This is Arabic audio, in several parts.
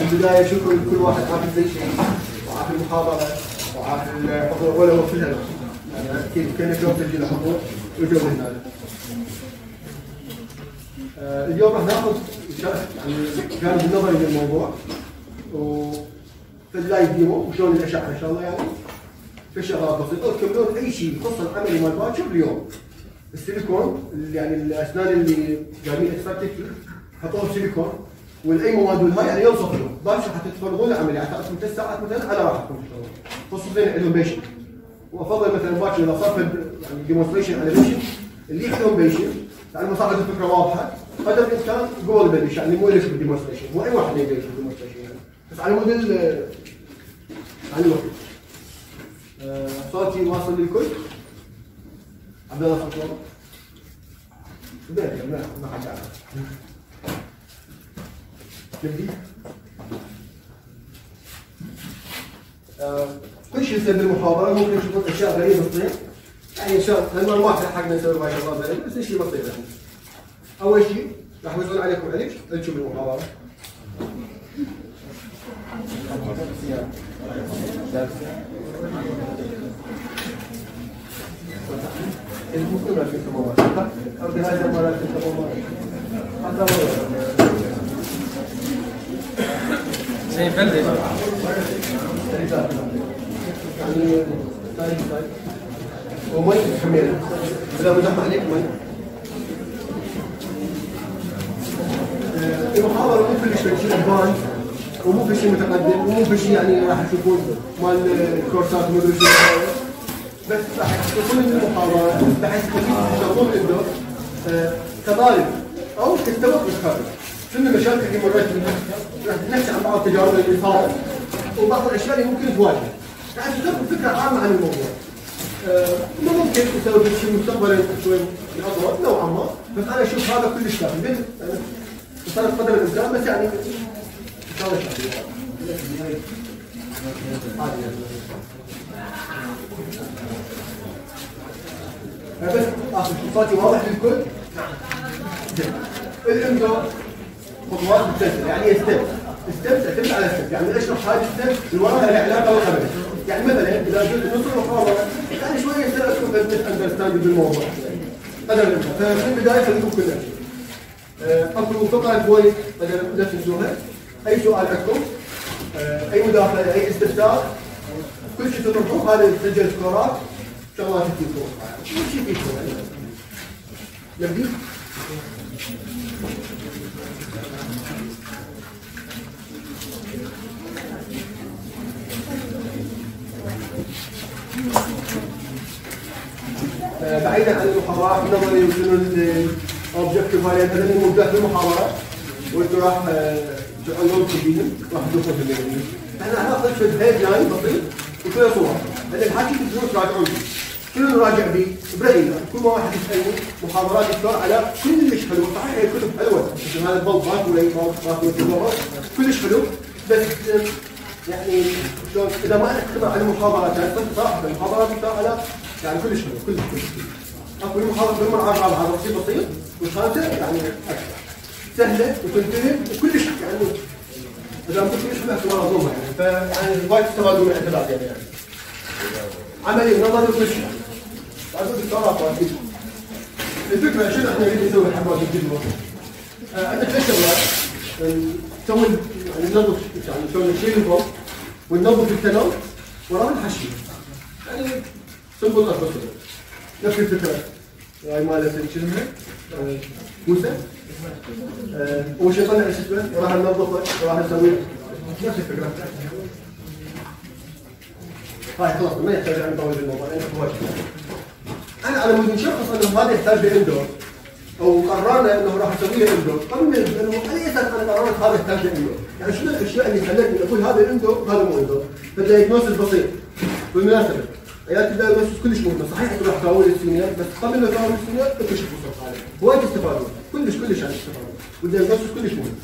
في البداية شكرا لكل واحد عارف زي شيء وعارف المحاضرة وعارف الحضور ولا هو كلها يعني أكيد كان اليوم تسجيل الحضور وجو هنا. آه، اليوم راح ناخذ يعني جانب النظري للموضوع وفي اللايف ديمو وشلون الأشعة إن شاء الله يعني. في شغلات بسيطه وتكملون أي شيء يخص العملي مال باكر اليوم. السيليكون يعني الأسنان اللي جايبين اكستراكتيف حطوهم سيليكون. والاي مواد والهاي يعني يوصف لهم. باكر حتى تفرغون العملية يعني تعطيكم ثلاث ساعات مثلا على راحتكم ان شاء الله خصوصا بيشن. وأفضل مثلا باكر إذا صار يعني ديمونستريشن على بيشن اللي عندهم بيشن يعني صارت الفكرة واضحة. قدر الامكان قبل البيشن يعني مو ليش بالديمونستريشن مو أي واحد يبي بالديمونستريشن يعني بس على مود على الوقت. آه، صوتي واصل للكل. عبد الله واضح ما ما حد يعرف. نبدي كل شيء يصير بالمحاضره ممكن تشوفون اشياء غريبه تصير يعني ان شاء الله لأنه ما حقنا نسوي بعض شغلات غريبه بس شيء بسيط يعني اول شيء راح يوزعون عليكم عليك تشوف المحاضره الكمامات هذا زي طيب ومي كمان اذا مزح عليك مي المحاضره مو كلش شيء ادفانس ومو في شيء متقدم ومو في شيء يعني راح تشوفون. مال الكورسات ومدري شو بس راح تكون المحاضرة بحيث تخليكم تشتغلون الدور كطالب أو كاستمر بالخارج اللي مريت بها؟ راح نحكي عن بعض التجارب اللي صارت وبعض الأشياء اللي ممكن تواجه يعني تاخذ فكرة عامة عن الموضوع. آه، ممكن تسوي شيء مستقبلا شوي اطول نوعا ما بس أنا أشوف هذا كلش كافي يعني صار قدر الامكان بس يعني ان شاء الله بس اخر صوتي واضح للكل؟ الامدور خطوات مختلفه يعني هي step step تعتمد على step يعني اشرح هذه ال step اللي وراها العلاقه والخبر يعني مثلا إذا جيت نص المحاضره يعني شوية يصير لكم misunderstanding بالموضوع. قدر الامكان ففي البداية خليكم كل شيء اكو فقره point قدر لا تنسوها أي سؤال عندكم؟ أي مداخلة أي استفسار؟ كل شيء تطرحوه. هذا يسجل سكورات. شغلات تجيكم كل شيء فيكم نبدي بعيدا عن المحاضرات النظري وشنو ال objective هاي هذول موجودات في المحاضرة. وأنتم راح تعلمون فيهم راح تدخلوا في الليل إحنا هناخذ شوية headline بسيط وشويه صور هذا الحكي تقدرون تراجعون شنو نراجع به؟ براينا كل ما واحد يسألني محاضرات دكتور على كلش حلو. صحيح هي كتب حلوة. مثل هذا البلط ماكو ولا كلش حلو. بس يعني شلون إذا ما عندك خبره عن المحاضرات يعني صراحة المحاضرات على يعني كلش حلو كلش كلش أكو المحاضرة بالمرة على بعضها بسيط بسيط والخامسه يعني أكثر. سهلة وتنتهي وكلش يعني إذا ما كلش حلو اعتبار منظومه يعني فيعني وايد تستفادوا من الاعتبار يعني, يعني. عملي نظري وكل شيء أقول دكتوراه الفكرة شنو إحنا نريد نسوي حبات الجدوى عندنا ثلاث شغلات نسوي يعني ننظف يعني نسوي نشيل الفوق وننظف الكلام وراه نحشي يعني simple بس. نفس الفكرة. هاي مالت شو اسمها؟ موسى. اول شيء طلع شو اسمه وراح ننظفه وراح نسوي نفس الفكرة. هاي خلاص ما يحتاج أن نطول الموضوع. لأنه أنا على مود نشخص انه هذا يحتاج ل endo أو قررنا إنه راح نسويه endo treatment إنه على أساس أنا قررت هذا يحتاج ل endo يعني شنو الاشياء اللي خلتني أقول هذا endo وهذا مو endo فال diagnosis بسيط. بالمناسبة عيادة ال diagnosis كلش مهمة. صحيح انت راح تراوي السينيات بس قبل ما تراوي السينيات اكتشف فرصه عليه. وايد تستفادون كلش كلش يعني تستفادون وال diagnosis كلش مهم.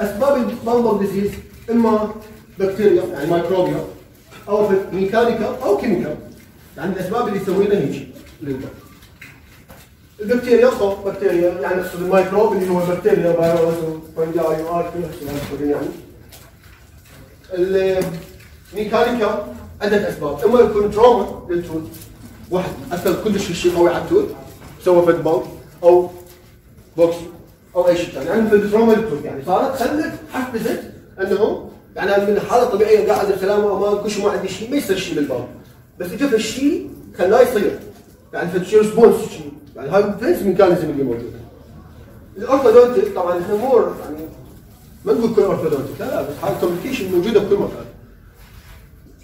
أسباب ال pulpal disease إما بكتيريا يعني microbial أو mechanical أو chemical يعني الأسباب اللي تسوي لنا هيك لل pulp البكتيريا خو بكتيريا يعني أقصد الميكروب اللي هو بكتيريا فيروس و fungi وارك يعني. ال mechanical عدة أسباب. أما يكون trauma لل tooth واحد اثر كلش الشيء قوي على ال tooth سوى فد أو بوكسي أو أي شيء ثاني. يعني في ال trauma لل tooth يعني. صارت خلت حفزت إنه يعني من حالة طبيعية قاعد بسلامه وامان كل شيء ما عندي شيء ما يصير شيء بالباب بس اجى الشيء خلاه يصير. يعني في شيء response شيء. يعني هاي defense mechanism اللي موجوده ال orthodontic طبعا إحنا مور يعني ما نقول كل orthodontic لا بس هاي ال communication موجودة بكل مكان.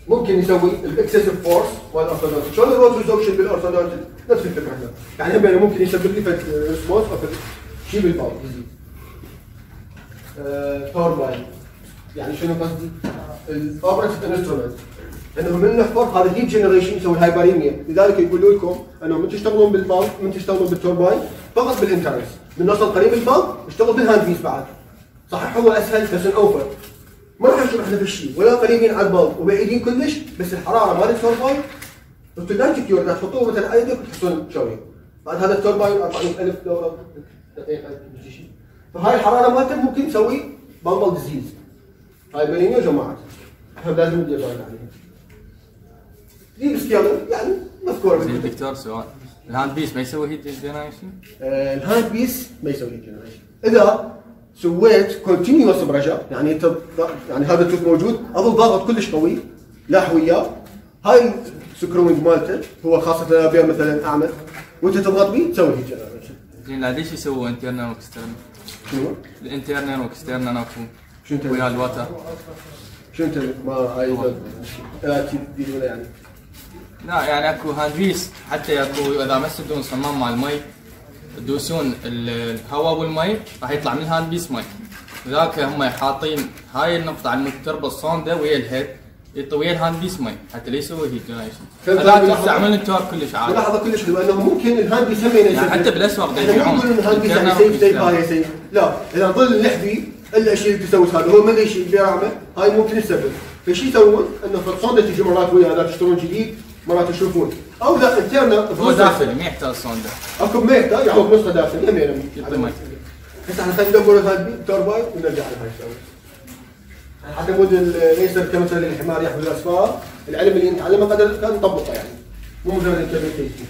ممكن يسوي ال excessive force وال orthodontic شلون ال root resorption بال orthodontic نفس الفكرة يعني هم ممكن يسبب لي response أو شيء بالباب يزيد تورباين يعني شنو قصدي؟ ال operative instrument انه من نحفر هذا heat generation يسوي ال hyperemia لذلك يقولوا لكم أنه من تشتغلون بال pulp من تشتغلون بالتورباين فقط بال entrance من نوصل قريب ال pulp اشتغل بال handpiece بعد. صحيح هو أسهل بس اوفر ما راح نشوف إحنا بالشيء ولا قريبين على ال pulp وبعيدين كلش بس الحرارة مال التورباين. أنتم ت cure تحطوه مثلا على يدك وتحسون شوي. بعد هذا التورباين 40000 دوره فهاي الحرارة مالته ممكن تسوي pulpal disease هاي بلينيا يا جماعة. إحنا لازم ندير بالنا عليها. دي ب scaler يعني مذكور زين دكتور سؤال ال handpiece ما يسوي heat generation؟ آه، ال handpiece ما يسوي heat generation اذا سويت continuous pressure يعني انت يعني هذا ال tooth موجود اظل ضاغط كلش قوي لاح وياه هاي السكروينج مالته هو خاصة الابيض مثلا أعمى. وأنت تضغط به تسوي هيت جنريشن زين ليش يسووا انترنال وإكسترنال؟ شنو؟ الانترنال وإكسترنال اكو انت؟ ويا الوتر شو انت؟ ما هاي تدير ولا يعني. لا يعني أكو هاند بيس حتى اكو إذا ما تسدون صمام مع المي تدوسون ال- الهواء والمي راح يطلع من الهاند بيس مي. ذاك هم حاطين هاي النقطة على تربط الصوندة ويا الهيد يطوي الهاند بيس مي حتى لا يسوي هذاك علي؟ يستعمل التورك كلش عادي. ملاحظه كلش حلوة إنه ممكن الهاند بيس هم يعني حتى بالأسواق يبيعون. نقول إن الهاند بيس يعني سيف سيف. هاي سيف لا إذا ظل اللحبي إلا شيء تسوي هذا هو ما ادري شيء بيرعمه هاي ممكن يسبب. فشي يسوون إنه في الصوندة تجي مرات ويا هذا تشترون جديد مرات تشوفون. أو ذا انترنال هو داخلي ما يحتاج صوندة أكو ميتا يعوق نصه داخلي هم ينمي يعطي مي. هسه إحنا خلينا ندور الهاند تورباين ونرجع لها نسوي حتى مود الليزر كمثل الحمار يحمل الأسفار. العلم اللي نتعلمه قدر كان نطبقه يعني. مو مجرد الكيميكيشن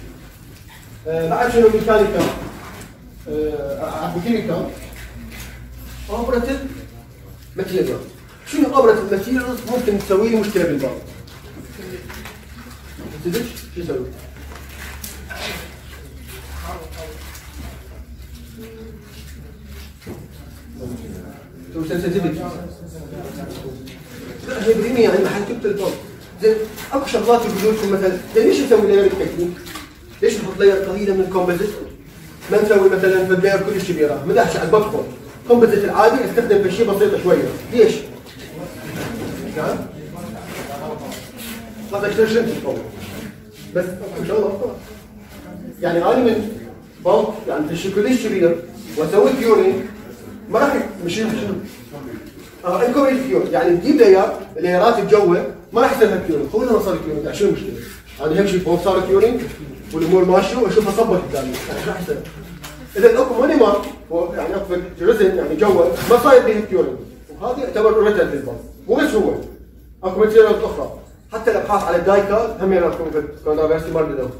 آه بعد شنو ميكانيكا آه كيميكا اوبرتيف ماتيريال شنو اوبرتيف ماتيريال ممكن تسوي لي مشكلة بالباب تدري شو يسوي؟ تو سنسيتيفيتي لا هي بريمي يعني محل كتب البوم زين اكو شغلات يقولوا لكم مثلا زين ليش نسوي لاير تكنيك؟ ليش نحط لاير قليله من الكومبوزيت؟ ما نسوي مثلا في اللاير كلش كبيره داعي على بدخل كومبوزيت العادي استخدم في شيء شوية ليش؟ نعم هذا اكستنشن تتطور بس إن شاء الله. يعني من بلك يعني في كلش كبير واسوي ما راح مش شنو؟ آه انكوريج كيور يعني تجيب لاير لايرات الجوه ما راح يصير لها كيورينج هو لما صار كيورينج يعني شنو المشكلة؟ هذا اهم شيء فوق صار كيورينج والأمور ماشية وأشوفها صبت قدامي يعني راح يصير؟ اذا أكو مونيمر هو يعني أكو رزن يعني جوه ما صاير به كيورينج وهذا يعتبر ريتن للبلك مو بس هو. أكو ماتيريالات أخرى. حتى الابحاث على الدايكال هم يراكم في كونترفيرسي ما بدهم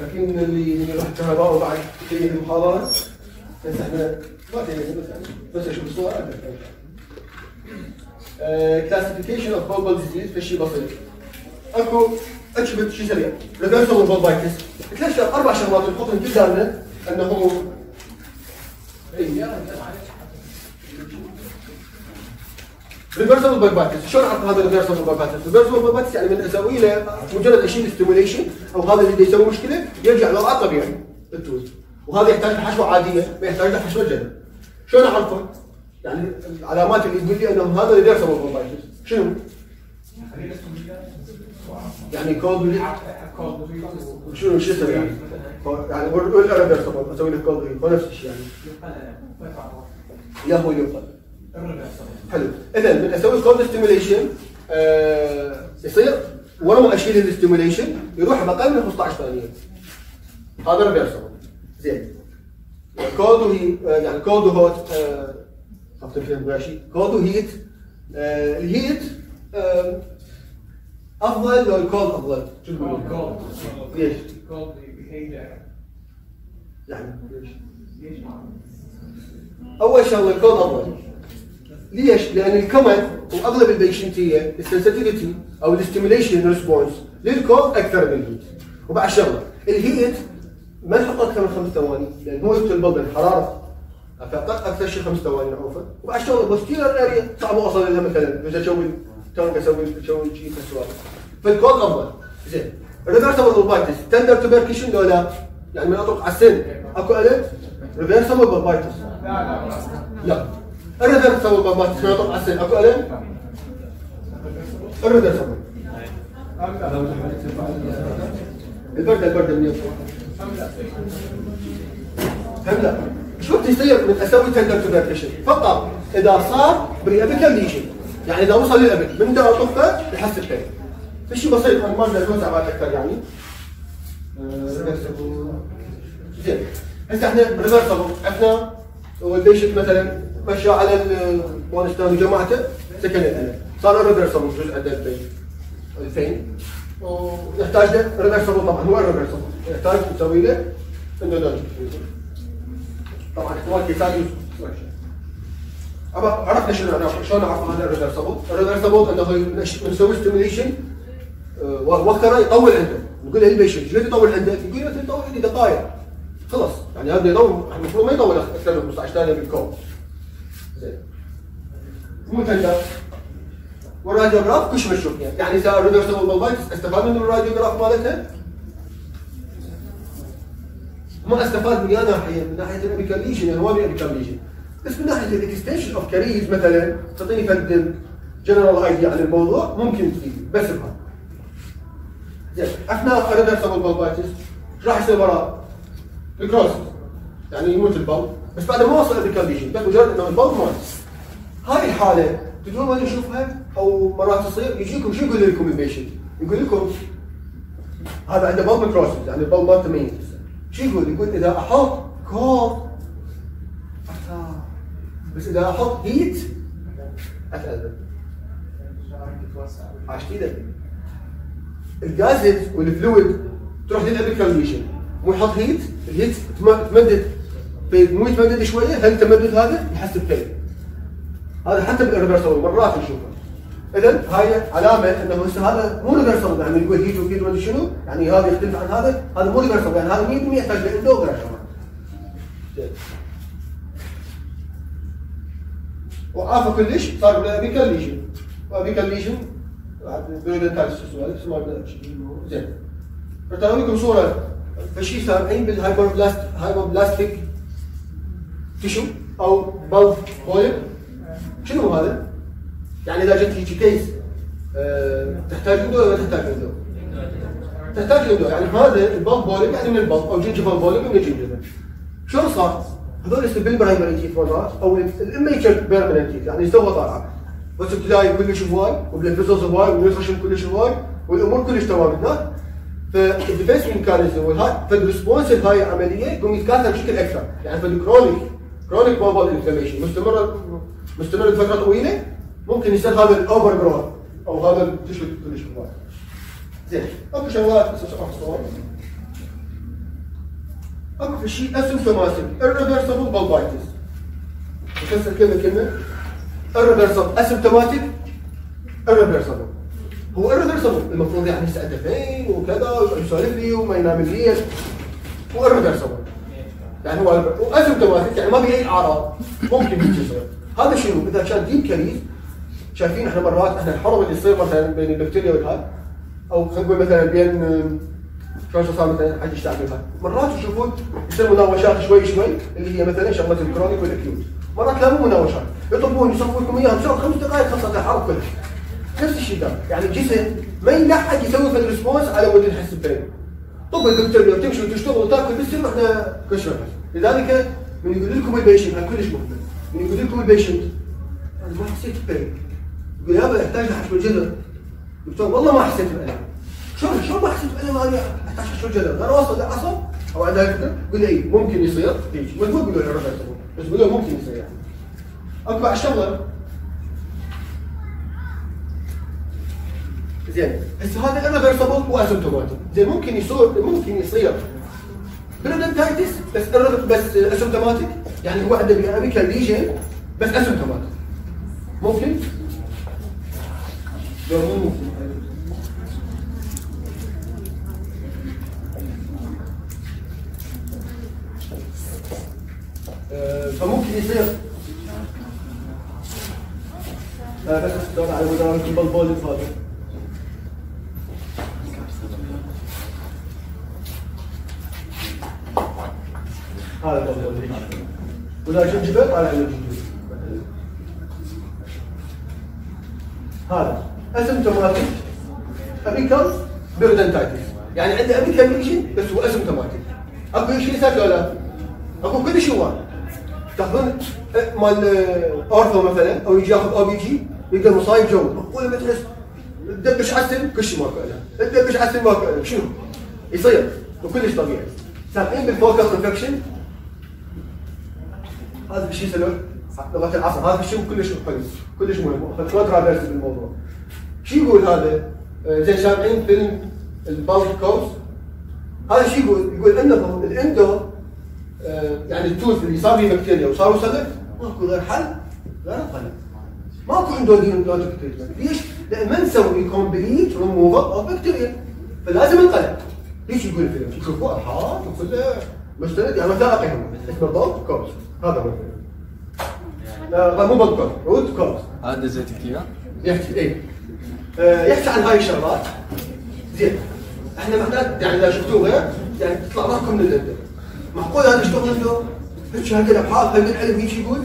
لكن اللي اللي راح الكهرباء وبعد في المحاضرة بس إحنا ما بس يعني بس أشوف الصور classification of pulpal disease في شيء بسيط. أكو اكتب شيء سريع. reversible pulpitis ثلاث أربع شغلات نحطهم قدامنا انه reversible pulpitis شلون أعرف هذا reversible pulpitis؟ reversible pulpitis يعني من أسوي له مجرد أشيل stimulation أو هذا اللي يسوي مشكلة يرجع لوضعه الطبيعي ال tooth وهذا يحتاج حشوه عادية ما يحتاج له حشوه جذر شلون أعرفه؟ يعني العلامات اللي تقول لي أنه هذا reversible pulpitis شنو؟ يعني cold شنو شو أسوي يعني؟ يعني وال irreversible أسوي له cold نفس الشيء يعني. لا هو اللي حلو. اذا من أسوي cold stimulation يصير ورا ما اشيل ال stimulation يروح باقل من 15 ثانية. هذا reversible زين. cold و heat يعني cold و hot خفت الفيلم ماشي cold و heat ال heat آه، أفضل لو ال cold أفضل؟ شو تقولون؟ ليش؟ يعني ليش؟ أول شغله ال cold أفضل. ليش؟ لأن ال common واغلب ال patient ية ال sensitivity أو ال stimulation response لل cold أكثر من ال heat وبعد شغله ال heat ما نحط أكثر من خمس ثواني لأن هو يقتل ال pulp الحرارة. فقط أكثر شيء خمس ثواني معروفه وبعد شغله posterior area صعب اوصل لها مثلا إذا أسوي tongue أسوي أسوي شيء كسوالف فال cold أفضل. زين. reversible pulpitis tender to percussion لو لا يعني من اطلق على السن. أكو الت ريفرسبل بايتس لا الريفرسبل بايتس من اطلق على السن اكو الت الريفرسبل البرد البرد منيح هلا. شو بتصير من أسوي تندر تو بيركشن فقط إذا صار بريابيكال ليجن يعني إذا وصل للابد من دا اطفه يحس بشيء شيء بسيط أنا ما بدي اتوسع بعد أكثر يعني. زين. هسه إحنا ريفرسبل إحنا والبيشنت مثلا مشى على المونستان وجماعته سكن الالم صار ريفرسبل جزء عنده البين الفين ويحتاج له ريفرسبل طبعا هو الريفرسبل يحتاج نسوي له اندودونج طبعا احتمال كيسان أبا عرفنا شنو شلون نعرف هذا الريفرسبل الريفرسبل أنه نسوي ستيميليشن وقتها يطول عنده. نقول له البيشنت شو يطول عندك؟ يقول لي يطول عندي دقائق خلص يعني هذا يطول المفروض ما يطول أكثر من 15 ثانية بالكون تندر والراديوجراف كلش مشروع يعني إذا الريفرسبل بالبايتس أستفاد من الراديوجراف مالتها ما أستفاد من ناحيه من ناحية الابيكال ليجن يعني ما ابيكال ليجن بس من ناحية ال extension of caries مثلا تعطيني فد general idea عن الموضوع ممكن تفيد بس بهذا زين أثناء ال irreversible pulpitis إيش راح يصير وراه؟ ال necrosis يعني يموت ال pulp بس بعد ما وصل ال condition بس مجرد انه ال pulp مات هاي الحاله تدرون وين نشوفها أو مرات تصير يجيكم شو يقول لكم ال patient؟ يقول لكم هذا عنده pulp necrosis يعني ال pulp مالته ميت شو يقول؟ يقول اذا أحط كولد بس اذا أحط هيت اتاذى عشتي الجازز والفلويد تروح للابيكال مو يحط هيت الهيت تمدد مو يتمدد شوية هل التمدد هذا؟ يحس ببين هذا حتى بالريفرسبل مرات نشوفه اذا هاي علامة إنه هسه هذا مو ريفرسبل يعني يقول هيت وهيت ما شنو يعني هذا يختلف عن هذا هذا مو ريفرسبل يعني هذا 100% يحتاج لاندوجر كمان وعافى كلش صار بيكال ليشن وبيكال ليشن بدون تاكس السؤال ما زين. فتراوي لكم صورة. فشي سامعين بالهايبر بلاست هايبر بلاستيك تشو أو بلب بولب شنو هذا؟ يعني إذا جت هيك كيس أه تحتاج ويندو ولا تحتاج ويندو؟ تحتاج ويندو يعني هذا البلب بولب يعني من البلب أو جنجفال بولب من الجنجفال شلون صار؟ هذول يصير بالبرايمري تيث مرات أو الميجر بيرمننت يعني يستوى طالعه بس تلاقي كلش هواي وبالفيزلز هواي والخشم كلش هواي والأمور كلش تمام هناك فالديفنس ميكانيزم والهاي فالريسبونس لهاي العملية يقوم يتكاثر بشكل أكثر يعني فالكرونيك كرونيك موبايل انفلاميشن مستمر مستمر لفترة طويلة؟ ممكن يصير هذا الاوفر جروث أو هذا التشو كلش هواي زين. أكو شغلات بس الصور أكو شيء asymptomatic irreversible pulpitis. بكسر كلمة كلمة. Irreversible. asymptomatic irreversible. هو irreversible. المفروض يعني يسعد pain وكذا ويسولف لي وما ينام الليل. هو irreversible. يعني هو asymptomatic يعني ما بيه اي أعراض. ممكن يصير هذا شنو؟ إذا كان deep caries شايفين إحنا مرات إحنا الحرب اللي يصير مثلا بين البكتيريا والهاي أو خلينا نقول مثلا بين شلون صار مثلا؟ يشتغل بها. مرات تشوفون يصير مناوشات شوي شوي اللي هي مثلا شغلة ال chronic وال acute. مرات لا مو مناوشات. يطلبون يصفوا لكم اياها بسرعة خمس دقائق خلصت الحرب كلها. نفس الشيء ده. يعني الجسم ما يلحق يسوي في ال response على مود نحس ب pain طب البكتيريا تمشي وتشتغل وتاكل بالسر إحنا كشف. لذلك من يقول لكم ال patient هذا كلش مهم. من يقول لكم ال patient أنا ما حسيت ب pain يقول يابا يحتاج حشو الجذر دكتور والله ما حسيت بألم. شلون شلون ما حسيت بألم؟ أنا أحتاج حشو الجذر أنا واصل للعصب أو عندها فكرة؟ قول لي إيه، ممكن يصير؟ هيك مو تقول له reversible بس قول له ممكن يصير يعني. أكو بعد شغله زين. هسه هذا ال irreversible و asymptomatic زين ممكن يصير ممكن يصير. periodontitis بس بس asymptomatic يعني هو عنده apical lesion بس asymptomatic ممكن؟ لو مو ممكن آه، فممكن يصير. آه، بس على مدار ال pulpal الفاضي هذا البلبول ولا جنجبه طالع له جنجبه هذا. اسمتوماتيك ابيكال بيردنتايتس يعني عنده ابيكال ليجن بس هو اسمتوماتيك أكو شيء سهل ولا؟ أكو كل شيء واحد. تاخذون مال أورثو مثلا أو يجي ياخذ أو بي جي يلقى مصايب جو معقوله ما تحس. تدبش عسل كل شيء ماكو له تدبش عسل ماكو له شنو؟ يصير. وكلش طبيعي. سابقين بالفوكال انفكشن هذا الشيء سلوك. لغة العصر. هذا الشيء كلش حلو كلش مهم. فتره بالموضوع. شو يقول هذا؟ آه، زين سامعين فيلم البالك كوست هذا شو يقول؟ يقول إنه الإندو آه، يعني التوث اللي صار فيه بكتيريا وصار وصلت ماكو غير حل. غير القلم ماكو عنده ديونولوجيك تريتمنت ليش؟ لأن ما نسوي كومبليت ريموفر اوف بكتيريا فلازم انقلب ليش يقول الفيلم؟ تشوفوا ابحاث وكله مستند يعني وثائقي اسمه بالك كوست هذا هو. الفيلم لا مو بالك روت كوست هذا زيتك اياه؟ يحكي اي آه، يحكي عن هاي الشغلات. زين. إحنا معناته يعني إذا شفتوه غير يعني تطلع راحكم من الاندو معقول هذا يشتغل عنده هيك هكذا ابحاث هل العلم هيك يقول؟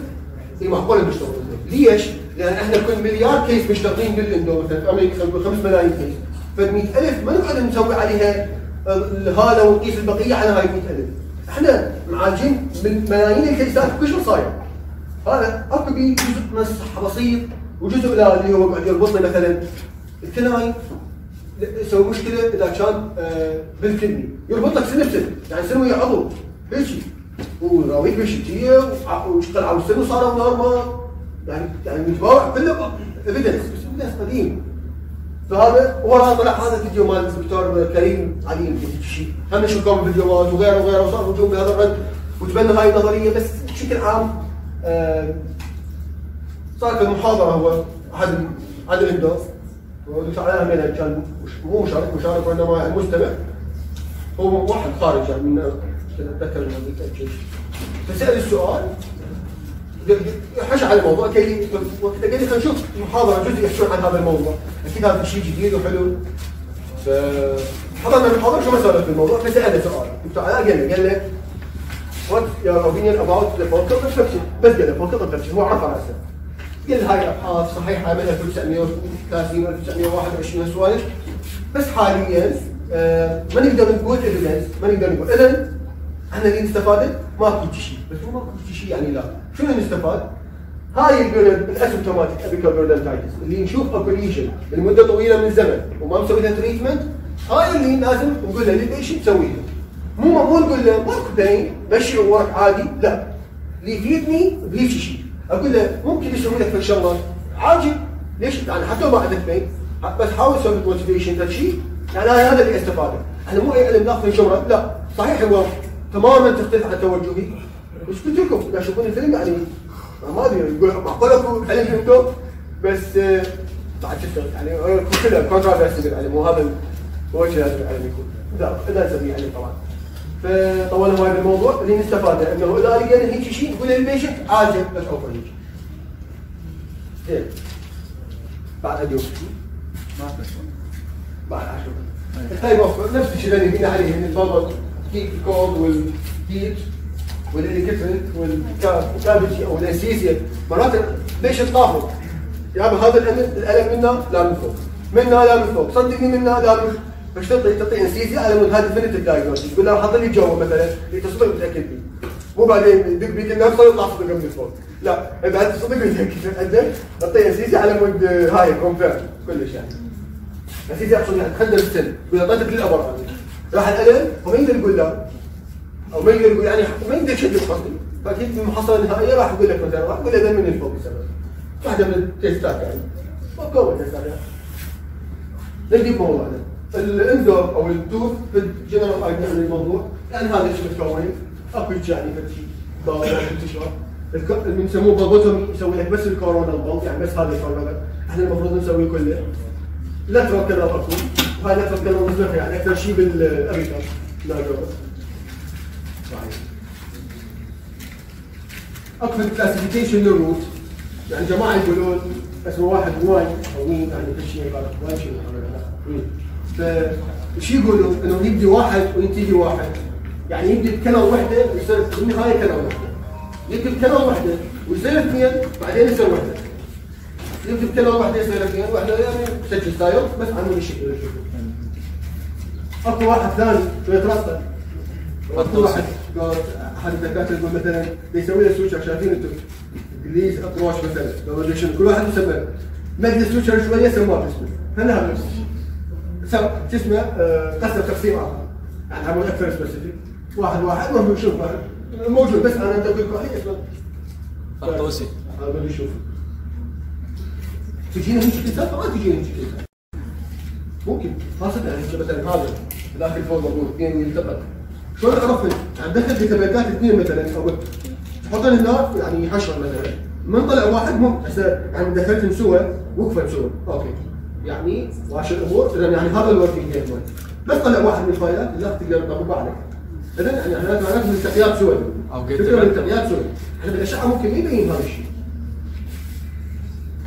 اي معقول إنه يشتغل عنده ليش؟ لأن إحنا كل مليار case مشتغلين بال endo مثلا في أمريكا خلينا 5 ملايين case. ف 100000 ما نقعد نسوي عليها الهالة ونقيس البقية على هاي 100000 إحنا معالجين من ملايين ال case ات كل شيء صاير. هذا أكو بي جزء من الصحه بسيط وجزء لا اللي هو قاعد يربط لي مثلا. ال kidney يسوي مشكلة إذا كان آه، بال kidney يربط لك سن بسن. يعني سن ويا عضو. هيك وراويك بالشتيه على السنة وصاروا نورمال يعني يعني متباوع كله ايفيدنس بس ايفيدنس قديم. فهذا ورا طلع هذا الفيديو مال الدكتور كريم علي شيء هم نشوفكم فيديوهات وغيره وغيره وصار هجوم بهذا الرد. وتبنى هاي النظرية بس بشكل عام آه، صار في المحاضره هو أحد أحد الاندو ودكتور علي همين كان مو مشارك مشارك وإنما يعني مستمع. هو واحد خارج يعني من أتذكر فسأل السؤال حش على الموضوع. كي وقت قال لي خلينا نشوف محاضرة جزء يحكون عن هذا الموضوع؟ أكيد هذا شيء جديد وحلو. فحضرنا المحاضرة شو ما سالت الموضوع؟ فساله سؤال. دكتور علاء قال لي قال لي What's your opinion about the focal infection؟ بس قال لي focal infection هو عرف راسه قال هاي الأبحاث صحيحة من 1930 و 1921 سوالف بس حاليا آه ما نقدر نقول evidence ما نقدر نقول. اذا إحنا اللي نستفاد ماكو شيء. بس هو ماكو شيء يعني لا. شنو نستفاد؟ هاي ال asymptomatic apical periodontitis اللي نشوف اكو lesion لمده طويلة من الزمن وما مسوي لها treatment هاي اللي لازم نقول له لل patient تسويها مو مو نقول له ماكو pain مشي امورك عادي لا. اللي يفيدني بهيك شيء أقول له ممكن يسوي لك شغلات عالج. ليش؟ يعني حتى لو ما عندك pain بس حاول تسوي motivation شيء يعني هذا اللي أستفاده. إحنا مو أي علم ناخذ شغله لا. صحيح هو تماما تختلف عن توجهي. بس قلت لكم تشوفون الفيلم يعني ما أدري يقول معقول اكو علم فهمتوا بس آه، بعد شفت يعني كلها contra يعني مو هذا وجه لازم العلم يكون. لا إذا نسميه علم طبعا. فطولنا هواي بالموضوع اللي نستفاده انه إذا لقينا هيك شيء نقول لل patient عالج بس over هيك زين. بعد اليوم ما بعد عشر هاي نفس الشيء اللي قلنا عليه من البابل كيك كولد والهيت والالكتريك والكابجي أو الاسيسيا مرات ليش الطافل يا هذا الالم منا لا من فوق. منا لا من فوق. صدقني منا لا من فايش تعطي تعطي انستيزيا على مود هذا ديفينيتيف دايجنوستيك تقول له حط لي جوا مثلا. تصدق متاكد فيه مو بعدين يدق بيك النفس ويطلع صدق من الفوق لا بعد تصدق متاكد عندك تعطي anesthesia على مود هاي confirm كلش يعني anesthesia أقصد يعني تخدم السن يقول اعطيتك للابر راح الألم يقدر يقول لا أو ما يقدر يقول يعني ما يقدر يشد الخصم فاكيد بالمحصله النهائيه راح يقول لك مثلا راح يقول لك من الفوق السبب واحدة من ال test ات يعني. مكون test ات يعني. نجي بموضوعنا ال endo أو الدور في ال general idea عن الموضوع. يعني هذا إيش متكون أكو يعني فتشي. باور انتشار اللي يسموه بابوتومي يسوي لك بس الكورونا البلط يعني بس هذا الكورونا. إحنا المفروض نسوي كله. لا توكل اكو وهاي لا توكل مصدر يعني أكثر شيء بالامريكا لا جوا صحيح اكو كلاسيفيكيشن للروت يعني جماعة يقولون اسمه واحد واي أو مين يعني كل شيء غلط واي شيء فشو يقولوا انه يبدي واحد وينتهي واحد. يعني يبدي بكلمه واحدة ويصير بالنهايه كلمه واحدة يبدي بكلمه واحدة ويصير اثنين بعدين يصير واحدة يبدي بكلمه واحدة يصير اثنين واحدة يعني سجل ستايل بس عنه الشكل أكو واحد ثاني شوية أكو واحد. قال أحد الدكاترة يقول مثلا بيسوي له سويتش شايفين أنتم إنجليز ابروش مثلا. شنو؟ كل واحد يسمى مد السويتشر شوية؟ سماه باسمه هذا نفس الشيء؟ شو اسمه؟ آه، قسم تقسيم آخر. يعني عمل أكثر سبيسيفيك واحد واحد. ما شوف موجود. بس أنا انت أقول لك اسمه هذا اللي يشوف تجينا هيك كتاب؟ ما تجينا هيك كتاب. ممكن. خاصة يعني مثلا هذا. ذاك الفوق موجود اثنين يلتقط شلون عرفت؟ يعني دخل كتابات اثنين مثلا أو تحطهم هنا يعني حشرة مثلا. من طلع واحد مو هسه يعني دخلتهم سوا وقفت سوا أوكي. يعني ماشي الأمور؟ اذا يعني هذا الوركينج جيم بس طلع واحد من الفايلات لا تقدر تطبقه عليك اذا يعني إحنا معناته ملتقيات سوا أو فكرة get ملتقيات سوا إحنا بالاشعه ممكن يبين هذا الشيء.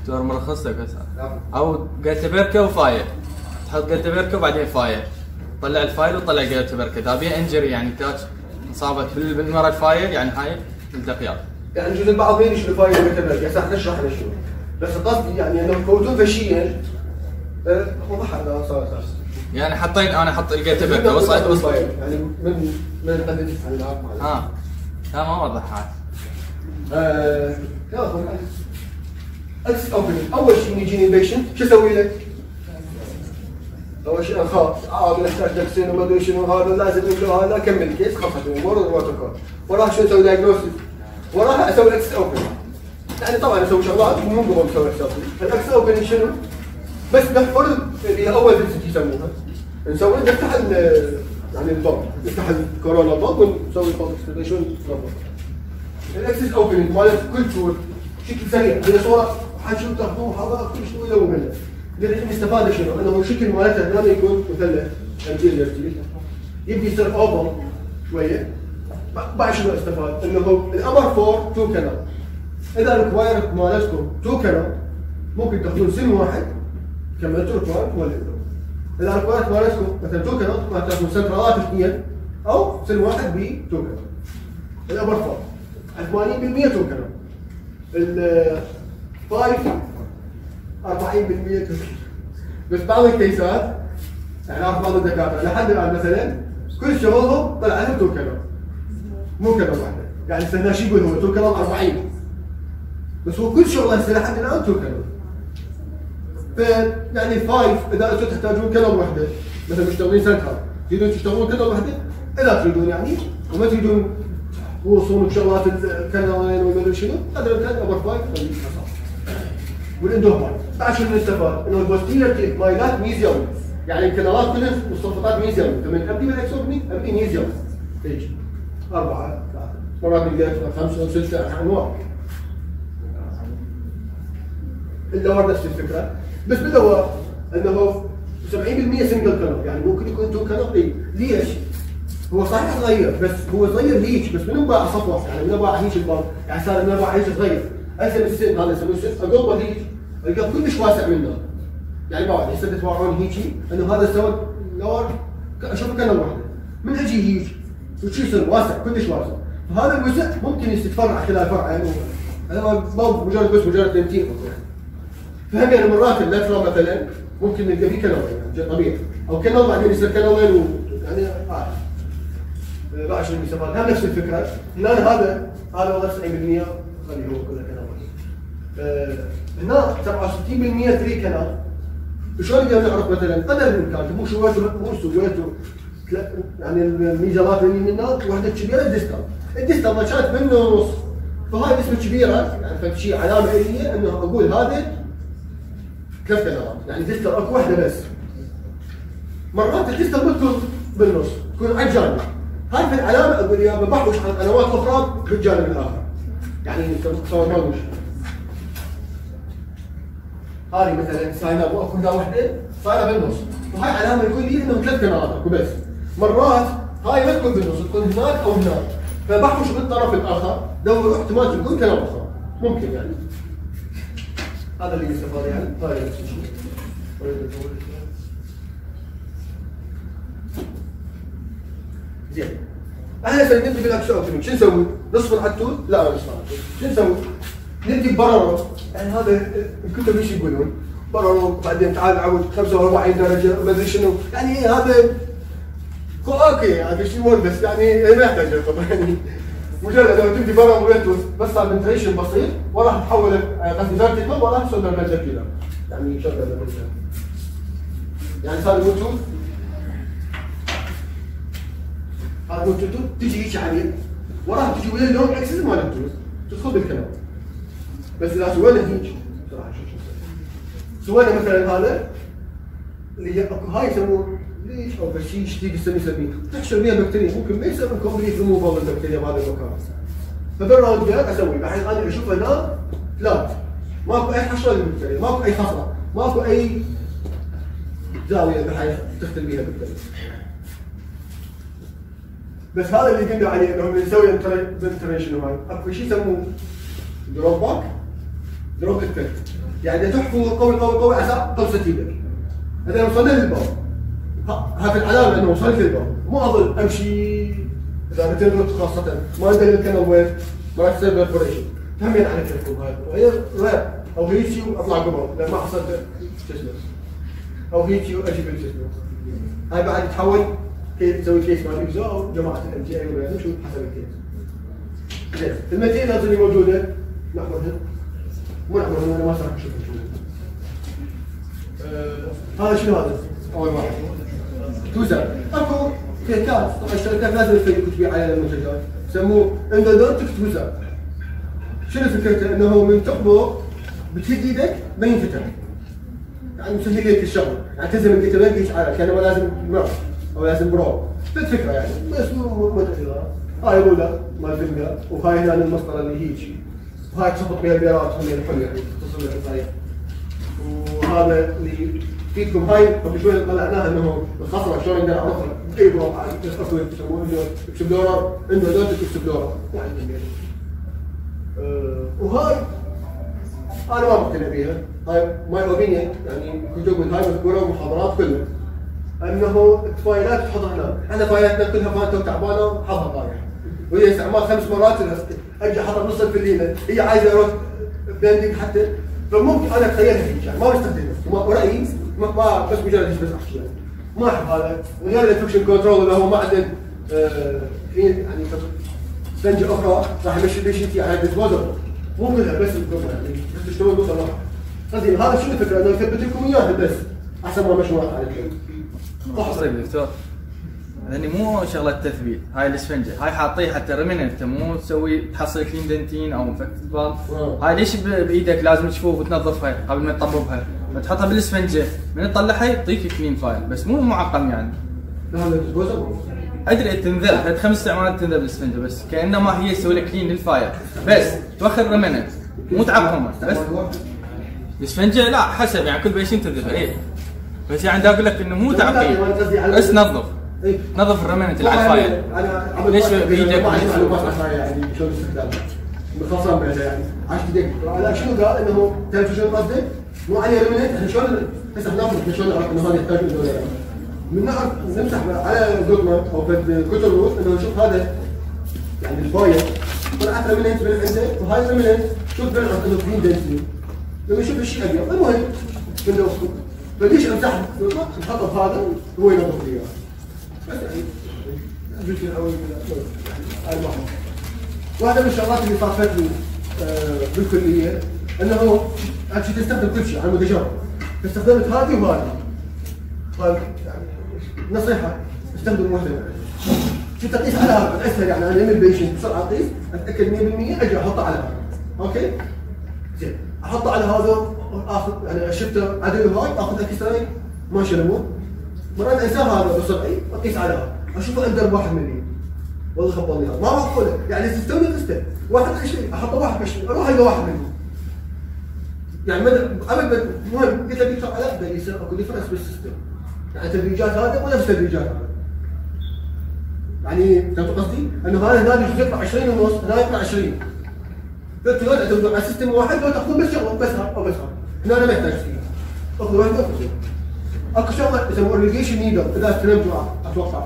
دكتور ملخص لك هسه نعم. أو جاتبركه وفاير تحط جاتبركه وبعدين فاير طلع الفاير وطلع جاتبركه اذا بيها انجري يعني كاتش اصابت بال- بالمرة الفاير يعني هاي ملتقيات يعني جزء البعض ما يدري شنو فايده متبرك هسه إحنا نشرح له شنو بس قصدي يعني انه كوتون فشيا أه، وضحها هذا صار يعني حطين أنا أحط الجاتبركه وصلت وصلت يعني من من العقل ها لا ما وضح هاي آه، يا إكس اوبن اول شيء يجيني بيشنت شو أسوي له؟ اول شيء أخاف آه بنحتاج دكسين وما أدري شنو هذا لازم له هذا كمل ال case خفت الأمور والبروتوكول وراها شو أسوي؟ diagnostic وراها أسوي access open يعني طبعا أسوي شغلات مو قبل أسوي access open ال access open شنو؟ بس نحفر اللي أول visit يسموها. نسوي نفتح يعني الباب. نفتح ال coronal pulp ونسوي pulp extirpation ال access opening مالت كل tooth بشكل سريع. هي صوره حنشوف تاخذوه محاضره كل لو منها لأن استفاده شنو؟ أنه الشكل مالتها دائما يكون مثلث anterior يبدي يصير oval شوية. بعد شنو استفاد؟ أنه ال upper four two canal إذا ال requirement مالتكم two canal ممكن تأخذون سن واحد كملتوا ال requirement ولدوا إذا ال requirement مالتكم مثلا two canal ما تأخذون سنترالات اثنين أو سن واحد ب two canal ال upper four. 80% two canal ال 5 40% two بس بعض ال case ات إحنا نعرف بعض الدكاترة لحد الآن مثلا كل شغلهم طلع لهم two canal مو canal واحدة يعني استنى شو يقول هو two canal 40 بس هو كل شغلة هسه لحد الآن two canal ف يعني five إذا أنتم تحتاجون canal واحدة مثلا مشتغلين سنترال تريدون تشتغلون كانال واحدة إذا تريدون يعني وما تريدون توصلون بشغلات الكانالين وما أدري شنو هذا الامكان ابر فايف والاندور ماي بعد شنو نستفاد؟ إنه البوستيريور تيب مايلات ميزيوم يعني الكنالات كلها مصفطات ميزيوم لما ابدي بالاكسوبني ابدي ميزيوم إيش؟ أربعة ثلاثة. مرات نلقى خمسة ستة انواع اللور نفس الفكرة. بس باللور إنه 70% سنجل كلر. يعني ممكن يكون تو كلر. اي ليش؟ هو صحيح صغير بس هو صغير ليش؟ بس من باع سطوه يعني من باع هيك البار يعني صار من باع هيك صغير. هسه السن هذا يسموه سن اقربه هيك القى كلش واسع منه يعني بعد هسه تتوقعون هيك إنه هذا سوى لور اشوفه كلر واحدة من أجي هيك وشو يصير؟ واسع كلش واسع. فهذا الوسع ممكن يتفرع خلال فرعين هذا بلب مجرد بس مجرد تنتين فهم يعني مرات اللاترال مثلا ممكن نلقى فيه كنوين يعني طبيعي. أو كنو بعدين يصير كنوين و يعني عارف بعد شنو يستفاد هم نفس الفكرة. هنا هذا هذا والله 90% خليه هو كله آه، هنا 67% 3 كنال شلون نقدر نعرف مثلا قدر الإمكان؟ مو سويته مو سويته يعني الميزانات اللي من النار وحده كبيرة الديستال. ال distal ما كانت بالنص فهاي نسبة كبيرة يعني فشي علامة اليه إنه أقول هذه ثلاث كنالات يعني distal أكو واحدة بس. مرات ال distal بتكون بالنص تكون على الجانب. هاي في العلامة أقول يا بحوش عن قنوات أخرى بالجانب الآخر. يعني تصور ما هذه مثلا ساينه اكو واحدة صايره بالنص وهاي علامة يقول لي إنه ثلاث كنالات اكو بس. مرات هاي ما تكون بالنص تكون هناك أو هناك. فبحوش بالطرف الآخر دور احتمال تكون كلام آخر. ممكن يعني. هذا اللي يستفاد يعني. هاي زين. إحنا نبدي بالاكشن اوبتيميك شو نسوي؟ نصف العتول؟ لا ما نصف العتول شو نسوي؟ نبدي ببررو يعني هذا الكتب إيش يقولون؟ بررو بعدين تعال عود 45 درجة ما أدري شنو. يعني هذا أوكي هذا شيء بس يعني ما يحتاج يعني مجرد لو تبدي برا بس بنتريشن بسيط وراح تحول قصدي فيرتيكال وراح درجة كذا. يعني شغله يعني صار البلوتوث هذا البلوتوث تجي هيك عليه وراح تجي ويا اللون اكسس مال البلوتوث تدخل بالكلام بس إذا سوينا هيك صراحة سوينا مثلا هذا اللي هي أكو هاي يسموه ليش أو بشي شتيق يسمي يسميه تحشر بيها بكتيريا ممكن ما يسمى كومبليت ريموفال البكتيريا بهذا المكان. فبالراوندات أسوي. الحين أنا أشوف هنا فلات ماكو أي حشره للبكتيريا ماكو أي خطره ماكو أي زاوية بحيث تختل بيها البكتيريا. بس هذا اللي قلنا عليه إنه نسوي فنتريشن هاي. أكو شيء يسموه دروب باك دروب افكت يعني تحفظ قوي قوي قوي على قوسة إيدك هذا وصلنا للباب هذه العلامة أنه وصلت للباب مو اظل أمشي إذا بتنرد خاصة. ما أدري الكلام وين. ما تصير برفوريشن همين على التليفون هاي وهي أو هيجي وأطلع قبل لما حصلت شو اسمه أو هيجي وأجيب شو اسمه هاي بعد تحول تسوي كيس مال اكزو أو جماعة الأم تي أي وغيرهم شو حسب الكيس. زين. ال materials اللي موجودة. ناخذها أنا ما أشوف آه هذا شنو هذا؟ أول واحد. tweezer. أكو كتات طبعا الشركات لازم تبيع على المنتجات. يسموه endodontic tweezer. شنو فكرته؟ إنه من تقبض بتهد إيدك ما ينفتح. يعني مسهل لك الشغل. يعني تلزم انت تبقيش على كأنه لازم mirror أو لازم probe الفكرة يعني. بس مو مو هاي رولا مال فينجر وهاي هنا المسطرة اللي هيك وهاي بها البيرات هم الحل يعني تصل الطريق وهذا اللي فيكم هاي قبل شوي طلعناها انه الخصره شلون نقدر اعرفها اي بروح اكسبلورر يسمونه دوتك اكسبلورر يعني أه وهاي أنا ما مقتنع فيها هاي ماي اوبينيون يعني كتب من هاي مذكوره ومحاضرات كلها انه الفايلات تحطها هناك، إحنا فايلاتنا كلها فانتة وتعبانه حظها طايح. وهي استعمال خمس مرات أجي احطها بنص الفلينه، هي عايزة أروح بلندنج حتى. فممكن أنا اتخيلها هيك يعني ما بستخدمها، ورايي ما بس مجرد بس أحكي. ما أحب هذا، غير الفكشن كنترول اللي هو معدن آه يعني سفنجه أخرى راح يمشي بيشتي على ديسبوزر مو كلها بس يعني. بس شلون توصل قصدي هذا شو الفكرة؟ إنه يثبت لكم إياها بس. أحسن ما مشروع على الكل. طيب دكتور. لأني مو شغلة تثبيت. هاي الاسفنجة. هاي حاطيه حتى رمنت مو تسوي تحصل كلين دنتين أو مفك بال هاي ليش بإيدك لازم تشوف وتنظفها قبل ما تطببها ما تحطها بالاسفنجة. من تطلعها يعطيك كلين فايل بس مو معقم يعني. أدري تنذر. بعد خمس استعمالات تنذر بالاسفنجة. بس كانما هي تسوي لك كلين للفايل بس توخر رمنت مو تعقمها بس الاسفنجة لا حسب يعني كل بيشين تنذر. اي بس يعني أقول لك إنه مو تعقيد بس نظف. إيه؟ نظف الرمانة الفايل ليش بايدك يعني شلون استخدامه بخاصة بعدها يعني. 10 دقائق لا شنو قال؟ إنه تعرف شلون قصدي؟ مو عليه رمنت إحنا شلون إحنا شلون نعرف إنه هذا يحتاج إنه من نعرف نمسح على جوجل أو كتب روت إنه نشوف هذا يعني الفايل طلعت رمنت من عنده وهاي رمنت شوف بنعرف إنه في دنسي لما يشوف الشيء ابيض المهم من فليش امسح نحطه بهذا هو ينظف لي اياه واحدة من الشغلات اللي صارت لي بالكلية إنه أنت تستخدم كل شيء على متجرب استخدمت هذه وهذه. طيب يعني نصيحة استخدم واحدة من شو تقيس على هذا؟ اسهل يعني أنا من ال patient بسرعة أقيس أتأكد 100% أجي أحطه على هذا. أوكي؟ زين. أحطه على هذا آخذ يعني شفته عدل هاي آخذ X-ray ماشي الأمور. مرات انسى هذا بسرعي اقيس على هذا اشوفه under 1 ملي والله خبرني ما معقوله يعني system system واحد 20 احطه واحد 20 أروح ألقى واحد منهم يعني مدى أبد المهم قلت لك علاء بدي يصير اكو difference بال system يعني تدريجات هذا ولا نفس تدريجات هذا؟ يعني فهمت قصدي؟ إنه هذا هنا يطلع 20 ونص هنا يطلع 20 قلت له تعتمدوا على system واحد لو تاخذون بس شغله بس هذا أو بس هذا. هنا ما يحتاج فيه. أخذ واحد أخذ شيء. اكو شغله يسموها irrigation needle اذا استلمتوا أتوقع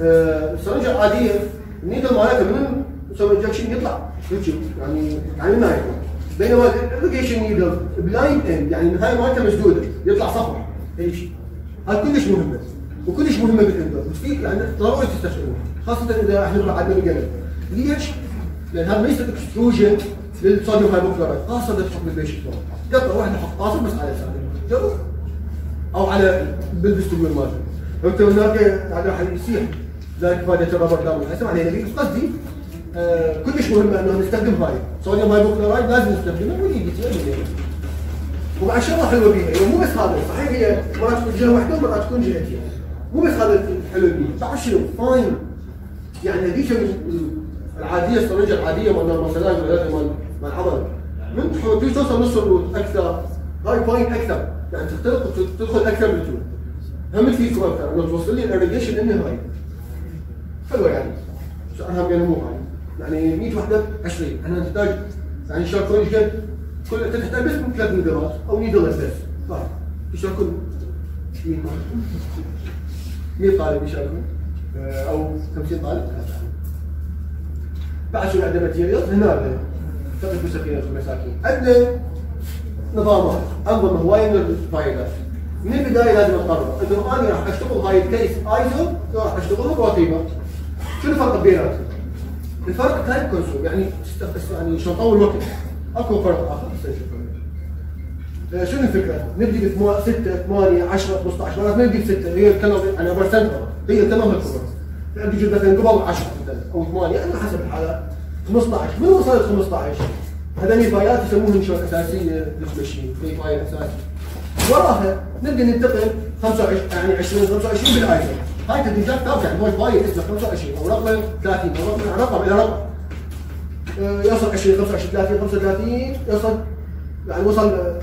أه السرنجه العاديه ال needle مالتها من يسوي injection يطلع يجي يعني يعني ما يطلع بينما ال irrigation needle blind end يعني النهايه مالتها مسدوده يطلع صفر اي شيء هذا كلش مهمه وكلش مهمه بال endo وفي يعني ضروري تستخدموها خاصه اذا إحنا نروح عندنا بالقلب ليش؟ لأن هذا ما يصير extrusion لل sodium hypochlorite خاصه اذا تحط بال patient قطع واحد يحط قاصر بس على لسانه أو على بال vestibule مالته. انت هناك هذا راح يصيح. ذلك فائده ال rubber dam أسمع علي نبي قصدي آه كلش مهم أنه نستخدم هاي. sodium hypochlorite لازم نستخدمه. ودي ومع شغلة حلوة بيها. يعني مو بس هذا صحيح هي مرات تكون جهة واحدة ومرات تكون جهتين مو بس هذا الحلو بيها. بعد شنو؟ fine يعني هذيك العادية الصرنجه العادية مال المسلات مال مال العضله من توصل نص ال root أكثر هاي fine أكثر. يعني تختلط وتدخل أكثر من التوب هم فيكم أكثر انه توصل لي الاريجيشن هاي. حلوة يعني. سعرها بين مو هاي. يعني 100 وحدة 20 إحنا نحتاج يعني شاركون قد كل أنت تحتاج بس من ثلاث needleات أو needle بس. طيب. يشاركون 100 100 طالب. يشاركون آه، أو 50 طالب. بعد شو عندنا material هنا. فقط مساكين المساكين. عندنا نظامات انظمه من ال fileات من البداية لازم أقرر. انه أنا راح أشتغل هاي ال case ISO راح اشتغل ProTaper شنو الفرق بيناتهم؟ الفرق time consuming يعني يعني شو طول وقت أكو فرق آخر بس آه، شنو الفكرة؟ نبدي ب 6 8 10 15 مرات نبدي ب 6 هي الكلام أنا برسنتها هي تمام الكبر عندي مثلا قبل 10 أو 8 أنا حسب الحالات 15 من وصلت 15 هذول fileات يسموهم شو أساسية للمشين في file أساسي. وراها نبدأ ننتقل 25 يعني 20 25 بالايزو هاي تدريجات يعني هو file اسمه 25 أو رقم 30 أو رقم رقم إلى رقم. آه، يوصل 20 25 30 35 يوصل يعني وصل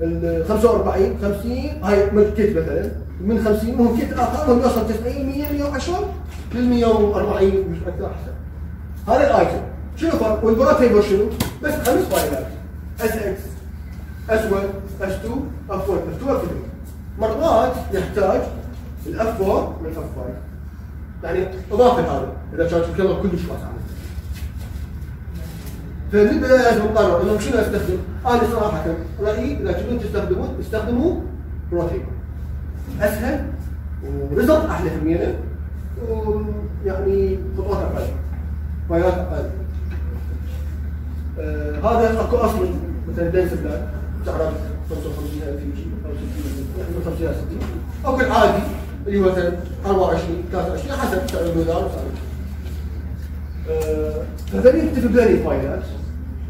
ال 45 50 هاي من kit مثلا. من 50 مهم kit آخر مهم يوصل 90 100 110 لل 140 مش أكثر أحسن. هذا الايتم شنو الفرق؟ وال ProTaper شنو؟ بس خمس fileات SX S 1 S 2 F 1 F 2 F 3 مرات يحتاج ال F 4 من ال F 5 يعني إضافة هذا إذا كانت الكنال كلش واسعه فمن البدايه لازم نقرر انه شنو أستخدم؟ أنا صراحة رأيي إذا تبون تستخدمون استخدموا بروتين. أسهل ورزق أحلى همينه ويعني خطوات أقل. فايات أقل. هذا أكو أصل مثلا دنس بلاد سعره 55000 يجي أو 60 من 50 إلى 60 اكو العادي اللي هو مثلا 24 23 حسب سعر الدولار وسعر آه فهذول يتفق لي فايلات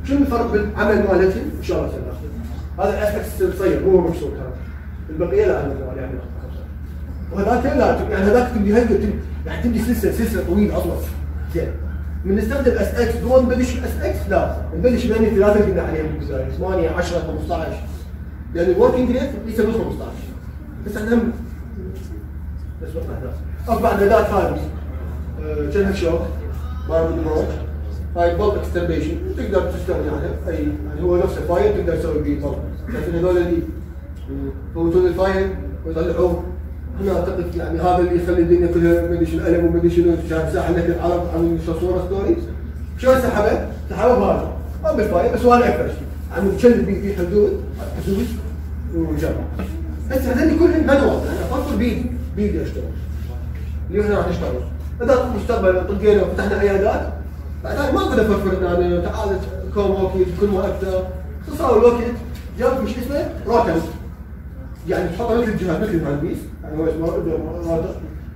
شنو الفرق بالعمل مالتهم ان شاء الله سناخذ هذا الاسبكت تصير مو مكسور ترى البقية لا أنا يعني وهذاك لا يعني هذاك تبدي هيك يعني تبدي سلسله سلسلة طويلة اطول زين. من نستخدم اس إكس دون نبلش اس إكس لا نبلش بين الثلاثه اللي عليهم بالبدايه 8 10 15 لأن الوركينج ريت يصير 15 بس إحنا بس وقت احداث بعد ذات هذه كانها شوك بارد الموت هاي بولت اكستربيشن تقدر تستغني عنها اي يعني هو نفس الفايل تقدر تسوي به بولت لكن هذول اللي يفوتون الفايل ويطلعوه هنا أعتقد يعني هذا اللي يخلي الدنيا كلها ما أدري شنو ألم وما أدري شنو ساحب لك العرب عن صورة ستوري شلون سحبه؟ سحبه بهذا. ما بالفايل بس وأنا أكثر شيء عم تشل في حدود؟ حدود وجمع بس هذول كلهم مانوال أنا أفكر بيدي بيدي أشتغل. اللي إحنا راح نشتغل إذا مستقبل طقينا وفتحنا عيادات بعدين ما أقدر أفكر أنا تعال كوم وقت كل ما أقدر تصور الوقت جاب مش اسمه؟ روتن يعني تحط مثل الجهاز مثل المهندس يعني هو اسمه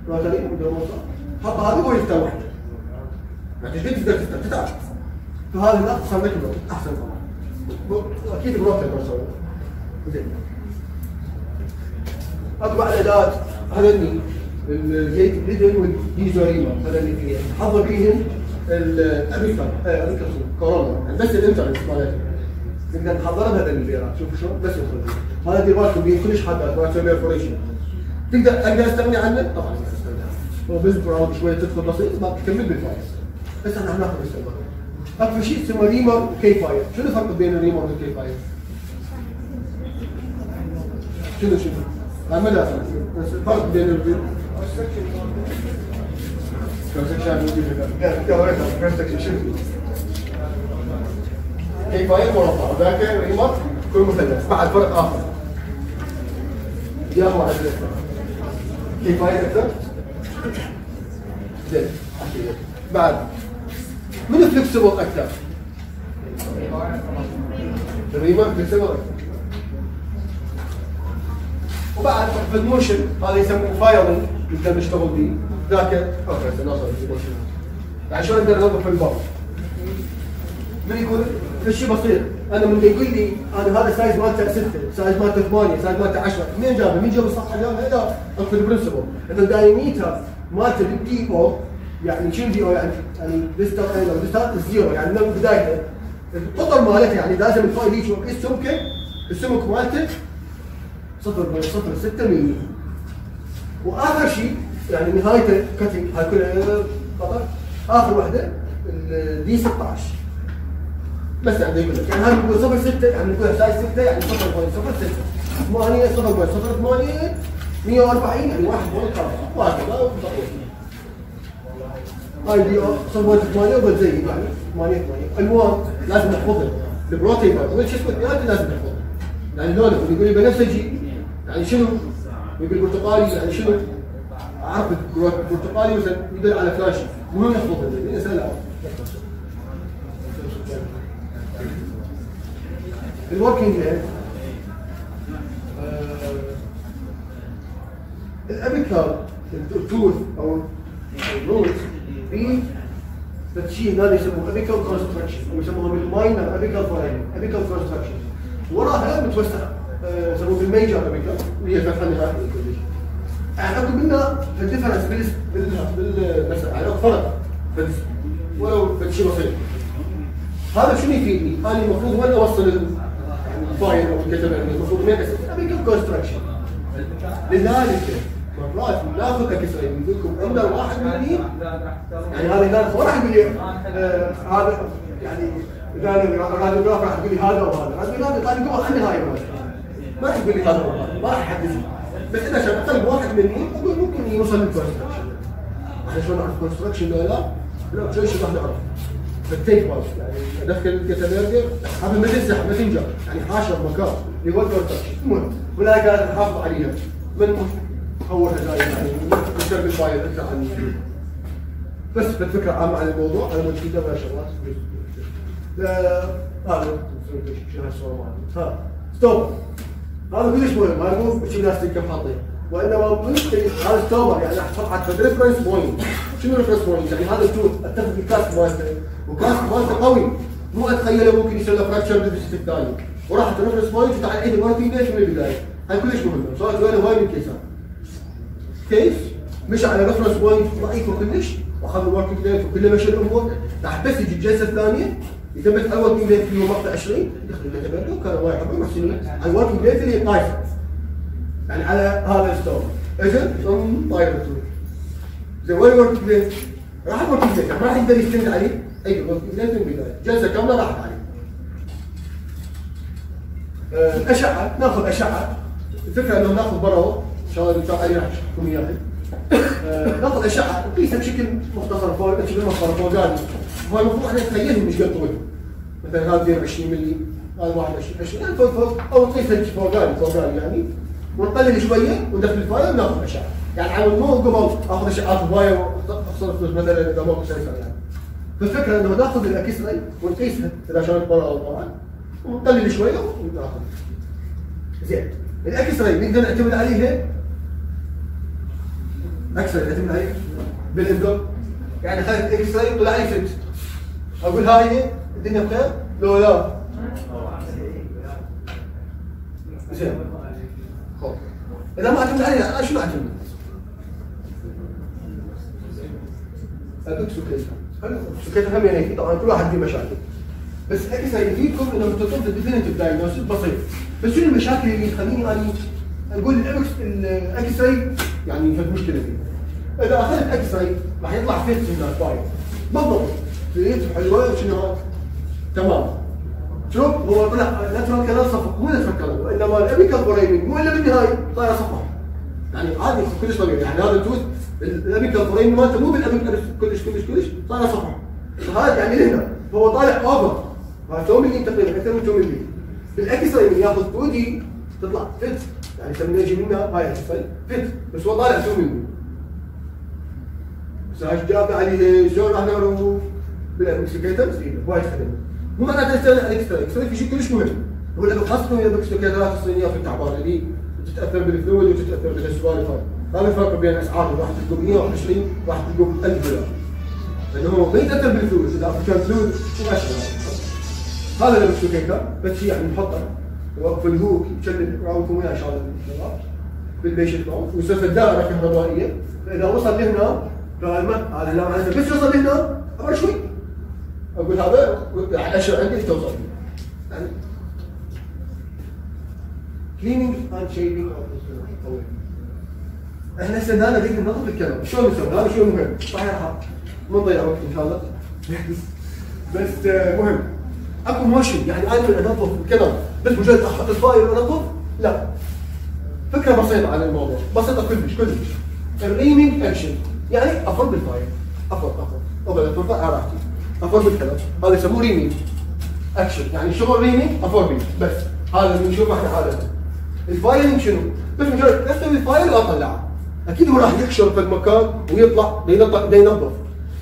روتري مدور موصل حط هذه هو يفتح واحدة يعني إيش تقدر تفتح تتعب فهذا لا لك احسن طبعا أكيد بروتري بسوي زين أربع الادوات هذني الجيت ليدن والديزوريما هذني فيها حضر فيهم الامريكان امريكان كورونا بس الانترنت مالتهم نقدر نحضرها بهذا البيرات شوف شلون بس يخرج هذا بين كلش حدات ما تسوي فوريشن تقدر أقدر أستغني عنه؟ طبعا ما أستغني عنه. هو براوند شوية تدخل بسيط ما تكمل بالفايز. بس إحنا ناخذ استغنى أكثر شيء اسمه ريمر وكي فاير شنو الفرق بين الريمر والكي فاير؟ شنو؟ شنو؟ ما لا الفرق بين الريمر كيف مربع. ذاك ريمر كل مثلث بعد فرق آخر. يا واحد هي أكثر؟ زين بعد من فلكسبل أكثر؟ ال reamer flexible وبعد في ال motion هذا يسموه filing نقدر نشتغل به ذاك okay سنوصل يعني شلون نقدر نوظف الباب؟ من يقول الشيء بسيط. أنا من يقول لي أنا هذا size مالته 6 size مالته 8 size مالته 10 منين جابه؟ مين جاب الصح جابه؟ لا اكو ال principle ان ال diameter مالته ال D0 يعني شنو D0 يعني يعني لو D zero يعني من بدايته القطر مالته يعني لازم ال file هيك السمكة السمك مالته 0.06 ملي وآخر شيء يعني نهايته cutting هاي كلها خطر آخر وحدة ال D 16 بس يعني يقول لك يعني هاي نقول 0 6 يعني نقول size 6 يعني 0.06 8 0.08 140 يعني 1.5 وهكذا هاي دي 0.8 وبتزيد يعني. 8 8 المهم لازم نحفظها البروتين وش اسمه؟ الثلاثه لازم نحفظها يعني لونه. يقول بنفسجي يعني شنو؟ يقول برتقالي يعني شنو؟ أعرف البرتقالي مثلا يدل على فلاشي. مهم نحفظها زين اسال الوركينج ليد ال apical ال tooth أو ال root في تشيل هذا يسموه apical constriction أو يسموها بال minor apical foramen apical constriction وراها متوسعه يسموه بال major apical اللي هي فتحه يعني اكو منا ال difference بال بال مثلا يعني فرق ولو شيء بسيط هذا شنو يفيدني؟ أنا المفروض وين اوصل الفايل أو الكتب المفروض وين ابيكال كونستراكشن لذلك مرات ناخذ إكس راي نقول لكم عندنا واحد دي يعني هذا كان ما لي آه، هذا يعني اذا الراديوجراف راح يقول لي هذا وهذا الراديوجراف يطلع لي جوا عندي هاي ما راح يقول لي هذا وهذا ما راح يحدثني بس اذا اقلب واحد مني أقول ممكن يوصل للكونستراكشن إحنا شلون نعرف كونستراكشن ولا لا؟ لا شوي راح نعرف بالتيك باوس يعني أدخل الكتابيرجر هذا ما تنزح ما تنجر يعني حاشر مكان اللي هو الكونستراكشن المهم ولا قاعد نحافظ عليها. من أول هدايا يعني نشر بالفايل انت عن بس بالفكرة عامة عن الموضوع أنا موجود كذا شغلات هذا ستوب. هذا كلش مهم ما مو شي ناس كم حاطين. وإنما هذا ستوبر يعني أحط حتى ريفرنس بوينت شنو reference point؟ يعني هذا ال tooth اتخذ ال cusp مالته؟ و cusp مالته قوي. مو أتخيله ممكن يصير له fracture بالجزء الثاني. وراحت ال reference point وتعال عيد ال working length من البداية. هاي كلش مهمه صارت وين هواي من case ات كيف؟ مشى على reference point ضعيفه كلش وأخذ ال working length وكله مشى الأمور راح بس يجي الجلسه الثانية يثبت ال working length في مقطع 20 يدخل ال gutta وكان الله يحبه محسنين على ال working length اللي طايفه يعني على هذا ال stopper اجى التويت زين وين ال working length؟ راح ال working ما راح يقدر يستند عليه. أي ال working length من البدايه جلسة كاملة راحت عليه آه، الأشعة نأخذ أشعة. الفكرة إنه نأخذ برا إن شاء الله الدكتور علي راح يشرحكم اياها آه، نأخذ أشعة. نقيسها بشكل مختصر فوق بشكل مختصر فوقاني هو المفروض إحنا نتخيلهم مش قد طول مثلا هذا دير 20 ملي هذا 21 20 يعني فوق فوق أو نقيسها فوقاني فوقاني يعني ونقلل شوية وندخل ال file ونأخذ أشعة. يعني على مو قبل أخذ اشعات ال file واخسر فلوس مثلا إذا ماكو sensor يعني فالفكرة إنه ناخذ ال x-ray ونقيسها إذا كانت برا أو طبعا ونقلل شوية وناخذ زين ال x-ray نقدر نعتمد عليها x-ray عندنا هاي بالاندور يعني خليت x-ray طلع لي fit أقول هاي الدنيا بخير؟ لو لا. زين. إذا ما اعتمد عليه أنا شنو أعتمد؟ أدوك locator حلو سكيتها هم يعني طبعا كل واحد فيه مشاكل. بس x يفيدكم إنه تطلب ال definitive diagnosis بسيط. بس شنو المشاكل اللي تخليني أني أقول ال x ال x-ray يعني في مشكله فيه؟ إذا أخذت x-ray راح يطلع fit هناك وايد بالضبط fit حلوة. شنو؟ تمام. شوف هو طلع lateral canal صفق مو lateral canal وانما ال apical foramen مو إلا بالنهاية. صاير صفح يعني عادي كلش طبيعي. يعني هذا التوت ال apical foramen مالته مو بال apical كلش كلش كلش صاير صفح فهذا يعني هنا فهو طالع over. هذا 2 ملي؟ تقريبا أكثر من 2 ملي. بال x-ray ياخذ 2 D تطلع fit. يعني لما يجي منها هاي الحصه fit. بس هو طالع 2 ملي. بس هاي جاب عليه شلون راح نعرف؟ بالانكسكيترز وايد خدمه مو معناته تستخدم الاكسترا الاكسترا في شيء كلش مهم. هو لأنه خاصة اذا باكستوكيترات الصينيه في التعبان اللي تتاثر بالفلويد وتتأثر بالسوالف هذا الفرق بين الاسعار واحد تلقوا 120 واحد تلقوا 1000 دولار. لأنه هو ما يتاثر بالفلويد إذا كان فلويد شو هذا الاكستوكيتر بس يعني نحطه وقف ال hook يشلل راوكم وياه ان شاء الله بال patient mouth ويصير في الدائرة كهربائيه فإذا وصل لهنا هذا لا معناته بس وصل لهنا عبر شوي. أقول هذا راح اشر عندي توصل؟ يعني cleaning and shaping إحنا هسه هنا نريد ننظف الكلام شلون نسوي؟ هذا شيء مهم. صحيح ما نضيع وقت إن شاء الله. بس آه، مهم. أكو motion يعني أنا انظف الكلام. بس مجرد أحط ال file وانظف لا. فكرة بسيطة عن الموضوع. بسيطة كلش كلش. ال reaming action. يعني افر بال file افر افر افر افر على راحتي افر بالكلام هذا يسموه reaming. action. يعني شغل reaming؟ افر بيه بس. هذا اللي نشوفه إحنا حاليا ال filing شنو؟ بس مجرد أسوي ال file وأطلعه. أكيد هو راح يحشر في المكان ويطلع دا ينظف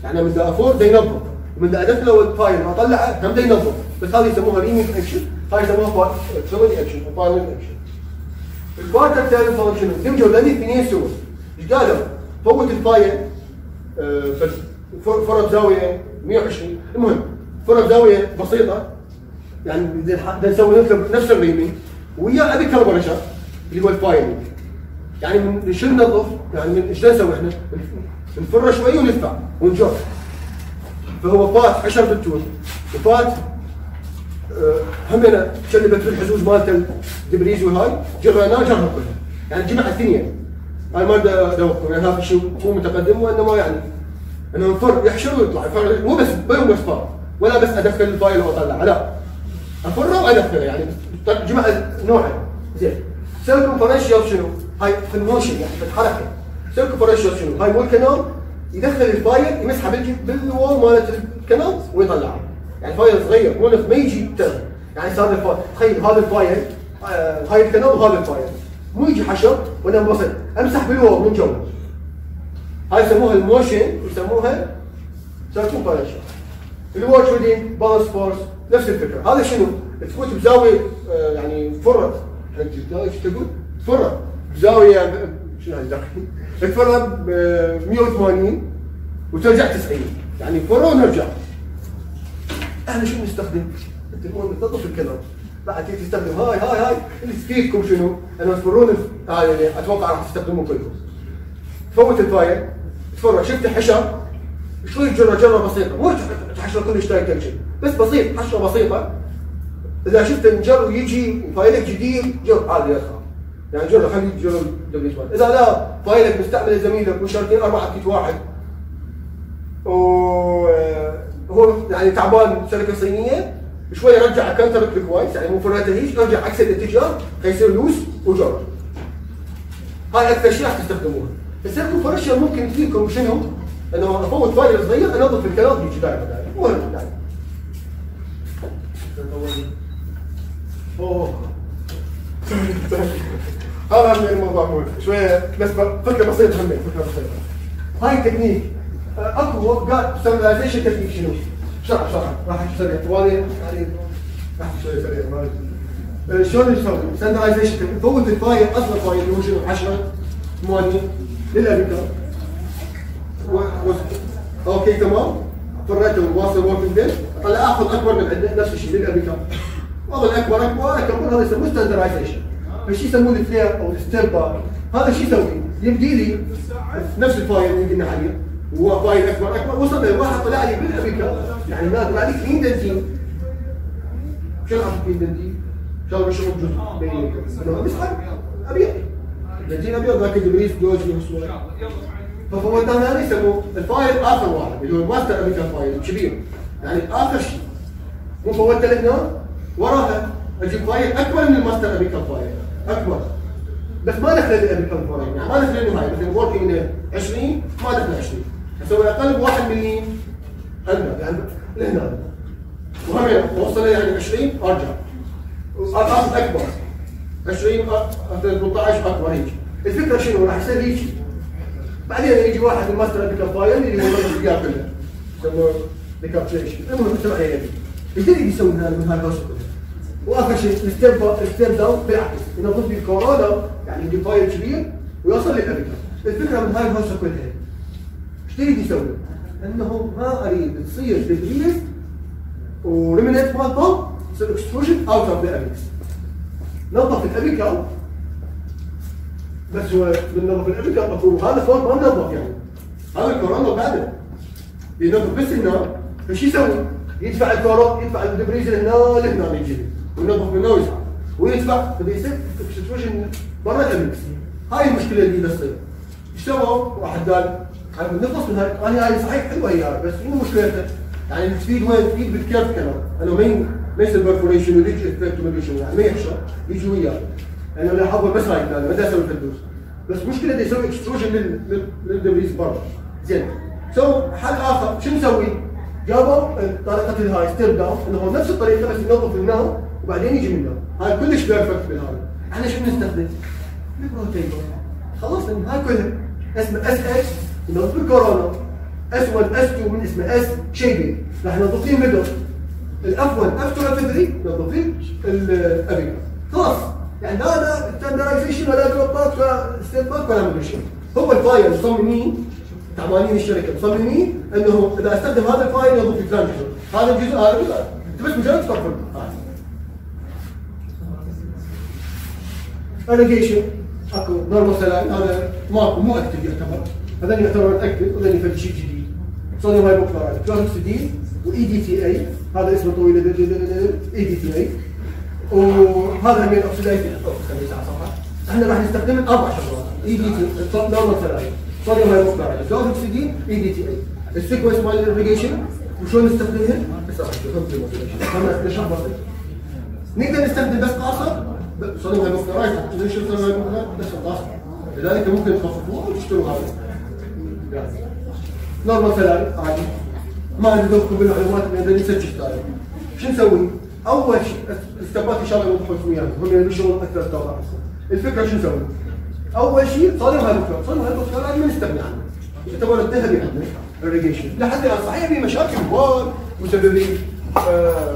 يعني من دا افور دا ينظف من دا ادخله الفايل هم ينظف بس هذه يسموها ريمينج اكشن هاي يسموها فايل اكشن فايلنج اكشن البارت هو شنو؟ دمجوا ذني اثنين سوا إيش قالوا؟ فوت الفايل آه، فرض زاوية 120 المهم فرض زاوية بسيطة. يعني نسوي نفس الريمينج ويا أبي كالبريشر اللي هو الفايلنج يعني من شو ننظف؟ يعني من إيش نسوي إحنا؟ نفره شوي وندفع ونجر فهو فات حشر بال dentin وفات آه، همنا شلبت في الحزوز مالته ال debris وهاي جرناه جرها كلها يعني جمع الدنيا هاي ما ادوقكم يعني هذا شيء مو متقدم وإنما يعني إنه الفر يحشر ويطلع مو بس بس فر ولا بس أدخل ال file واطلعه لا أفره وأدخله يعني جمع نوعين زين سوي circumferential شنو؟ هاي في ال motion يعني في الحركة. كونفرنشال شنو؟ هاي مو الكنال يدخل الفايل يمسحه بالوول مالت الكنال ويطلعه. يعني file صغير مو ما يجي يعني صار ال file تخيل هذا ال file آه، هاي ال canal وهذا ال file. مو يجي حشر ولا انبسط امسح بال wall من جوا. هاي يسموها ال motion يسموها circumferential ال watch winding balanced force. نفس الفكرة. هذا شنو؟ تفوت بزاويه آه، يعني فرة. إيش تقول؟ فرة. بزاويه شنو هالدقيقه؟ تفرة ب 180 وترجع 90 يعني فرة ونرجع إحنا شو نستخدم؟ الفايل تنظف ال canal. بعد تيجي تستخدم. هاي هاي هاي. اللي تفيدكم شنو؟ انه تفرون هاي أتوقع راح تستخدموه كلكم تفوت ال file. تفرج شفت حشر شوي جرة جرة بسيطة. مو تحشر كل شيء. tension بس بسيط. حشرة بسيطة. إذا شفت الجر يجي file ك جديد جر عادي يا يعني جر خلي جر إذا لا file ك مستعمل زميلك وشاركين أربعة kit واحد. وهو يعني تعبان شركة صينية شوي رجع counter clockwise يعني مو فرنته هيش ارجع عكس الاتجاه فيصير loose وجر هاي أكثر شيء راح تستخدموها بس الكونفرشن ممكن تفيدكم شنو؟ إنه أفوت file صغير أنظف الكلام يجي دائما دائما مهم يعني. أوه. هذا من الموضوع مهم شوية بس فكرة بسيطة هم فكرة بسيطة. هاي تكنيك أكو قال standardization technique شنو؟ بسرعة بسرعة راح احكي سريع طوالي. يعني احكي شوية سريع شلون نسوي؟ standardization technique فوت ال file أصل ال file اللي هو شنو؟ 10 8 لل apical okay تمام. فريته واصل working length اطلع آخذ أكبر من عنده نفس الشيء. لل apical والله الأكبر أكبر أكبر. هذا يسموه standardization فشي يسموه ال flare أو ال step back؟ هذا شو يسوي؟ يبدي لي نفس ال file اللي قلنا عليه. هو file أكبر أكبر وصل واحد طلع لي بال apical يعني ما طلع لي clean dentin شو عم clean dentin؟ شو بشرب جزء بينكم إنه مسحب أبيض. dentin أبيض ذاك ال debris دوز وسوي ففوتان هذا يسموه ال file آخر واحد اللي هو ال master apical file كبير. يعني آخر شيء. مو فوتت لهنا؟ وراها أجيب file أكبر من ال master apical file. أكبر. بس ما دخل ال apical file يعني ما دخل النهايه مثلا working 20 ما دخل 20 أسوي أقل بواحد ملي هنا يعني لهنا. وهم اوصل يعني 20 أرجع. اخذ أكبر. 20 18 أكبر هيك. الفكرة شنو؟ راح يصير هيك. بعدين يجي واحد من ماستر اللي هو اياه كله. يسموه recapitulation المهم انت إيش اللي يسوي هذا من هذا وآخر شيء ال step ال step down بالعكس. ينظف لي ال coronal يعني يجيب file كبير ويوصل لل apical الفكرة من هاي الهوسة كلها. إيش تريد يسوي؟ إنه ما أريد تصير debris و remnant مالته تصير extrusion out of the apex نظف ال apical بس هو بننظف الابيكال مفروض هذا فوق ما منظف يعني. هذا ال coronal بعده. ينظف بس هنا فشو يسوي؟ يدفع ال coronal يدفع ال debris هنا لهنا يجي وينظف من هنا ويسحب ويدفع فبيصير extrusion برا ال apex هاي المشكلة اللي تصير سووا؟ واحد قال أنا بنخلص من هاي أنا هاي صحيح حلوة هي بس مو مشكلتها. يعني تفيد وين؟ تفيد بال curved canal انه ما ما يصير perforation ويجي effect يعني ما يحشر يجي وياه. اللي حضر بس هاي ما بدي أسوي فلوس بس مشكلة بدي أسوي extrusion لل debris برا. زين. so حل آخر. شو نسوي؟ جابوا طريقة الهاي step down إنه هو نفس الطريقة بس ينظف النار وبعدين يجي من النار هاي كلش perfect بالهاي إحنا شو بنستخدم؟ ال ProTaper خلص هاي كلها. اسمه S X ينظف ال coronal S 1 S 2 من اسمه S shaping راح ننظف فيه middle ال F 1 F 2 F 3 ننظف فيه الابيض خلاص يعني هذا standardization ولا دروبات ولا step back ولا مدري شيء. هو ال file مصممين تعبانين الشركة مصممين إنه إذا أستخدم هذا ال file يضيف جزء هذا الجزء هذا الجزء. أنت بس مجرد اريجيشن اكو normal saline هذا ماكو مو active يعتبر هذا يعتبر active وهذا يفرد شيء جديد sodium hypochlorite chlorhexidine و EDTA هذا اسمه طويل EDTA وهذا من ال oxidize إحنا راح نستخدم أربع شغلات اي دي تي نورمال سلاين صوديوم هايبوكلورايد كلوروكسيدين اي دي تي اي السيكونس مال الاريجيشن وشلون نستخدمها؟ بس راح نقدر نستخدم بس قاصر مفترايت زي شو صدمها مفترايت بس القاصر لذلك ممكن تخففوها وتشتروا هذا. نورمال سلالي عادي. ما عندي ذوقكم بالمعلومات عندنا نسجل تاريخ شو نسوي؟ أول شيء استبات إن شاء الله يوضحوا لكم اياها هم اللي شغل أكثر توضيح الفكرة شو نسوي؟ أول شيء صادم هايبوكلور صادم هايبوكلور ما نستغني عنه يعتبر الذهبي عندنا الريجيشن لحد الآن صحيح في مشاكل كبار مسببين.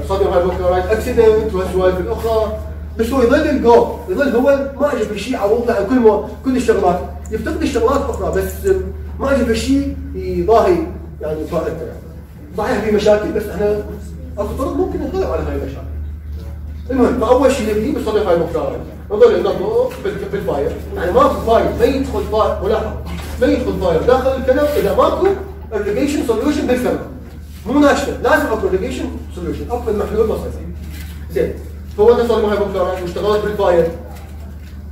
صوديوم هايبوكلورايد أكسيدنت والسوالف الأخرى. بس هو يظل الجو يظل هو ما عجب الشيء عوض له كل كل الشغلات. يفتقد الشغلات أخرى بس ما عجب الشيء يضاهي يعني فائدته صحيح في مشاكل بس إحنا أكو طرق ممكن نتغلب على هاي المشاكل. المهم فأول شيء نبدي بال sodium hypochlorite نظل نضبطه بال file. يعني ماكو file ما يدخل file ملاحظ ما يدخل file. داخل ال canal إذا ماكو irrigation solution بال canal مو ناشفة لازم أكو irrigation solution أكو محلول بسيط زين. فوت sodium hypochlorite واشتغلت بال file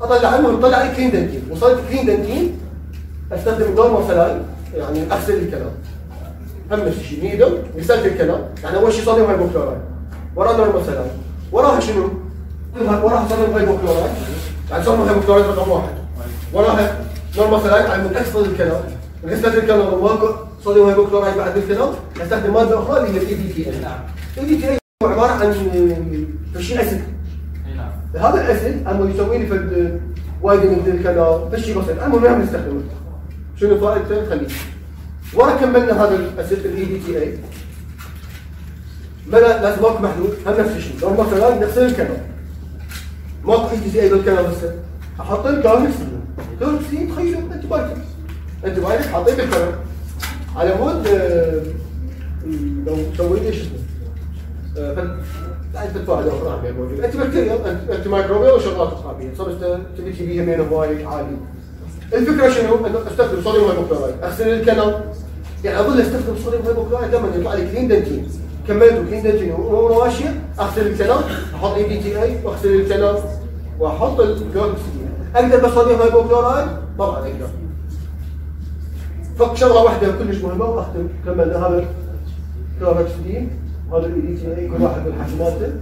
أطلع المهم طلع لي clean dentin. وصلت clean dentin أستخدم دور مثلا يعني أغسل ال canal. هم نفس الشيء needle غسلت ال canal. يعني أول شيء sodium hypochlorite وراه normal saline وراها شنو؟ وراها sodium hypochlorite يعني sodium hypochlorite رقم واحد. وراها normal saline يعني من أغسل ال canal. غسلت ال canal. وماكو sodium hypochlorite بعد ال canal. أستخدم مادة أخرى اللي هي الاي دي تي اي الاي دي تي اي هو عبارة عن ترشيح acid هذا ال acid أما يسوي لي فد وايدنج للكلام بس شيء بسيط المهم نحن نستخدمه. شنو فائدته؟ خليه. ورا كملنا هذا الاسيد الاي دي تي اي بلا لازم ماكو محلول. هم نفس الشيء. لو مثلا نغسل الكلام. ماكو اي دي تي اي بالكلام هسه أحط الكلام كلوركسين تخيلوا انت بايتك انت بايتك حاطيه بالكلام. على مود آه، لو سويت إيش اسمه آه، يعني تتفاعل أخرى موجود antibacterial antimicrobial وشغلات أخرى صار تبي تجيبيها من هواي عادي الفكرة شنو؟ انه استخدم sodium hypochlorite اغسل ال canal يعني اظل استخدم sodium hypochlorite لما يطلع لي clean dentin كملت clean dentin واموره ماشيه اغسل ال canal أحط EDTA واغسل ال canal واحط الكلوركسيدين أقدر بس sodium hypochlorite؟ طبعا أقدر فقط شغله واحدة كلش مهمه واختم كملنا هذا كلوركسيدين هذا الاي دي تي اي كل واحد بالحجم مالته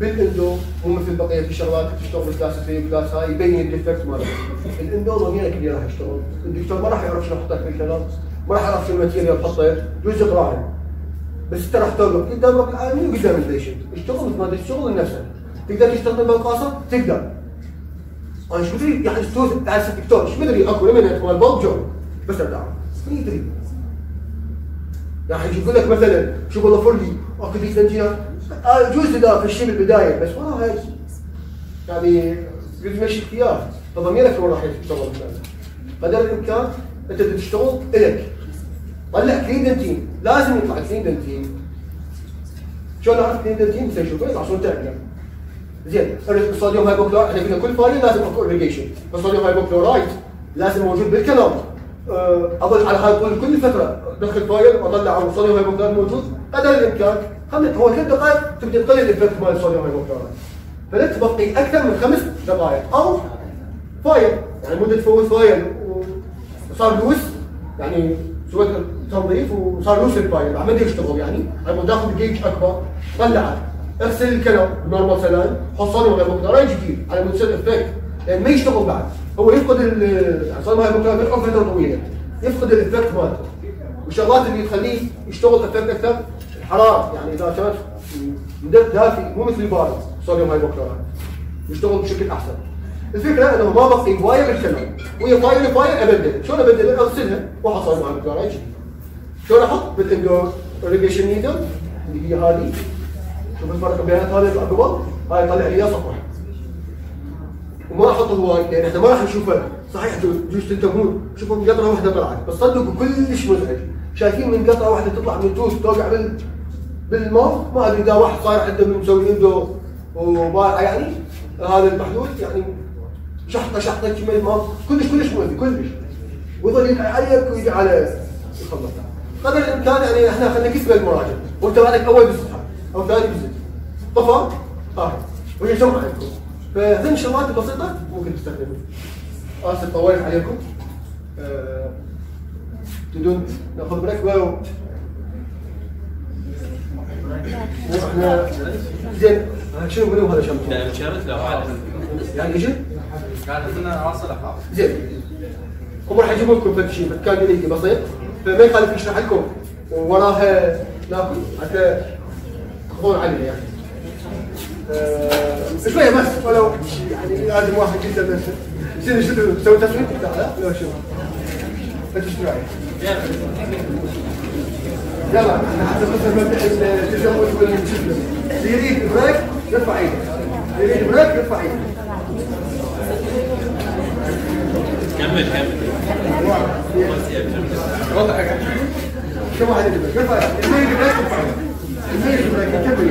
بالإندو مثل بقية الشغلات تشتغل بالكلاس 3 كلاس هاي يبين الديفكت ماله الإندو ضميرك اللي راح يشتغل. الدكتور ما راح يعرف شنو يحط لك بالكلام ما راح يعرف شنو الماتيريال تحطه جزء قراعي بس انت راح تطلق قدام رب العالمين وقدام البيشنت اشتغل مثل ما تشتغل لنفسك تقدر تستخدم بالقاصه تقدر. أنا شو يعني شو تعال الدكتور. شو مدري أكو لمن؟ مال بوب جو بس ابدا ما يدري يعني يقول لك مثلا شوف والله فرلي أكو ذيك زنجيره آه جزء ذا في الشيء بالبدايه بس هاي يعني قلت ماشي اختيار. فضميرك وين راح يشتغل؟ مثلا قدر الإمكان أنت تشتغل إلك. طلع كلين دنتين لازم يطلع كلين دنتين شلون اعرف كلين دنتين؟ بس اشوفه يطلع صوره تاكله زين الصوديوم هايبوكلورايد إحنا قلنا كل فايل لازم أكو اريجيشن ال sodium hypochlorite لازم موجود بال canal. أه، اظل على هاي طول كل فترة ادخل file واطلع ال sodium hypochlorite موجود. قدر الامكان خمس هو ثلاث دقائق؟ تبدأ تقلل ال effect مال ال sodium hypochlorite فلا تبقي أكثر من خمس دقائق. أو file يعني مدة تفوت file وصار loose يعني سويت تنظيف وصار loose ال file عمل يشتغل يعني؟ عمل داخل جيج أكبر. طلعت اغسل ال canal. normal saline. حصله مقدار جديد. على مود يصير effect لأن ما يشتغل بعد. هو يفقد ال صار هاي مقدار بيقعد فترة طويلة. يفقد ال effect مالته والشغلات اللي تخليه يشتغل effect أكثر. الحراره يعني إذا كانت مدد دافي مو مثل البارد. sodium hypochlorite يشتغل بشكل أحسن. الفكرة إنه ما بقي file بال canal وهي file file أبدل. شلون أبدل؟ أغسلها واحط sodium hypochlorite شلون أحط؟ بال endo irrigation needle اللي هي هذه. شوف الفرق بين هذا قبل هاي طلع لي صفحة. وما أحط هواي لأن إحنا ما راح نشوفه. صحيح جوز تنتبهون شوفوا من قطره واحدة طلعت. بس صدقوا كلش مزعج. شايفين من قطرة واحدة تطلع من الجوز توقع بال بالموت. ما أدري إذا واحد صاير عنده من مسوي عنده وبارعه يعني هذا المحلول يعني شحطه شحطة كمية ما كلش كلش مؤذي كلش. ويظل يدعي عليك ويدعي على يخلص. قدر الإمكان يعني إحنا خلينا كسب المراجع. وأنت بعدك أول فيزت أو ثاني فيزت طفى؟ آه. وهي جمعه عندكم فهذين الشغلات البسيطه ممكن تستخدمها آسف طولت عليكم آه، تريدون نأخذ بريك. ولو وإحنا زين شنو منو هذا شمس؟ شرط لو عادة. يعني إيش؟ قاعد أنا اخاف زين. هم راح يجيبوا لكم فد شيء كان جديد بسيط. فما يخالف يشرح لكم. وراها نأكل حتى تاخذون عليه يعني. شوية بس ولو يعني لازم واحد جدا بس شنو شنو تسوي تصوير لا لا شنو انت إيش رايك؟ يلا حتى مثلا مبدا التجمل والشده اللي يريد بريك يرفع ايده اللي يريد بريك يرفع ايده كمل كمل وضعك كم واحد؟ يرفع ايده اللي يريد break يرفع ايده اللي يريد break يكمل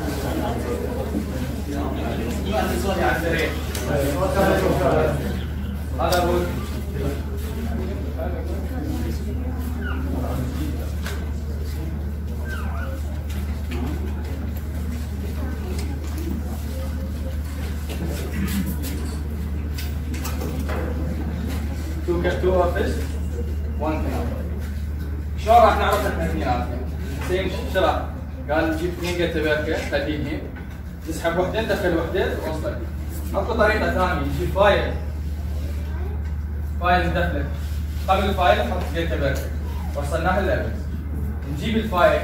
يؤثر صوتي على هذا هو two two of this شلون راح نعرف إحنا اثنيناتنا؟ حسين شرح قال جيب اثنين gutta percha خليهن تسحب وحدة تدخل وحدة توصلك أكو طريقة ثانية تجيب file. file مدخله قبل ال file حط gutta percha وصلناها لل apex نجيب ال file.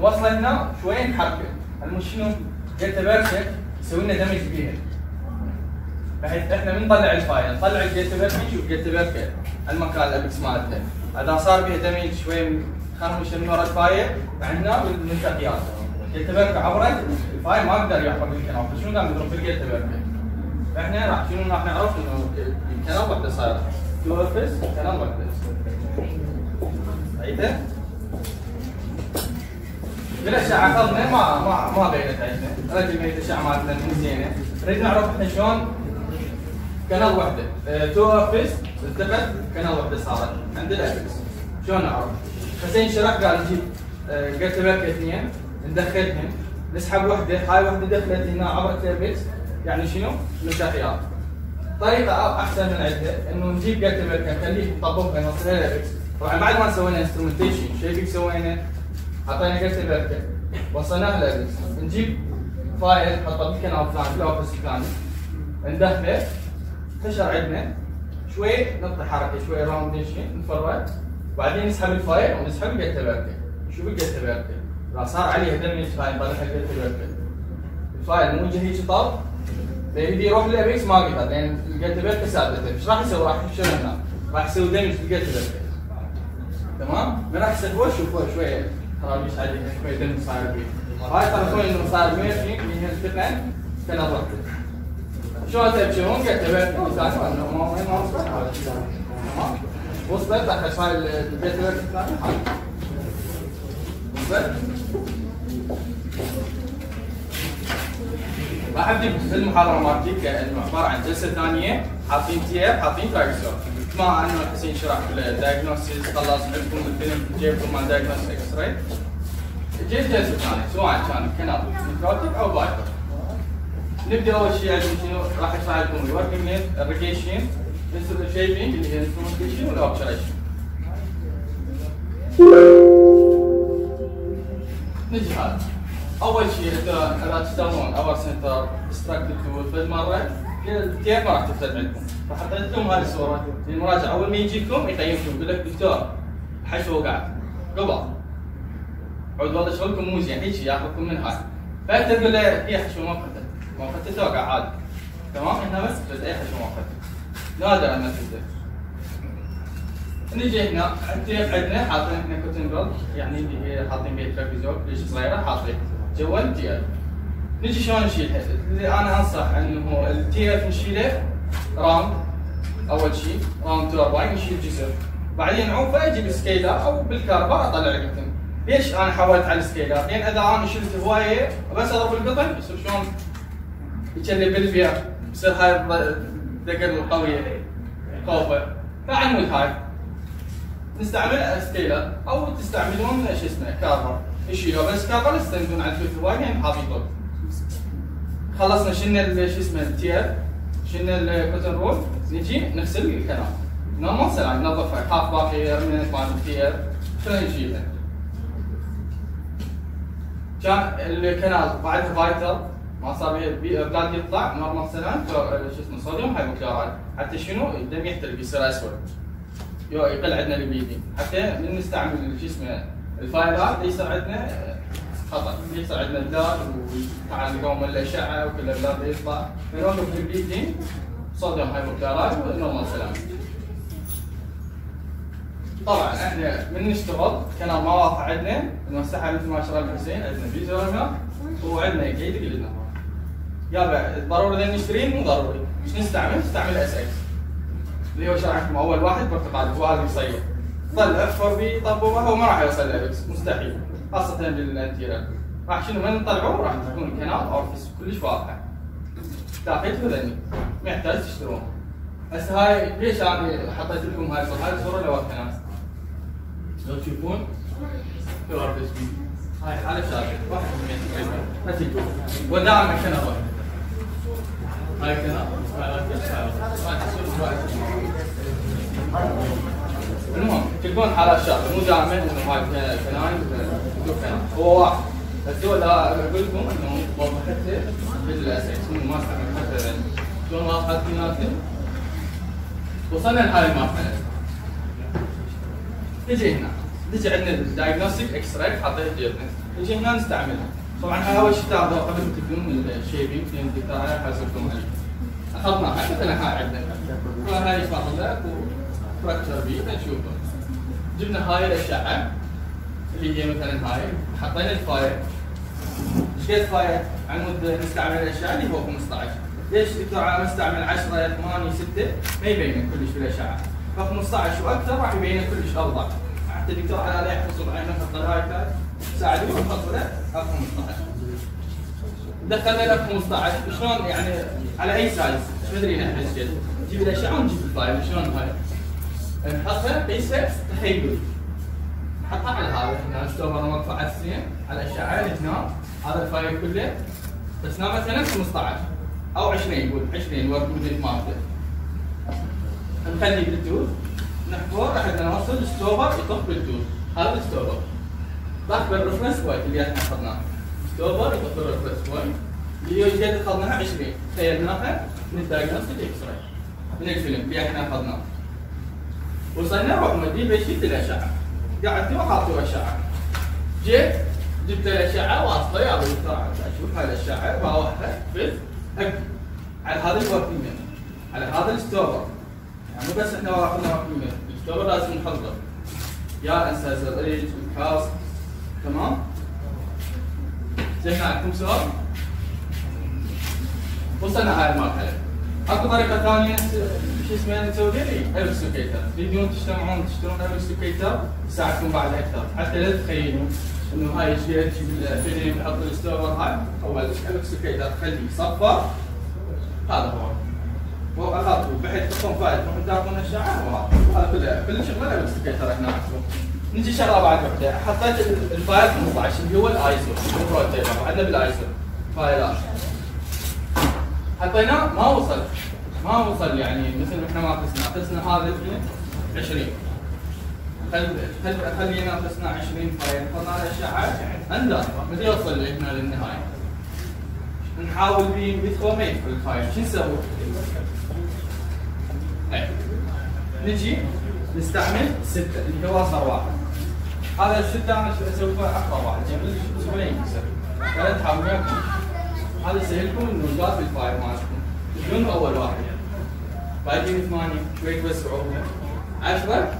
نوصله هنا شوية نحركه. المهم شنو؟ gutta percha يسوي لنا damage بيها. بحيث إحنا من نطلع ال file. نطلع ال gutta percha شوف gutta percha المكان ال apex مالته. إذا صار بها دمج شوية من خرمش من ورا الفايل. عندنا بالمنتقيات جيت بيرفكت عبرت الفايل ما قدر يحفظ الكنال فشنو قام يضرب الجيت بيرفكت فاحنا راح شنو راح نعرف إنه الكنال وحده صايره تو ارفس كنال وحده عيدة؟ بالاشعه اخذنا ما ما ما بينت عندنا رجل بيت الاشعه مالتنا من زينة. نريد نعرف إحنا شلون canal وحدة. two orifice التقت canal وحدة صارت. عند ال apex شلون نعرف؟ حسين شرح قال نجيب آه، قلت له اثنين. ندخلهم. نسحب وحدة هاي وحدة دخلت هنا عبر ال apex يعني شنو؟ مساحيات طريقة أحسن من عدة إنه نجيب قلت له نخليه نطبقها نوصلها ال apex طبعا بعد ما سوينا instrumentation شيء سوينا؟ أعطينا gutta percha وصلناها ل apex نجيب file نحطه بال canal الثاني بال orifice الثاني ندخله انتشر عندنا. شوي نقطع حركة شوي rotation نفرد. بعدين نسحب ال file ونسحب gutta percha شوف gutta percha اذا صار عليه دم ال file gutta percha ال file مو هيك طب يبي يروح لل apex ما قدر لأن ال gutta percha ثابته إيش راح يسوي؟ راح يفشل هنا. راح يسوي damage في ال gutta percha تمام؟ من راح يسوي شوفوا شوي خرابيش عليها شوي دم صاير بيه هاي ترى كون انه صار ماشي من التقن كان ضغط شلون تبشرون قلت له انه ما وصلت وصلت دخل صار البيت ورك الثاني راح أبدي بالمحاضره مالتي إنه عبارة عن جلسة ثانية حاطين تياب حاطين تراكسور ما أنه حسين شرح بالدايجنوستيز خلص عندكم الفيلم جايبكم مال دايجنوستيك إكس راي جيت جلسة ثانية سواء كان canal necrotic أو vital نبدأ أول شيء عندنا شنو؟ راح اشرح لكم ال working length الريجيشن ال shaping اللي هي ال instrumentation وال obturation هذا أول شيء اذا تشتغلون اور سنتر destructed tooth فد مره ال TF ما راح تفتد عندكم فحطيت لكم هذه الصورة. للمراجعه أول ما يجيكم يقيمكم يقول لك دكتور حشو وقعت. قبل. عود والله شغلكم مو زين هيك ياخذكم من هاي. فانت تقول له هي حشو ما فتت ما عادي تمام؟ هنا بس بس اي حشو ما نادر أن تفتت نجي هنا التيب عندنا حاطين هنا كوتن جولد يعني حاطين بيها ترابيزور ليش صغيره حاطين جوا التيب نجي شلون نشيلها؟ أنا انصح انه التي اف نشيله راوند اول شيء راوند تورباين نشيل جزء بعدين عوفه أجيب السكيلر أو بالكهرباء اطلع القطن ليش أنا حولت على السكيلر؟ لأن اذا أنا شلت هوايه بس اضرب القطن يصير شلون يكلي بالبيع يصير هاي الدقر القويه خوفه فعمود هاي نستعمل سكيلر أو تستعملون شو اسمه كاربر يشيلوا بس كاربر يستندون على الفلفل وايد يعني حاطينه خلصنا شلنا شو اسمه ال TF شلنا ال cotton roll نجي نغسل ال canal normal saline ننظفها حاف باقي رمينا مال ال TF شلون نشيلها كان ال canal بعدها vital. ما صار blood يطلع. normal saline شو اسمه sodium hypochlorite. حتى شنو؟ الدم يحترق يصير أسود. يقل عندنا ال bleeding حتى من نستعمل شو اسمه الفايلات يصير عندنا خطر يصير عندنا blood وتعال نقوم الاشعه وكل ال blood يطلع. نوقف ال bleeding sodium hypochlorite و normal saline. طبعا إحنا من نشتغل كان ما واضح عندنا نمسحها مثل ما شرح الحسين عندنا Peeso وعندنا جيد قلنا. يابا ضروري ذا نشتريه مو ضروري. إيش نستعمل؟ نستعمل SX. اللي هو شرح لكم اول واحد برتقال هو هذا يصير؟ طلع فور طبوها هو ما راح يوصل لابكس مستحيل خاصة بالانتيرير راح شنو من نطلعوه راح تكون الكنال اورفيس كلش واضحة داخل ذني ما يحتاج تشترون. هسه هاي ليش أنا حطيت لكم هاي الصورة؟ هاي الصورة لوقت ناس لو تشوفون في بي هاي حالة شاكر واحد من ما تجون ودائما كنال واحد هاي كنال المهم تلقون حالات شاطئ مو دائما انه هاي كناين هو واحد بس هو أقول لكم انه وضحته بالاساس انه ما استعمل حتى شلون واضحه كنايته وصلنا لهاي المرحله نجي هنا نجي عندنا الدايجنوستيك إكس راي حاطين جيبنا نجي هنا نستعملها طبعا هاي اول شيء تاخذوا قبل ما تبدون الشيبينج لأن الدكتور على حاسبكم عليه اخذناها مثلا هاي عندنا هاي فاضله وفراكتشر بي نشوفه جبنا هاي الاشعه اللي هي مثلا هاي حطينا الفاير إيش قد فاير على مود نستعمل الاشعه اللي هو 15 ليش دكتور عام نستعمل 10 8 6 ما يبين كلش في الاشعه ف 15 وأكثر راح يبين كلش اوضح حتى الدكتور على لا يحفظ يحط الهاي تاج ساعدوه يحط له اف 15 دخلنا له 15 شلون يعني على أي سايز إيش مدري إحنا إيش نجيب الاشعه ونجيب الفايل شلون هاي؟ نحطها قيسها تخيل. نحطها على هذا هنا ستوبر مرفع على السين على الاشعه هنا هذا الفايل كله. بس هنا مثلا 15 أو 20 يقول 20 ورك مدري مالته نخلي بالتوث نحفر راح نوصل الستوبر يطق بالتوث هذا الستوبر ضغط بالرفرنس بوينت اللي إحنا أخذناه. ستوبر يطق بالرفرنس بوينت اللي جد أخذناها 20 خيلناها من الدايجنوستيك إكس راي من الفيلم اللي إحنا أخذناه. وصلنا روح مدي بشيت الاشعه قعدت وحاطوا اشعه جيت جبت الاشعه واصله يا أبو أشوف هاي الاشعه في أكد على هذا الوركينج على هذا الستوبر يعني مو بس إحنا اخذنا وركينج الستوبر لازم نحضر. يا انساز الريج والكاست تمام؟ زين عندكم سؤال؟ وصلنا هاي المرحلة. اكو طريقه ثانية شو اسمه نسوي لي ايرسوكيتر تريدون تجتمعون تشترون ايرسوكيتر يساعدكم بعد أكثر حتى لا تتخيلون انه هاي الشيء تجيب الفيلم تحط الستور هاي اول ايرسوكيتر تخليه صفر هذا هو هو اخذته بحيث تكون فايد تروحون تاخذون الاشعه هذا كله كل شغله إحنا نعرفه نجي شغله بعد وحده حطيت الفايل 15 اللي هو الايسو البروتيبر عندنا بالايسو فايلات حطيناه ما وصل. ما وصل يعني مثل إحنا ما قسنا. قسنا هذا 20 خل خل خلينا قسنا 20 فايل. حطينا الاشعه عنده متى يوصل هنا للنهاية؟ نحاول به يدخل ما يدخل الفايل. شو نسوي؟ إيه. نجي نستعمل ستة اللي هو أصغر واحد. هذا الستة أنا أسوي اكبر واحد. جميل سهولين يكسر ولا تحاولون ياكل هذا يسهلكم إنه جاب الفايل مالكم تجون اول واحد؟ باقيين ثمانية شوي توسعوه 10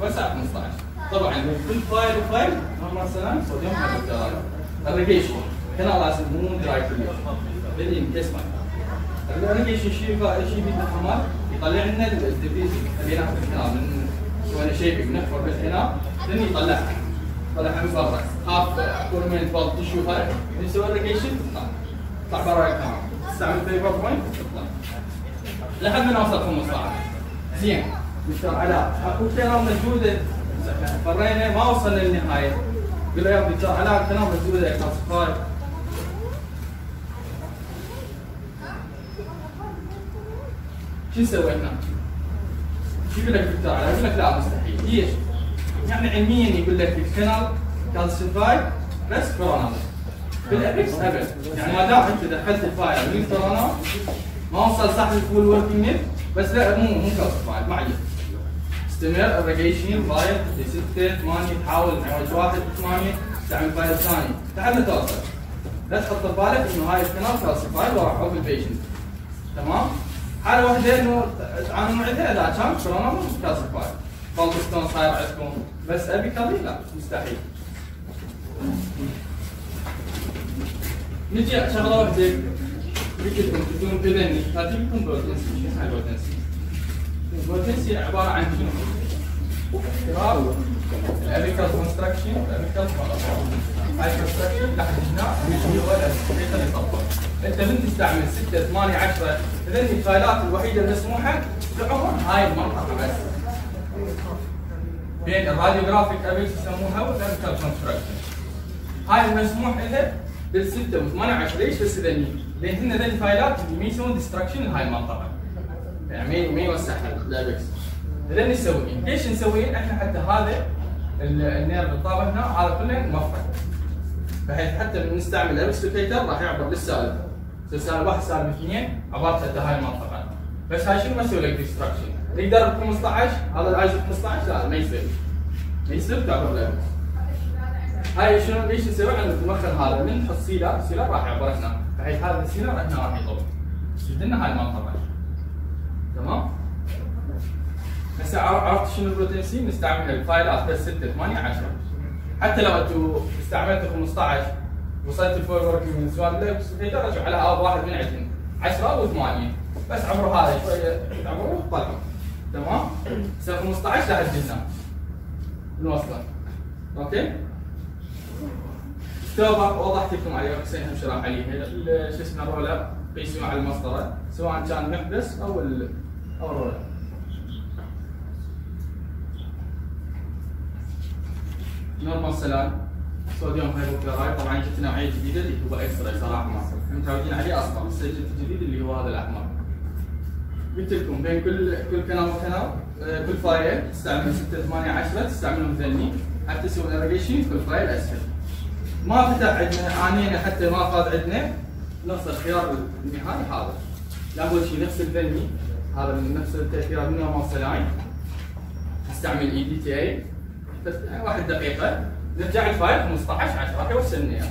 توسع 15 طبعا كل فايل وفايل مثلا صوديوم هيدروكلورايد الريجيشن هنا لازم مو دراي كل يوم تسمع الريجيشن شيء شيء في الحمار؟ يطلع لنا الديفيز اللي ناخذ هنا من شيء بنحفر بس هنا لين يطلعها. طلعها من برا. هاف كورمنت بال تشو هاي. نسوي الريجيشن تطلع تطلع برا الكاميرا تستعمل بيبر بوينت تطلع لحد ما نوصل 15 زين. مستر علاء اكو كلام موجوده فرينا ما وصلنا للنهاية. قل له يا دكتور علاء كلام موجوده calcified شو نسوي؟ شو يقول لك دكتور علاء؟ يقول لك لا مستحيل. ليش؟ يعني علميا يقول لك ال canal calcified بس coronal بال apex ابد يعني ما دام أنت دخلت الفايل من كورونا ما وصل صح الفول وركينج نت بس لا مو مو كالسيفايد ما عليه استمر الريجيشن فايل لستة ثمانية تحاول تعمل واحد ثمانية تعمل فايل ثاني. لحد توصل لا تحط ببالك إنه هاي الكنال كالسيفايد وراح اوف البيشنت. تمام؟ حالة واحدة إنه تعانوا معدها اذا كان كورونا مو كالسيفايد فالبستون صاير عندكم بس أبي كالي لا مستحيل. نجي شغله واحدة بدكم تكون بلني تعطيكم بوتنسي شو اسمها البوتنسي؟ البوتنسي عباره عن شنو؟ اضطراب الامريكال كونستراكشن الامريكال هاي كونستراكشن لحد هنا هو الاسبريتر يطبق انت من تستعمل 6 8 10 اذا الفايلات الوحيده المسموحه بعمر هاي المنطقة بس بين الراديوجرافيك ابيكس يسموها والامريكال كونستراكشن هاي المسموح لها بالستة و 8 10 ليش بس ذني؟ لأن هن ذني الفايلات اللي ما يسوون destruction لهاي المنطقة. يعني ما ما يوسعها ال apex. ذني نسوي ليش نسوي؟ إحنا حتى هذا ال nerve الطابع هنا هذا كله موفق. بحيث حتى من نستعمل ال apex locator راح يعبر للسالب. سالب واحد سالب اثنين عبارة حتى هاي المنطقة. بس هاي شنو ما يسوي لك destruction؟ يقدر ب 15 هذا الايزو 15 لا ما يصير. يصير تعبر له هاي شلون ليش نسوي؟ عن المدخل هذا من نحط سيلر. سيلر راح يعبر هنا بحيث هذا السيلر هنا راح يطب يسد لنا هاي المنطقة؟ تمام؟ هسه عرفت شنو البروتين نستعمل الفايلات بس 6 8 10 حتى لو أنتم استعملتوا 15 وصلت الفور وركينج من سؤال ليبس رجعوا على اب واحد من عندهم 10 أو 8 بس عبروا هذا شوية. تعبروا طلعوا تمام؟ هسه 15 لا اجلنا الوصله okay؟ stopper وضحت لكم عليها حسين هم شرح عليها شو اسمه ال ruler قيسوا على المسطرة سواء كان محبس أو ال أو ال ruler normal saline. sodium hypochlorite. طبعا جبت نوعية جديدة اللي هو extra صراحة ما متعودين عليه أصلا. بس جبت الجديد اللي هو هذا الأحمر. قلت لكم بين كل كل كنال وكنال آه، كل فايل تستعمل 6 8 10 تستعملون مثني حتى تسوي نافيجيشن كل فايل أسهل. ما فتح عندنا عانينا حتى ما فاض عندنا. نفس الخيار النهائي هذا. اول شيء نفس الفني. هذا من نفس التأثيرات من مال سلاين أستعمل إي دي تي أي. واحد دقيقة. نرجع الفايل 15 10 أوكي وصلنا اياه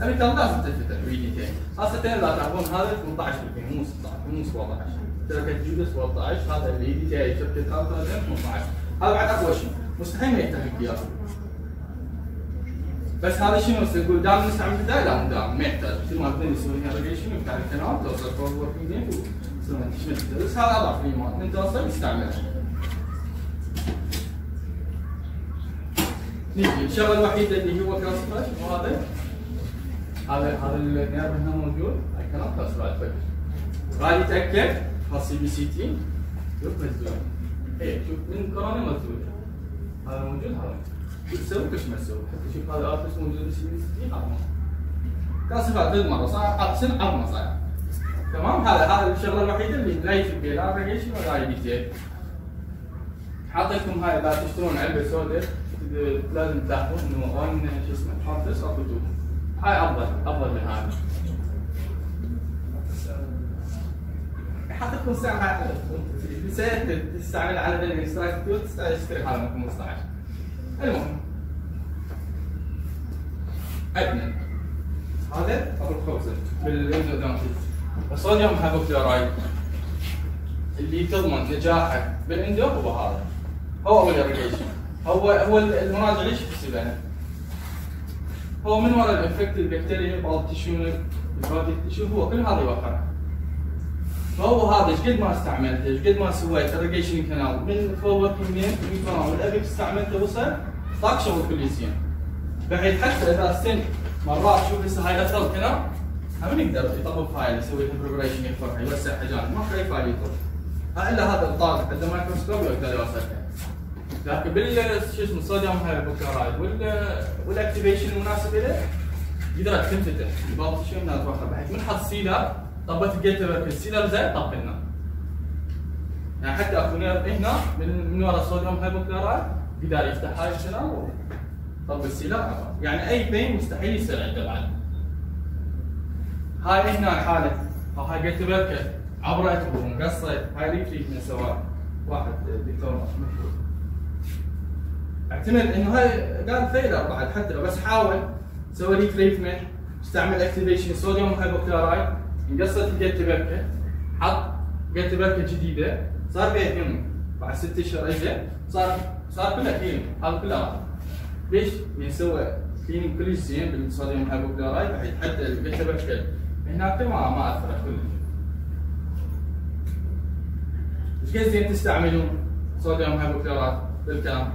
أبي ترى لازم تلفتح إي دي تي أي. خاصة اذا تعرفون هذا 18 مو 16 مو 17 شركه جودس 13 هذا الاي دي تي أي شركه الفا 18 هذا بعد أقوى شيء. مستحيل ما يفتح لك اياه بس هذا شنو؟ نقول دائما نستعمل بدايه لا مو دائما ما يحتاج مثل ما تبين يسوي نافيجيشن يفتح القناه توصل فور وركينج ديت وتسوي بس هذا أضعف الايمان انت توصل يستعملها نيجي الشغلة الوحيدة اللي هو كلاس وهذا هذا؟ هذا النيرف هنا موجود. هاي كلام كلاس فلاش غادي يتأكد؟ خاص بي سي تي شوف مزوج إيه شوف من كورونا مزوج هذا موجود؟ هذا. تسوي كل شيء مسوي حتى شوف هذا ارتس موجود بي سي تي عظمه كاسفات بالمرة صار سن عظمه صار تمام هذا هذا الشغله الوحيده اللي لا يفك لا ريجيشن ولا ديتيل حاط لكم هاي اذا تشترون علبه سوداء لازم تلاحظون انه وين شو اسمه حاطس اكو هاي افضل افضل من هاي حاط لكم سعر نسيت تستعمل على الاشتراك تشتري هذا 15 المهم. هذا أبو الخبز. بالاندودونتيز الصوديوم هايبوكلورايد اللي تضمن نجاحه هو هذا. هو أول هو هو المراجع ليش يحسبها؟ هو من وراء الإفكت البكتيريا بعض التشو هو كل هذا يوفرها فهو هذا إيش قد ما استعملته؟ إيش قد ما سويت؟ اريجيشن كانال من فور كمية من كانال والابيك استعملته وصل؟ طاق شغل كل زين. بحيث حتى إذا السن مرات شوف هسه هاي اثر كانال هم يقدر يطبق فايل يسوي بريبريشن يحفرها يوسع حجم ما في أي فايل يطلب. إلا هذا الطاق عنده مايكروسكوب يقدر يوصلها لكن بال شو اسمه ال sodium hypochlorite وال وال activation المناسب له قدرت تنفتح انها توخر بحيث من حط sealer طبت ال gutta ال sealer زين طب لنا يعني حتى أكو هنا من من ورا ال sodium hypochlorite قدر يفتح هاي الشنر طب ال sealer يعني أي pain مستحيل يصير عنده بعد. هاي هنا الحاله هاي جيت عبرت ومقصت هاي retreat من سواء واحد دكتور مشهور. اعتمد إنه هاي قال failure بعد حتى لو بس حاول. سوى retreatment استعمل activation sodium hypochlorite انقصت ال gutta percha حط gutta percha جديدة. صار بيه healing بعد ست اشهر اجى صار صار كله healing هذا كله ليش؟ يعني سوى cleaning كلش زين بال sodium hypochlorite بحيث حتى ال gutta percha هناك ما ما أثر كلش إيش قد زين تستعملون؟ sodium hypochlorite بالكلام.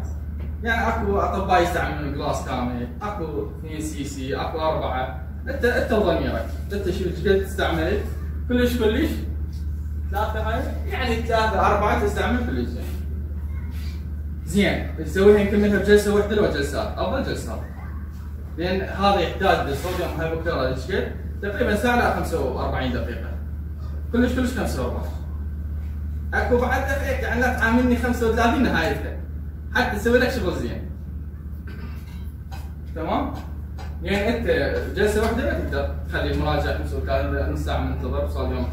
يعني أكو أطباء يستعملون glass كامل. أكو 2 سي سي. أكو أربعة. انت أنت وضميرك. أنت شو قد استعملت كلش كلش ثلاثة هاي؟ يعني ثلاثة أربعة تستعمل كلش زين تسويها يمكن منها بجلسه واحدة لو جلسات أفضل جلسات لأن هذا يحتاج للصوديوم هايبوكلورايد إيش قد؟ تقريبا ساعة ل 45 دقيقة. كلش كلش 45 أكو بعد دقيقة يعني لا تعاملني 35 نهايتها. حتى تسوي لك شغل زين. تمام؟ يعني أنت جلسة واحدة ما تقدر تخلي المراجع نفسه كان نص ساعة منتظر صار اليوم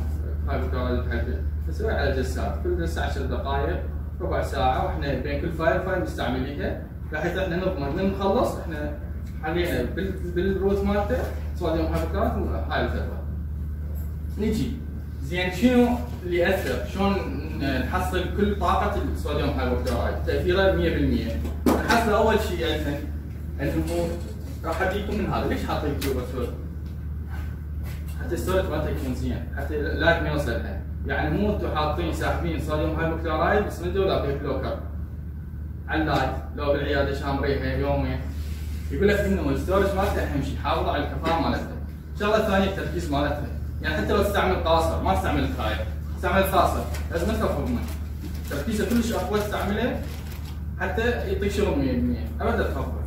هاي الحلقة تسوي على جلسات. كل جلسة 10 دقائق ربع ساعة وإحنا بين كل file file نستعمليها بحيث إحنا نضمن من نخلص إحنا بال- بال root مالته sodium hypochlorite وهاي الفترة نجي. زين شنو اللي يأثر؟ شلون نحصل كل طاقة ال sodium hypochlorite؟ تأثيره 100% نحصل أول شيء عندنا انه راح اديكم من هذا، ليش حاطين كيوبر سولت؟ حتى ال storage مالته يكون زين، حتى light ما يوصلها، يعني مو أنتم حاطين ساحبين sodium hypochlorite بس من ولا في blocker على ال light لو بالعياده شامريها يومين يقول لك انه ال storage مالته اهم شيء حافظ على الكفاءه مالته. الشغله الثانية التركيز مالته، يعني حتى لو تستعمل قاصر ما تستعمل الخايف، تستعمل خاصر لازم تخفف منه. تركيزه كلش اقوى تستعمله حتى يعطيك شغل 100% ابدا تخفف.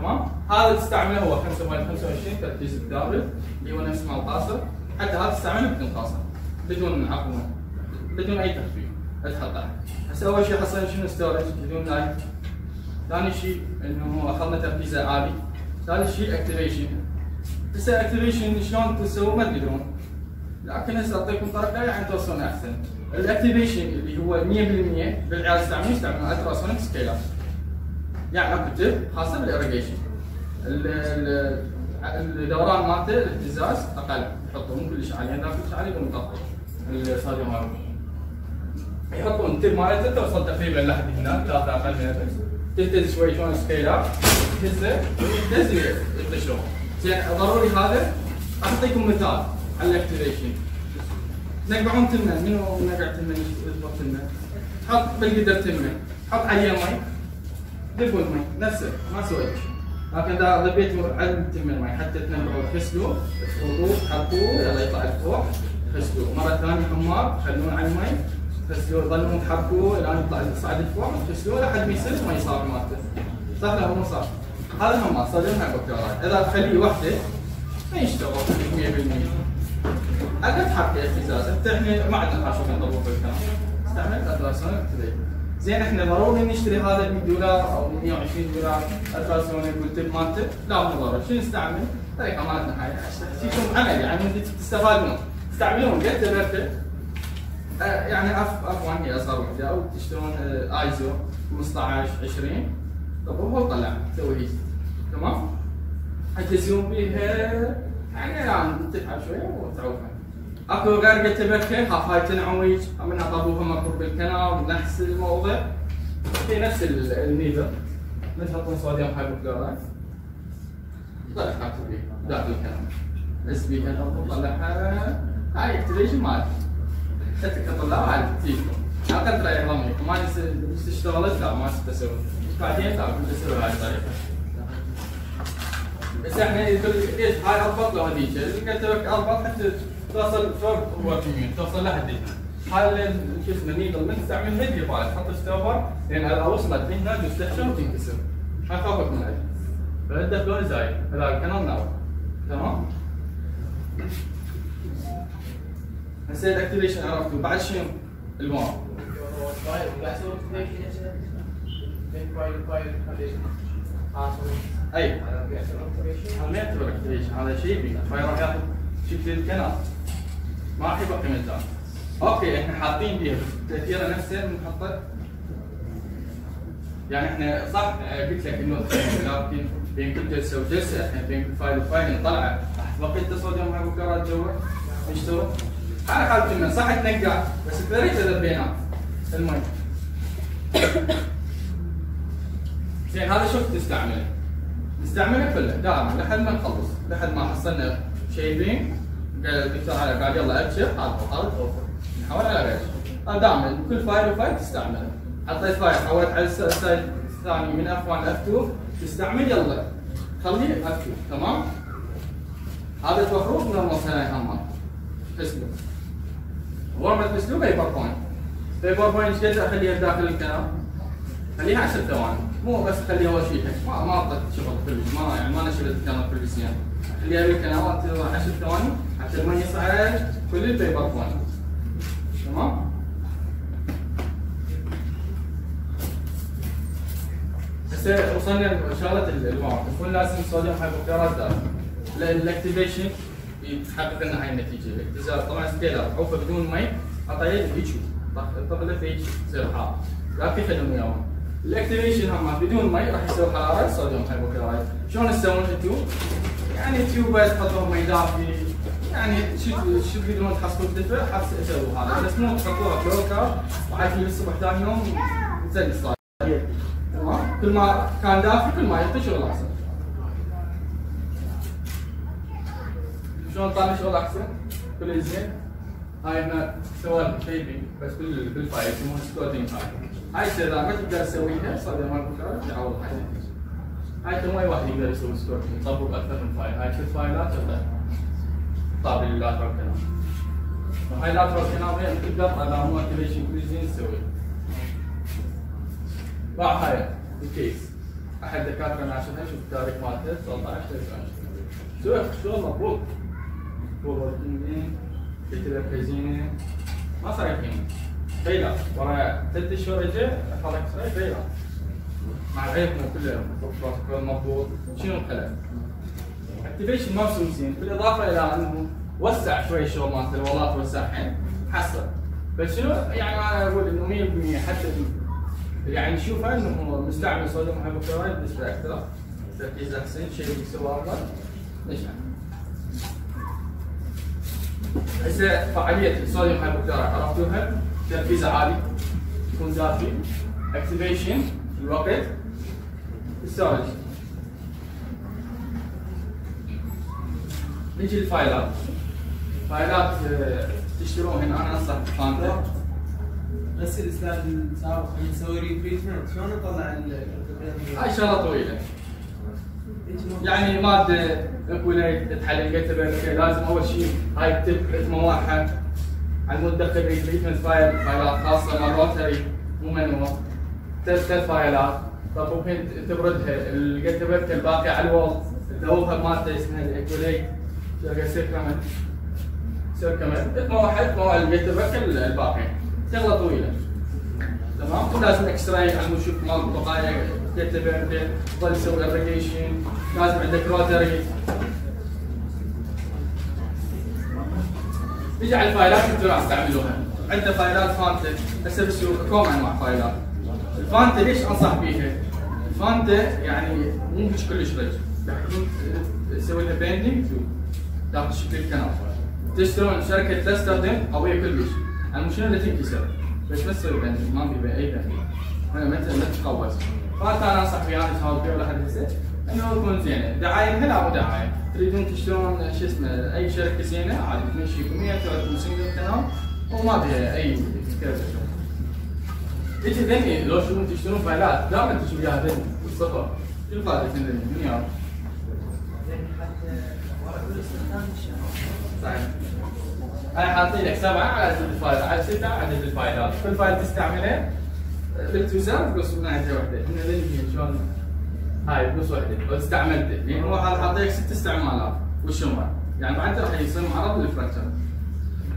تمام؟ هذا تستعمله هو 25 تركيز ال double اللي هو نفس مال القاصر، حتى هذا تستعمله بدون قاصر بدون عفوا بدون أي تخفيف. تحطه. هسه أول شيء حصلنا شنو؟ storage بدون light. ثاني شيء إنه أخذنا تركيزه عالي. ثالث شيء activation هسه activation شلون تسوي؟ ما تقدرون لكن هسه أعطيكم طريقة يعني توصلون أحسن. ال activation اللي هو 100% بالعيال يستعملون يستعملون ultrasonic scaler اكو tip خاصة بال irrigation الدوران مالته الاهتزاز أقل. يحطوا مو كلش عالي هذا كلش عالي يقوم ال sodium hypochlorite يحطون tip مالته توصل تقريبا لحد هنا ثلاثة أقل من هذا. تهتز شوي شلون scale up تهزه ويهتز يطشون زين ضروري هذا. أعطيكم مثال على ال activation تنقعون تمن منو نقع تمن يضبط تمه حط بالقدر تمه حط عليه مي. دبوا المي نفسه ما سويت لكن اذا ضبيتوا على تم المي حتى تنقعوا تغسلوه تفرضوه تحطوه يلا يطلع لفوق تغسلوه مرة ثانية حمار. تخلون على المي تغسلوه تظلون تحركوه لين يطلع يصعد لفوق تغسلوه لحد ما يصير ما يصاب مالته. صح لا مو صح هذا حمار صدر هايبوكلورايد إذا تخليه وحده ما يشتغل. 100% أقل تحرك اهتزاز إحنا ما عندنا حاشوف نضربه في الكلام استعملت التراسونيك كذا زين إحنا ضروري نشتري هذا ب 100 دولار. أو 120 دولار التراسونيك والتب مالته لا مو ضروري. شو نستعمل؟ طريقه مالتنا هاي. شيكم عمل يعني من تستفادون. تستعملون. قد تبرته آه، يعني 1 هي اصغر وحده أو تشترون آه، آيزو 15 20 تضربها وتطلع تسوي هيك. تمام؟ تزيون بيها. يعني يعني تتعب شوية وتعوفها. اكو غير قلت هاف هاي تنعوج منها طابوها مكروه بالكنار نفس الموضوع في نفس ال- النيفر من تحطون صوديوم هايبوكلورايد طلع حاطط بيه داخل الكنار بس بيها طلعها هاي اكتيفيشن مالتي انت كطلاب عادي تجيكم على قدر احترامكم ما اشتغلت لا ما تسوي بعدين لا كنت أسوي بهاي الطريقة بس إحنا يقول ليش هاي اضبط لو هذيك قلت لك اضبط حتى توصل فوق working توصل لحد هاي ال- شو اسمه needle من تستعمل هيدي بالك تحط stopper لأن اذا وصلت هنا تستحشر وتنكسر خوفك من هاي فالدخلون زايد هذا ال canal ناوي تمام؟ هسه ال activation عرفتوا بعد شنو؟ الماء أي. هذا شيء فهي راح ياخذ شكل ال canal ما راح يبقى مجال أوكي إحنا حاطين بيها تاثيره نفسه بنحطه يعني إحنا صح قلت لك إنه لكن بين كل جلسة وجلسة إحنا بين كل file و file نطلع بقيت sodium hypochlorite جوا يشتغل على حالة انه صح تنقع بس الطريقة ذبيناه المي زين هذا شوف تستعمله؟ نستعمله كله؟ دائما لحد ما نخلص لحد ما حصلنا shaping قال الدكتور هذا قال يلا ابشر هذا توفر نحول على غير دائما بكل file و file تستعمله حطيت file حولت على الس- ال side الثاني من F 1 F 2 تستعمل يلا خليه اف 2 تمام هذا توفروه من المصنع هم فيسبوك ورمة فيسبوك بيبر بوينت بيبر بوينت إيش قد اخليها داخل الكلام خليها 10 ثواني مو بس خليها اول شيء ما ما اعطت شغل كلش ما يعني ما نشرت الكلام كلش يعني خليها بالكنارات 10 ثواني. حتى المي يصعد كل البيبر بوينت تمام؟ هسه وصلنا لشغله المواد يكون لازم sodium hypochlorite داخل ال activation يتحقق لنا هاي النتيجة. الاهتزاز طبعا scaler. عوفه بدون مي يد هيك طبله هيك يصير حار. لا في خدم وياهم ال activation هم بدون مي راح يسوي حراره sodium hypochlorite شلون تسوون أنتم؟ يعني tubeات تحطون مي دافي يعني شو شو تقدرون تحصلون دفء حس سووا هذا بس مو تحطوها كلوكا وعاد الصبح ثاني يوم تزل الصاير تمام كل ما كان دافي كل ما يعطي شغل احسن شلون طالع شغل احسن؟ كل زين هاي هنا سوى شيبينج بس بال بالفايل يسمونه سكوتنج هاي هاي اذا ما تقدر تسويها صار ما تقدر يعوض هاي هاي كم واحد يقدر يسوي سكوتنج يطبق أكثر من فايل هاي ثلاث فايلات ولا طابق اللاترال كلام وهاي لاترال كلام هي تقدر على مو اكتيفيشن كل زين تسوي باع هاي الكيس احد الدكاتره ناشرها شوف التاريخ مالته 19 19 شوف مضبوط فور كتب كازينه ما صار يمكن فيلا ورا ثلاث اشهر اجى خلق صار فيلا مع العيب كله بروتوكول مضبوط شنو الكلام؟ activation ما مسوي زين بالاضافه إلى انه وسع شوي الشغل مالته الوظائف وسعها حسن. بس شنو يعني أنا أقول انه 100% حتى يعني نشوفها انه مستعمل sodium hypochlorite بنسبه أكثر تركيز احسن شيء يسوى افضل ليش يعني؟ هسه فعاليه ال sodium hypochlorite عرفتوها؟ تركيزه عالي. يكون دافي اكتيفيشن الوقت. ستورج نجي الفايلات. فايلات آه، تشترون هنا. أنا أنصح فانتا بس الاستاذ خلينا نسوي ريتريتمنت شلون نطلع ال هاي شغلة طويلة. يعني ماده اكوليت تحلل كتبه لازم أول شيء هاي تكتب رتمه واحد على مود تدخل ريتريتمنت فايل فايلات خاصة مال روتري مو منوال ثلاث فايلات. طب ممكن تبردها الكتبه الباقي على الوول تذوبها بماده اسمها الاكوليت شغله سيركمنت سيركمنت رتمه واحد مو الكتبه الباقي. شغله طويلة. تمام؟ ولازم إكس راي عشان نشوف مال بقايا. كتبه تظل تسوي اريجيشن لازم عندك روتري نجي على الفايلات اللي راح تستعملوها عندنا فايلات فانتا هسه بالسوق اكو أنواع فايلات؟ الفانتا ليش أنصح بيها؟ الفانتا يعني مو كلش رج تسوي لها بيندنج تاخذ شكل الكنال تشترون شركة تستخدم قوية كلش. المشكلة اللي تنكسر؟ بس بس تسوي بيندنج ما في أي بيندنج ما ما أنا انصح تحاول تبيع لحد هسه انه تكون زينه دعايه لا مو دعايه تريدون تشترون شو اسمه اي شركه زينه عادي تمشيكم 100 تعطيكم سنجل كلام وما فيها اي كذا يجي ذني لو شلون تشترون فايلات دائما تشوف وياها ذني بالصفر شو فائده ذني من يعرف صحيح أنا حاطين لك سبعة على عدد ال file. على ستة عدد الفايلات. كل file تستعمله بالتوزان تقص من ناحية واحدة. إحنا ذني شلون؟ هاي بس واحدة. واستعملته يعني هو هذا حاط لك ست استعمالات. والشمر يعني بعد راح يصير معرض للفراكشر.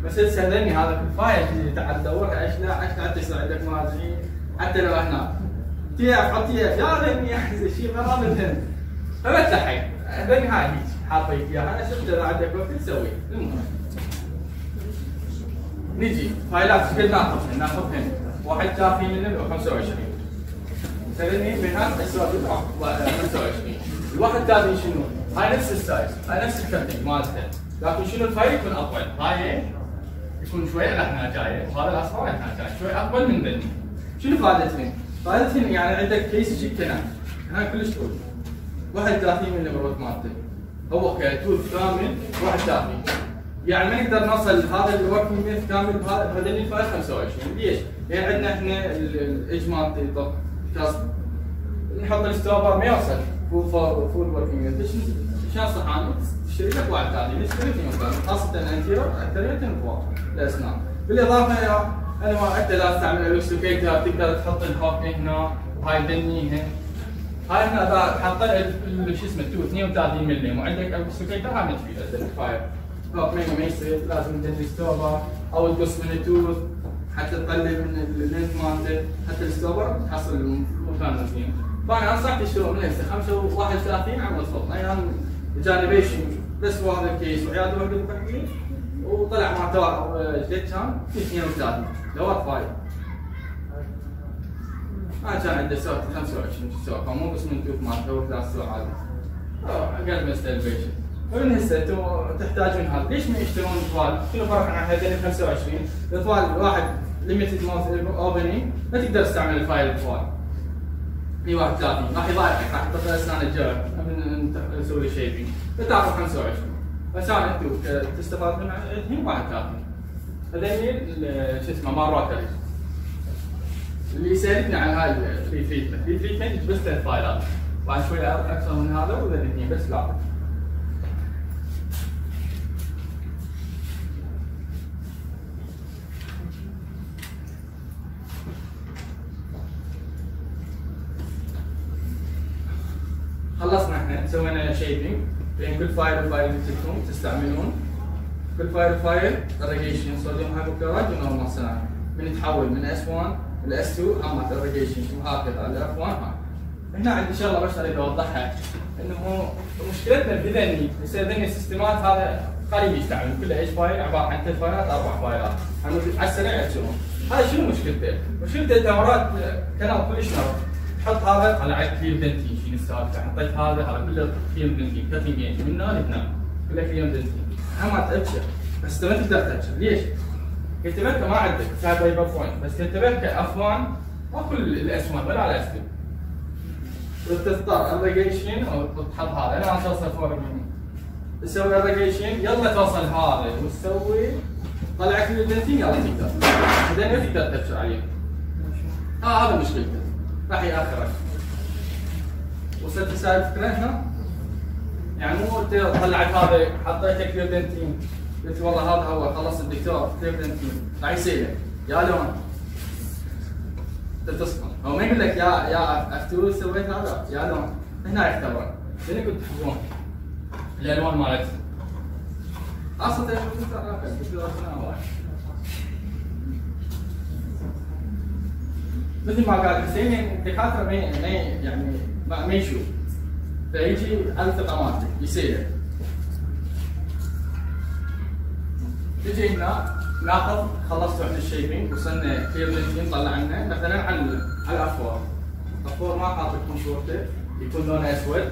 بس هسه ذني هذا الفايل اللي تعال تدورها إيش لا؟ إيش لا تسوي عندك مراجعين؟ حتى لو هنا تيا حطيها. يا ذني يا شيء غرام الهند فما تلحق ذني هاي هيك. حاطيك إياها. أنا شفت إذا عندك وقت تسوي. المهم. نجي. فايلات. قد ناخذ؟ ناخذ هنا. واحد كافي منه 25 سالني من هذا السؤال 25 الواحد كافي شنو؟ هاي نفس ال size هاي نفس ال cutting مالته. لكن شنو ال file يكون أطول. هاي يكون شوي هنا جاية وهذا الأصفر هنا جاي شوي أطول من ذني شنو فائدتهن؟ فائدتهن يعني عندك case يجيك هنا. هنا كلش طول. 31 من ال root مالته. هو كتول كامل 31 يعني ما نقدر نوصل هذا ال working length كامل بهذا بهذول ال file 25 ليش؟ لأن عندنا إحنا الاجمال يطق كاست نحط الستوبر ما يوصل فول فول وركينج. ميث شو انصح أنا؟ تشتري لك واحد ثاني نشتري خاصة الانتيرو اكثريه فوق الاسنان بالإضافة أنا ما حتى لا أستعمل الاكسلوكيتر تقدر تحط الهوك هنا. وهاي دنيها هاي هنا حاطين شو اسمه التو 32 ملم وعندك الاكسلوكيتر هاي ما تفيد. كفايه هوك ما ما يصير. لازم تدني ستوبر أو تقص من التوث حتى تقلل من اللينث مالته حتى الستوبر تحصل المكان زين. فانا انصح تشترون من هسه 31 على الفضل أيام جانبي بس هو هذا الكيس. وعياده واحد مفكين وطلع مع توار. جديد كان في 32 دوار فايل. أنا كان عندي سويت 25 سواق مو بس من توب مالته ثلاث سواق عادي. أقل من استلفيشن ومن هسه أنتم تحتاجون هذا. ليش ما يشترون اطفال؟ شنو فرق عن هذين 25 الاطفال واحد ليمتد ماوث اوبننج ما تقدر تستعمل الفايل الاطفال في 31 راح يضايقك راح تحط أسنان الجرح. نسوي له شيبنج فتاخذ 25 بس أنا أنتم تستفاد من عندهم 31 هذين شو اسمه مارات اللي يسالني عن هاي الفري تريتمنت، الفري تريتمنت بس ثلاث فايلات، بعد شوي أكثر من هذا الاثنين بس لا. خلصنا إحنا سوينا shaping. بين كل file و file اللي تكون تستعملون. كل file و file irrigation sodium hypochlorite و normal saline بنتحول من S 1 ل اس 2 اما اريجيشن وهكذا. الاف 1 هنا عندي شغله بس أريد أوضحها. إنه مشكلتنا بذني ذني. السيستمات هذا قريب يستعمل. كله إيش فايل عبارة عن ثلاث فايلات أربع فايلات على السريع يحسبون هذا شنو مشكلته؟ مشكلته مرات كلام كلش نرد تحط هذا. طلعت كلير دنتين شنو السالفه حطيت هذا هذا كله كلير دنتين كاتنج جيم من هنا. لهنا كله كلير دنتين أنا ما تابشر بس انت ما تقدر تابشر ليش؟ كتبتها ما عندك. فيها بايبر بوينت بس اف 1 ماكو الاس 1 ولا الاس 2 وتختار اريجيشن أو تحط هذا. أنا ما توصل فوق اليمين تسوي اريجيشن يلا توصل هذا. وتسوي. طلع كل البنزين يلا تقدر. بعدين ما تقدر تبشر عليه. ها هذا مشكلته. راح ياخرك وصلت رسالة الفكرة هنا؟ يعني مو أنت طلعت هذا حطيت كليودنتين قلت والله هذا هو خلص الدكتور كليودنتين راح يصير. يا لون. تصفن هو ما يقول لك يا يا افتو سويت هذا؟ يا لون. هنا يختبرون شنو كنت تحفظون الألوان مالتهم خاصة يحفظون الدكتور سنوات مثل ما قال حسين الدكاتره ما يعني ما, يشوف فيجي على ثقاماتك يسير تجي هنا ناخذ خلصت عند الشيبينج وصلنا كلير لينكين طلع لنا مثلا على الأفوار. الأفوار ما حاط لكم صورته يكون لونه أسود.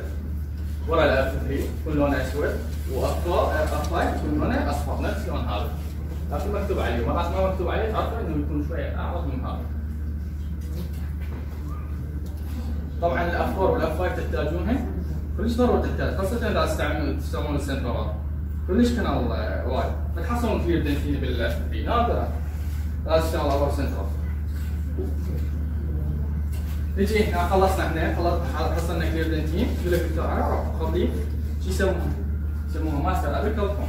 ورا الاف 3 يكون لونه أسود. وافوار اف يكون لونه أصفر نفس لون هذا. لكن مكتوب عليه. مرات ما مكتوب عليه تعرف إنه يكون شوية اعرض من هذا. طبعا الاف 4 والاف 5 تحتاجونها. كلش ضروري تحتاج خاصة إذا تستعملون تستعملون السنترات كلش كان وايد. تحصلون كثير دنتين بالاف 3 نادرا لازم تشتغل أول سنترات نجي هنا خلصنا إحنا. خلصنا حصلنا كثير دنتين يقول لك دكتور أروح خطيب شو يسموها؟ يسموها ماستر ابيكال فون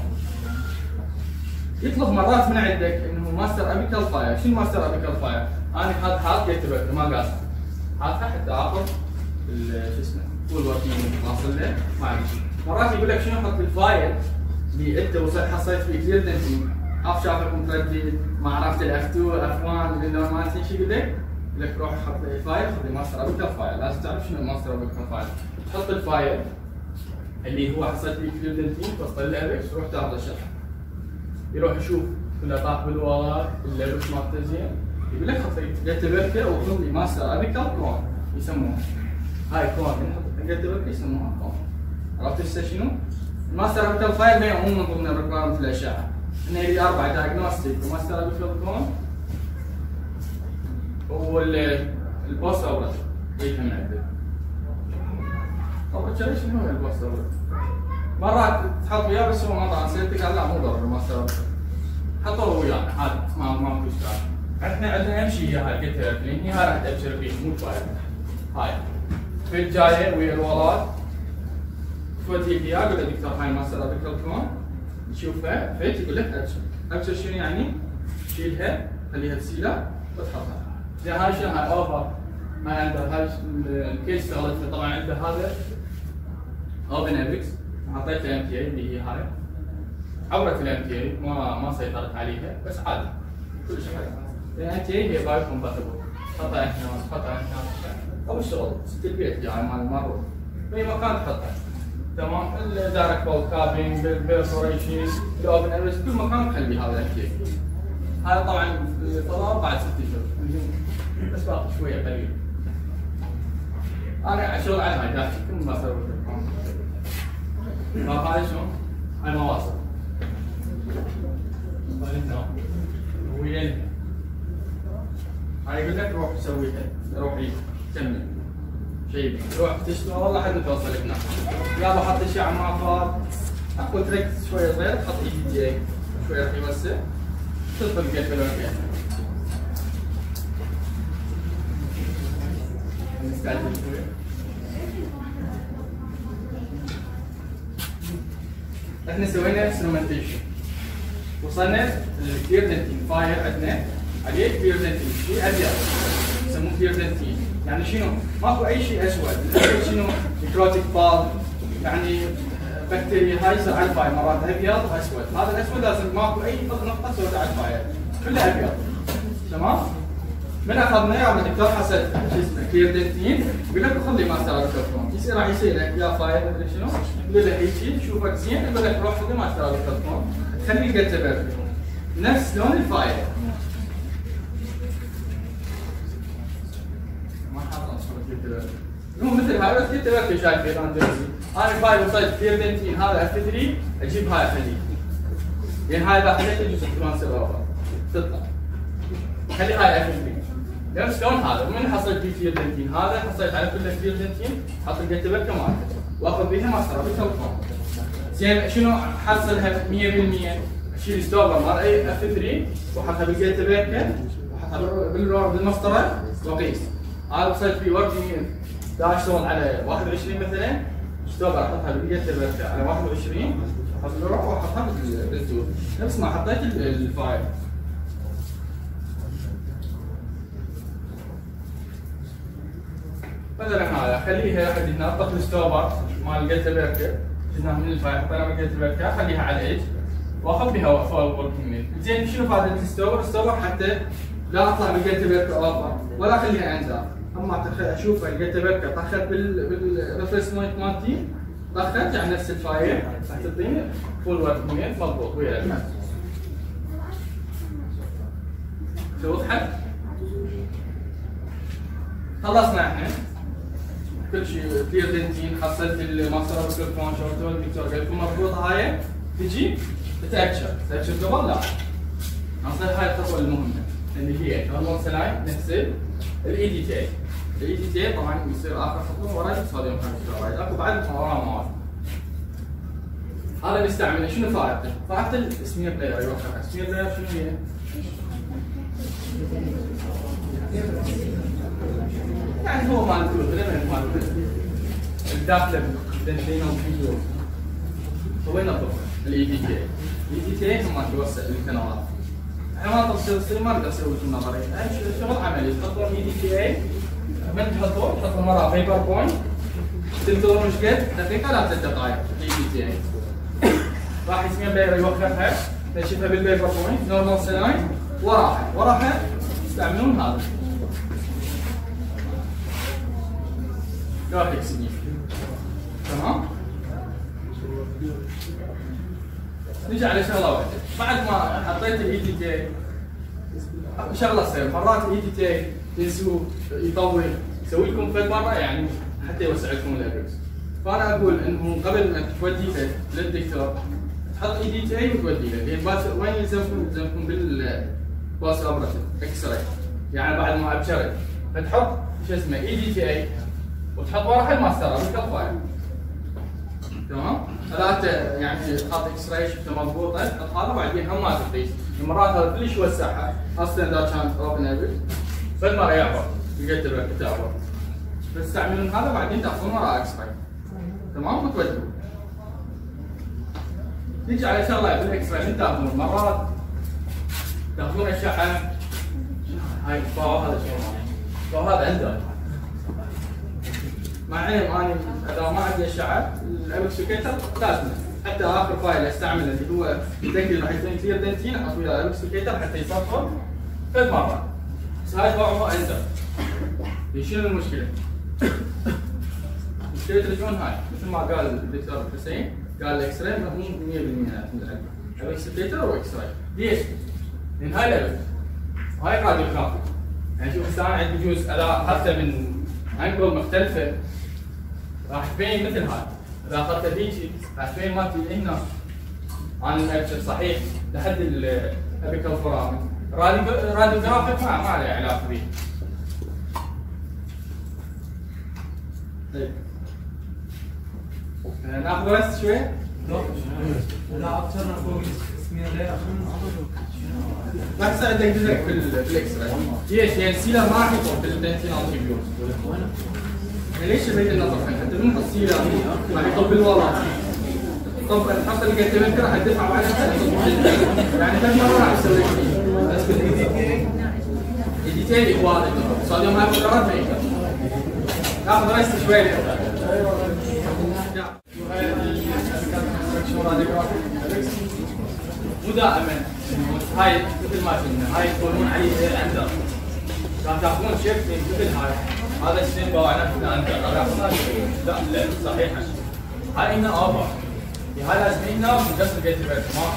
يطلب مرات من عندك إنه ماستر ابيكال فاير شنو ماستر ابيكال فاير؟ أنا هذا حاط يكتب ما قاصر حتى اخذ شو اسمه؟ طول وركينج واصل له. ما عندي شيء. مرات يقول لك شنو حط الفايل؟ اللي إنت حصلت فيه كثير دنتين اف شافك متردد ما عرفت الاف 2 اف 1 اللي ما شو يقول لك؟ يقول لك روح حط فايل خذ لي ماستر ابيكال فايل لازم تعرف شنو الماستر ابيكال فايل تحط الفايل اللي هو حصلت فيه كثير دنتين توصل له ابيكس تروح تاخذ الشرح. يروح يشوف كله طاح بالورق اللبس مالته زين. يقول لك حط لي تبركه وخذ لي ماستر. ابيكال كون يسموها هاي كون نحط تبركه يسموها كون. عرفت هسه شنو؟ الماستر ابيكال فايل ما يعوم من ضمن الريكوايرمنت الاشعه إنه يريد أربع دايجنوستيك وماستر ابيكال كون؟ والبوست اورد يفهم عندك طب شنو شنو البوست اورد؟ مرات تحط وياه بس هو ما طلع. سيرتك قال لا مو ضروري ماستر ابيكال حطوه ويانا عادي ما ما في اشكال إحنا عندنا اهم شيء هاي قلت لك لاني هاي راح تبشر فيه مو فايد هاي. في الجاية ويا الولاد توديك اياه قول له دكتور هاي المساله ذكرت كون تشوفها فيت يقول لك أبشر. أبشر شنو يعني؟ شيلها خليها تسيلة وتحطها. زين هاي شنو؟ هاي أوفر. ما عنده. هاي الكيس اشتغلت فيه طبعا عنده هذا. اوبن أبيكس. حطيت ام تي اي اللي هي هاي. عبرت الام تي اي ما ما سيطرت عليها. بس عادي. كل شيء الام هي باي كومباتبل حطها هنا حطها هنا أو الشغل ست البيت يعني مال المرور باي مكان تحطها تمام الدايركت بول كابينج بالبرفوريشن الاوبن اريس كل مكان خلي هذا اي هذا طبعا الفضاء بعد ست اشهر بس باقي شوية قليل أنا اشتغل على هاي داخل ما أسوي فهاي شلون؟ هاي مواصل ويا هاي يقول لك روح سويها روح عيد كمل. شيء روح تشتغل. والله حد توصل هنا يلا حط اشعه مع بعض اخذ ترك شوية صغير. حط إيدي جاي شوية راح يوسع. تدخل نستعجل شوية إحنا سوينا instrumentation وصلنا لل clear dentin file عندنا عليه clear dentin شيء أبيض. يسموه clear dentin يعني شنو؟ ماكو أي شيء أسود. الأسود شنو؟ necrotic pulp. يعني بكتيريا. هاي يصير على ال file مرات. أبيض وأسود. هذا الأسود لازم ماكو أي نقطه سوداء على ال file كله أبيض. تمام؟ من أخذنا يا الدكتور حسن. شو اسمه؟ كلير دنتين يقول لك خذ لي ماستر الكرتون. يصير راح يصير لك يا فاير مدري شنو؟ يقول لك هيك. شوفك زين يقول لك روح خذ لي ماستر الكرتون. خليه يقتل نفس لون الفاير ما حاط صورة المهم مثل هاي بس كنت تبكي شايف جالسين أنا فاير وصلت كلير دنتين هذا اف 3 أجيب هاي أخليه. لأن هاي اذا خليته يجوز ترانسفير اوفر تطلع. خلي هاي اف 3 نفس لون هذا؟ من حصلت بي كلير دنتين هذا حصلت على كل كلير دنتين حط القتبه مالته وأخذ بيها مسطره بالتلفون زين شنو حصلها 100% أشيل ستوبر مال اي اف 3 واحطها بالقتبه واحطها بالمسطرة. واقيس هذا وصلت فيه وركينج دا أشتغل على 21 مثلا. ستوبر احطها بالقتبه على 21 أحط الروح واحطها بالزور نفس ما حطيت الفاير مثلا هذا خليها حد هنا. طق الستوبر مال قلت بركة. شفناها من الفاير حطينا من قلت بركة. خليها على الايج واخذ فوق وركينج زين شنو فائدة الستوبر؟ الستوبر حتى لا أطلع من قلت بركة اوفر ولا أخليها انزل أما أشوف قلت بركة. طخت بالريفرس نويت مالتي. طخت يعني نفس الفاير تعطيني فول وركينج مضبوط ويا وضحت؟ خلصنا إحنا. كل شيء كلير دنتين حصلت المسطره بالتليفون شورتون الدكتور قال لكم مضبوطه هاي تجي تتاكد تتاكد قبل لا. نصير هاي الخطوه المهمة اللي هي سلاين نحسب الاي دي تي الاي دي تي طبعا يصير اخر خطوه وراي صوديوم هايدروكسيد اكو بعد وراه مواد هذا بيستعمله شنو فائدته؟ فائدته السمير بلاير أيوه السمير بلاير شنو هي؟ يعني هو مال غير مال الداخله بالدنتين وفيديو هو ينظف الاي دي تي الاي دي تي هم توسع القنوات أنا ما تصير تصير ما أقدر أسوي في النظري شغل عملي تحطون اي دي تي اي من تحطون تحطون وراه بيبر بوينت تنتظرون إيش قد؟ دقيقه لا ثلاث دقائق اي. راح يسميها بلاير يوقفها تشوفها بالبيبر بوينت نورمال سلاين. وراها. وراها يستعملون هذا. graphic significant تمام؟ نجي على شغلة واحدة. بعد ما حطيت ال EDTA شغلة تصير مرات ال EDTA ينسوا يطول يسوي لكم فد مره يعني حتى يوسع لكم ال apex فأنا أقول انه قبل ما توديه للدكتور تحط EDTA وتودي له. لأن وين يلزمكم؟ يلزمكم بال post operative x-ray يعني بعد ما ابشرت فتحط شو اسمه اي دي تي اي وتحط وراها الماستر بالكفايه تمام؟ ثلاثة يعني تحط إكس راي شفته مضبوطة؟ تحط هذا وبعدين هم ما تقيس مرات هذا كلش يوسعها خاصة اذا كان اوبن ابل فد مرة يعبر لقيت الوقت يعبر تستعملون هذا بعدين تاخذون وراه إكس راي تمام وتودوا نجي على شغله بالاكس راي من تاخذون مرات تاخذون اشعه هاي باو هذا شو باو هذا عنده مع علم اني اذا ما عندي اشعه الابكسوكيتر لازم حتى اخر فايل استعمله اللي هو ذكي راح يكون كثير دنتين أحط وياه الابكسوكيتر حتى يصفر ثلاث مرات باعه عنده شنو المشكلة؟ مشكلة الجون هاي. مثل ما قال الدكتور حسين قال الاكس راي مو 100% الابكسوكيتر واكس راي ليش؟ لأن هاي لعبه وهاي راديو خافي يعني شوف أنا عندي اذا اخذته من انجل مختلفة. راح تبين مثل هاي؟ إذا أخذت هيجي راح تبين مالتي هنا عن الابشر صحيح لحد الابيكال فرامل راديو جرافيك ما ما عليه علاقة به طيب. آه، ناخذ رست شوي. لا أكثر ليه ما تصير عندك جزء في ال- في الإكس راي. ليش؟ لأن السيلر ما راح يطلع في الدنتين انتريبيوت ليش يبين النظر حتى من السيلر راح يطب بالورا طب نحط الجيت راح يدفع بعدها. يعني كم مره راح يسوي شيء بس الديتيل اخوان صار ما يقدر ما يقدر ناخذ ريست شوي مو دائما هاي مثل ما قلنا هاي تكونون عليه اندر كان تاخذون شيفت مثل هاي هذا الشيء بواعنا في اندر لا لا صحيحه هاي هنا اوفر هاي لازم هنا الجيت تمام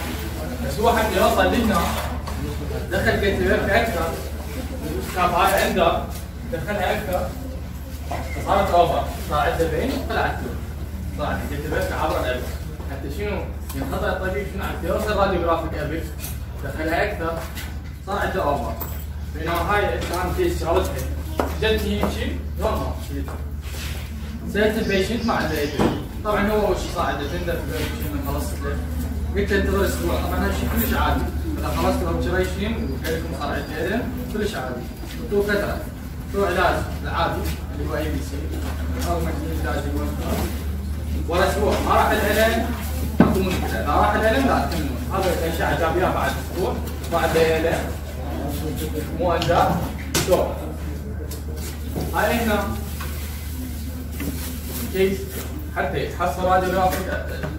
بس هو حتى يوصل لهنا دخل GP أكثر شاف هاي under دخلها أكثر صارت over صار عنده بين طلعت. له طلعت ال GP عبر ال apex حتى شنو؟ ينخطر الطبيب شنو؟ حتى يوصل radiographic apex دخلها أكثر صار عنده over بينما هاي كان في شغلتها جتني شيء normal سألت ال patient ما عنده اي طبعا هو أول شيء صار عنده تندر في البيشنت خلصت له قلت له انتظر أسبوع. طبعا هذا الشيء كلش عادي. إذا خلصت الاوبتريشن وحيلكم صار عنده الم كلش عادي. تو فترة تو علاج العادي اللي هو اي بي سي أو مكتوب علاج ورا أسبوع ما راح الالم أكو مشكلة. إذا راح الالم لا تكملون هذا الاشعه جاب بعد أسبوع بعد الم مو عنده دور هاي هنا case. حتى يتحصل radiographic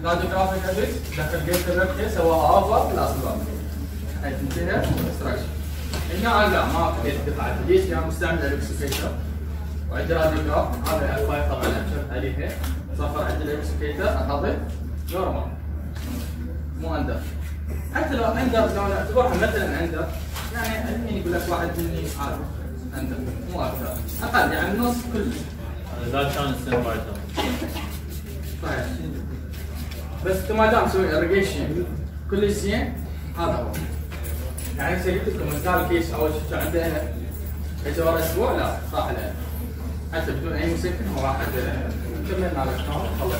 radiographic apex دخل GP الركه سواها over في الاصل هاي تنتهي constriction هنا لا ما بديت دفعت ليش؟ لأن مستعمل ال apex locator وعندي radiograph هذا ال file طبعا اشرت عليها صفر عندي ال apex locator احطه normal مو under حتى لو under لو نعتبرها مثلا under يعني الحين يقول لك واحد مني عادي اندر مو أكثر أقل يعني نص كل اذا كان باي صحيح بس انت ما دام تسوي اريجيشن كل زين هذا هو يعني هسه قلت لكم مثال كيس أول كان عنده ورا أسبوع؟ لا صح له حتى بدون أي مسكن واحد كملنا على الشهر خلص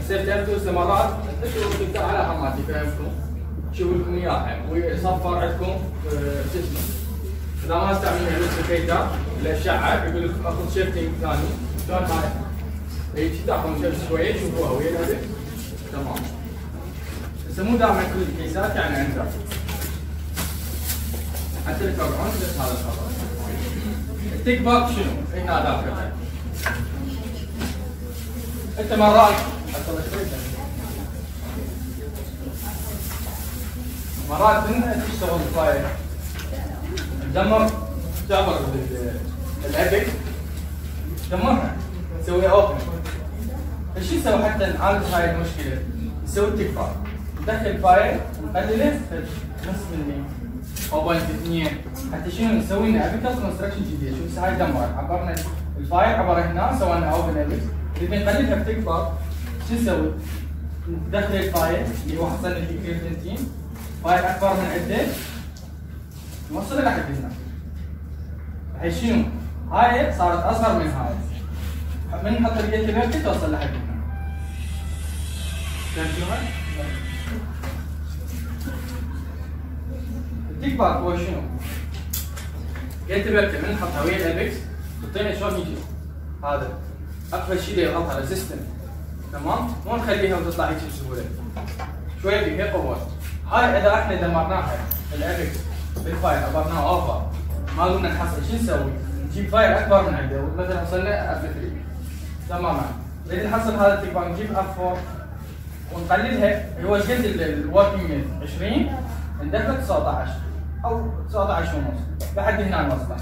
هسه استمرات تدخلوا تبدا على حماتي فهمكم شوفوا لكم اياها ويصفر عندكم شو اسمه؟ إذا ما استعملنا الوسكيتر الاشعه يقول لكم أخذ شيفتنج ثاني. شلون هاي؟ هيك تاخذ شمس شوية تشوفوها ويا تمام. بس مو دائما كل الكيسات يعني عندها. حتى الكربون بس هذا الخبر التيك باك شنو؟ هنا داخل انت مرات مرات انت تشتغل file تدمر تعبر ال apex دمرها تسوي open إيش يسوي حتى نعالج هاي المشكلة؟ نسوي tug back ندخل file نقلله نص ملي point اثنين حتى شنو نسوي لنا apical constriction جديد شوف هاي دمر عبرنا ال file عبر هنا سوينا open apex اذا نقللها ب tug back شو نسوي؟ ندخل ال file اللي هو حصلنا فيه clean dentin file اكبر من عده نوصله لحد هنا الحين شنو؟ هاي صارت اصغر من هاي من نحط back توصل لحد هنا فهمت؟ ال tug back هو شنو؟ gutta من نحطها ويا ال apex حطينا شلون يجي؟ هذا. أقفل شيء يضغطها resistant تمام؟ مو نخليها وتطلع هيك بسهولة. شوي فيها قوه هاي إذا إحنا دمرناها ال apex بال file عبرناها over ما قلنا نحصل. شو نسوي؟ نجيب file أكبر من عنده. مثلا وصلنا F3 تماما. نريد نحصل هذا ال tug back نجيب F4 ونقللها. هو قد ال working 20 ندخل 19 أو 19 ونص. لحد هنا نوصله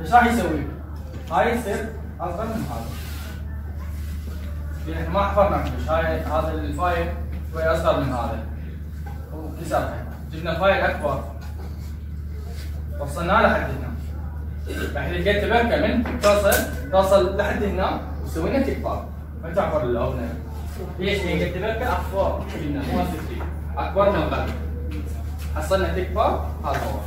إيش راح يسوي؟ هاي يصير أصغر من هذا. يعني ما حفرنا كلش هاي هذا ال file شوي أصغر من هذا. وكسرها جبنا file أكبر. وصلناه لحد هنا. بعد ال gutta percha من توصل توصل لحد هنا وسوينا tug back ما تعبر ال opening ليش؟ ال gutta percha أكبر. هنا مو أكبر من الباك حصلنا tug back هذا هو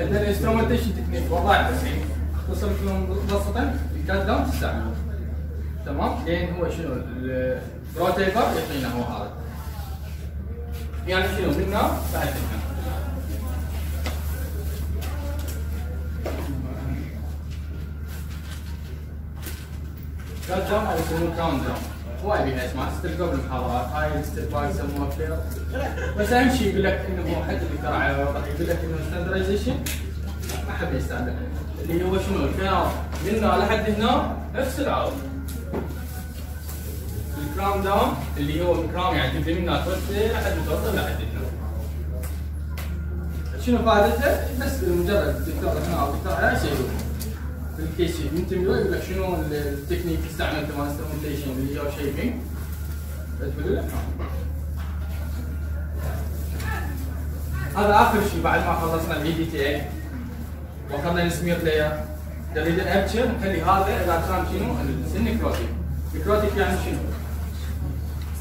عندنا ال instrumentation technique وضع التسعير اختصر لكم مبسطا ال crown down تستعمله تمام لين هو شنو ال ProTaper يعطينا هو هذا يعني شنو منا بعد هنا crown down أو يسموه crown down هواي بيها اسمها تلقوا بالمحاضرات هاي ال step يسموها flare بس اهم شيء يقول لك انه حد اللي ترى على يقول لك انه standardization ما حد يستعمل اللي هو شنو؟ الكلام من هنا لحد هنا. نفس العرض. ال crown down. اللي هو ال crown يعني تبدا من هنا توصل لحد توصل لحد هنا. شنو فائدته؟ بس مجرد الدكتور هنا أو الدكتور لا يسوي لك شنو التكنيك استعملته؟ مال اللي تقول هذا آخر شيء بعد ما خلصنا ال EDTA واخذنا السمير لاير نريد الأبشر نخلي هذا إذا كان شنو؟ النكروتيك نكروتيك يعني شنو؟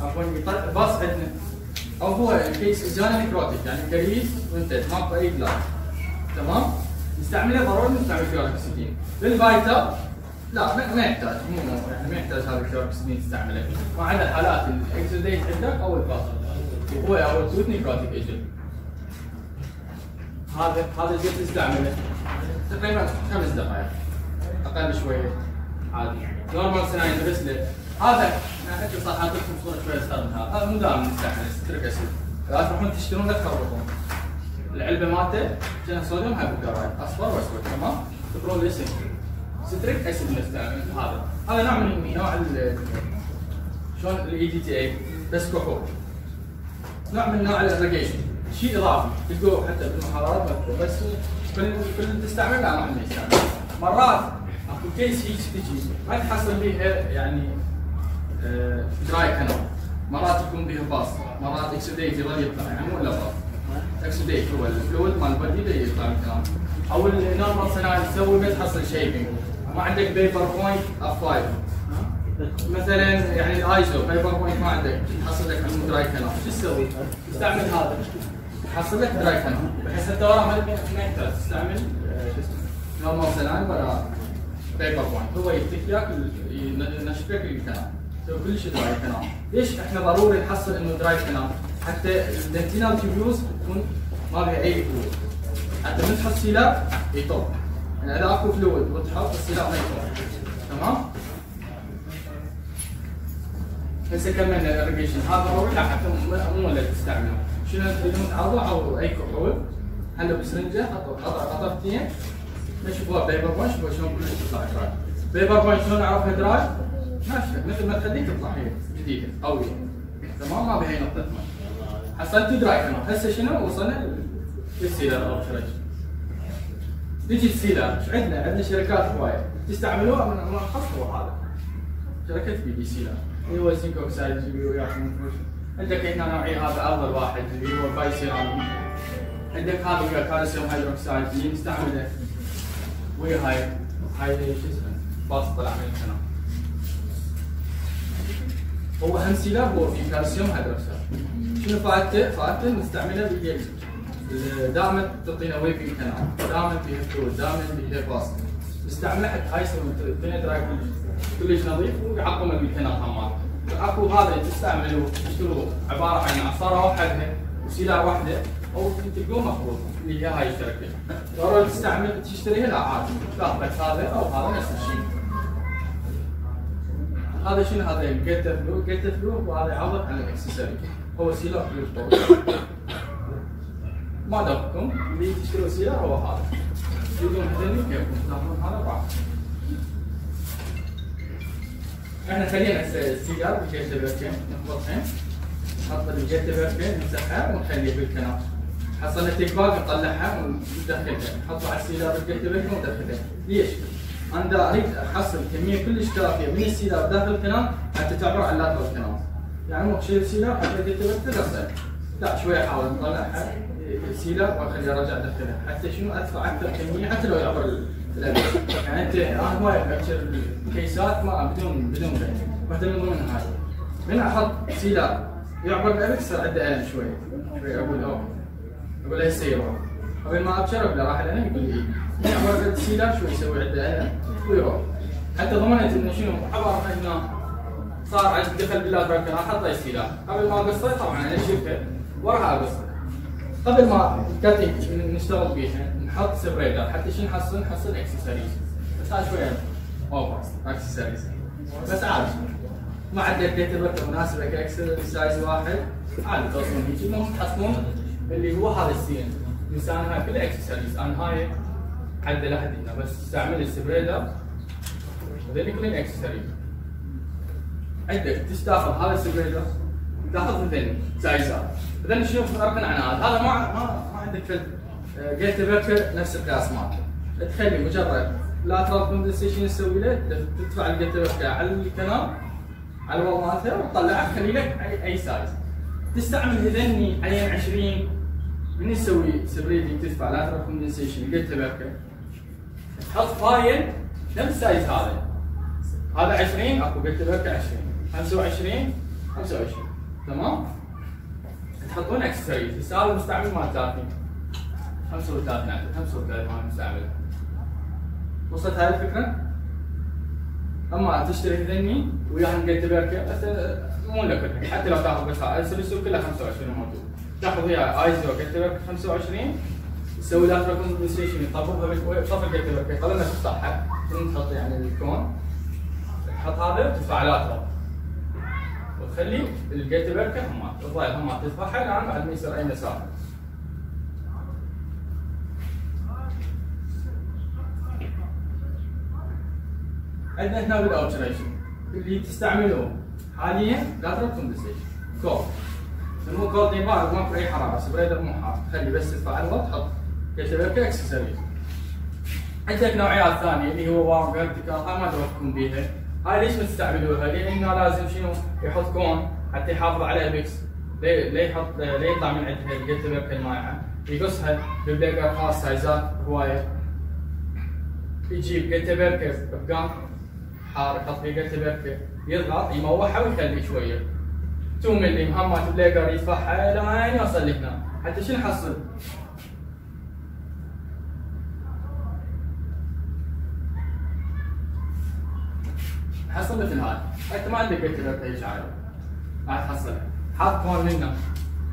عفوا باص عندنا. أو هو الكيس اجانا نكروتيك يعني كريس وانتهت. ماكو اي بلاد تمام؟ نستعمله ضروري نستعمل كلوركسيدين للفايتر؟ لا ما يحتاج مو مو يعني ما يحتاج هذا الكلوركسيدين تستعمله. ما عدا حالات الاكسديت عندك أو الباص هو أو التوت نكروتيك ايجنت هذا هذا الزيت تستعمله. تقريبا خمس دقائق. أقل شوية. عادي normal saline برسله هذا أنا حتى صار اعطيكم صوره شوية من هذا. مو دائما نستعمل citric acid. اذا تروحون تشترون لا تخربطون العلبة مالته كانها sodium hypochlorite أصفر وأسود تمام؟ الاسم citric acid هذا؟ هذا نوع من نوع شلون ال EDTA بس كحول. نوع من نوع الاريجيشن شيء إضافي. تلقوه حتى بالمحاضرات بس في في تستعمل لا ما حد يستعمل مرات أكو case هيك تجي ما تحصل بيها يعني آه dry canal مرات يكون بيها pus. مرات exudate يظل يطلع. يعني مو إلا pus. exudate هو؟ ال fluid مال ال body يطلع من الكلام أو ال normal saline تسوي ما تحصل shaping ما عندك paper point F5 مثلا يعني ال ISO paper point ما عندك. تحصل لك dry canal شو تسوي؟ تستعمل هذا. تحصل لك dry canal بحيث أنت ورا ما تستعمل. normal saline ولا paper point هو يفتك لك ينشف لك الكلام كل شيء dry canal ليش إحنا ضروري نحصل إنه dry canal حتى ال dentinal tubules تكون ما fluid حتى من تحط sealer يطب يعني اذا اكو fluid وتحط ال sealer ما يطب تمام؟ هسه كملنا الاريجيشن هذا ضروري لا حتى مو ولا تستعمله. شنو تعضوا أو أي كحول حلوا بسرنجة. حطوا قطع قطرتين نشوفوها paper شوفوا شلون كلش تطلع dry paper point شلون اعرفها dry؟ ناشفه مثل ما تخليه تطلع هي جديدة قوية. تمام؟ ما بها نقطة حصلت dry canal هسه شنو؟ وصلنا؟ لل sealer أو شرج نجي ال sealer إيش عندنا؟ عندنا شركات هواية. تستعملوها من خاص هو هذا. شركة PD sealer اللي هو zinc oxide اللي وياكم عندك هنا نوعية هذا أفضل واحد اللي هو bioceramic عندك هذا calcium hydroxide. اللي نستعمله ويا هاي هاي شو اسمه؟ pus طلع من القناه هو أهم sealer هو في calcium hydroxide شنو فائدته؟ فائدته نستعمله بالجلد دائما تعطينا weeping canal. دائما فيها fluid دائما فيها pus نستعمله حتى هاي يسوي الدنيا dry كلش نظيف ويعقم ال canal همال اكو هذا تستعملوا تشتروا عبارة عن عصارة وحدها و sealer واحدة أو تلقوه مخروط اللي هي هاي الشركة. ضروري تستعمل تشتريها؟ لا عادي. بس هذا أو هذا نفس الشيء. هذا شنو؟ هذا ال GuttaFlow GuttaFlow وهذا يعوض عن ال accessory هو sealer flow. ما دامكم اللي تشتروا sealer هو هذا. تريدون هذول كيفكم تاخذون هذا بعض إحنا خلينا ال sealer ب gutta percha نخلطهن نحط ال gutta percha نمسحها ونخليها بال canal. حصلنا tug back نطلعها وندخلها نحطها على ال sealer بال gutta percha وندخلها ليش؟ أنا اريد احصل كميه كلش كافية. من السيلاب داخل القناة حتى تعبر عن اللاترال قناه يعني مو شيل السيلاب حتى له لا شوي أحاول. اطلعها السيلاب واخليه ارجع ادخلها حتى شنو؟ أدفع أكثر كمية حتى لو يعبر يعني أنت أنا هواي ابشر كيسات ما بدون بدون بيت واحدة من هاي من أحط سيلاب يعبر الابد يصير عنده الم شوي. شوي أقول أوه. أقول له يصير قبل ما أبشر له راح الالم يقول لي السيلاب شوي يسوي عنده الم ويروح حتى ضمنت انه شنو عبر انه صار عندي دخل بالله بركه أحط السيلاب قبل ما اقصه طبعا أنا شفته وراها اقصه قبل ما الكاتنج نشتغل بيها نحط سبريدر حتى شو نحصل نحصل اكسسوارز بس هذا شوية اوفر اكسسوارز بس عادي ما عندك ديتا بركه مناسبه كاكسسوارز واحد عادي توصلون هيك انهم تحصلون اللي هو هذا السين الانسان هاي كلها اكسسوارز أنا هاي عدل لحد هنا بس استعمل السبريدر هذول كلهم اكسسوارز عندك تستاخذ هذا السبريدر تاخذ مثل سايزات اذا شنو فرق عناد هذا. ما ما ما عندك في جيت بيركر نفس القياس مالته. تخلي مجرد لاترال كوندنسيشن تسوي له تدفع الجيت بيركر على الكنال على ال wall مالته وتطلعه تخلي لك اي أي size. تستعمل هذني عين 20 من يسوي spreading تدفع lateral condensation gutta percha. تحط file نفس ال size هذا. هذا 20 اكو gutta percha 20 25 25 تمام؟ تحطون اكسسوارز هسه هذا المستعمل مال 30 35 عندك 35 مال المستعمل. وصلت هاي الفكرة؟ أما تشتري هذني وياهم قلت بس مو لك حتى لو تاخذ بس هاي. السوق كلها 25 موجود. تاخذ وياها ايزو قلت بيركه 25 تسوي لها كومبنسيشن يطبقها بصف القلت بيركه قبل ما تفتحها تحط يعني الكون. تحط هذا وتدفع لاترال وتخلي الجيت بيركه همات تظل همات تدفعها. لأن بعد ما يصير اي مسافه عندنا هنا بال obturation اللي تستعملوه حاليا lateral condensation cold مو cold ديبار ماكو أي حرارة spreader مو حار. خلي بس تدفع الوقت تحط gutta percha accessories عندك نوعيات ثانية اللي هو warm vertical هاي ما ادري بيها. هاي ليش ما تستعملوها؟ لأنه لازم شنو؟ يحط cone حتى يحافظ على apex ليه يحط ليه يطلع من عندها؟ ال gutta percha المايعه يقصها ب plugger خاص سايزات هواية. يجيب جيت بيرك بقام حار يحط فيه جيت بيرك يضغط يموحها ويخليه شوية. 2 ملي مهمات بليجر يدفعها لين يوصل لهنا. حتى شنو نحصل؟ حصل مثل هذا انت ما عندك قلت لك اي شعر ما تحصل حط كون منه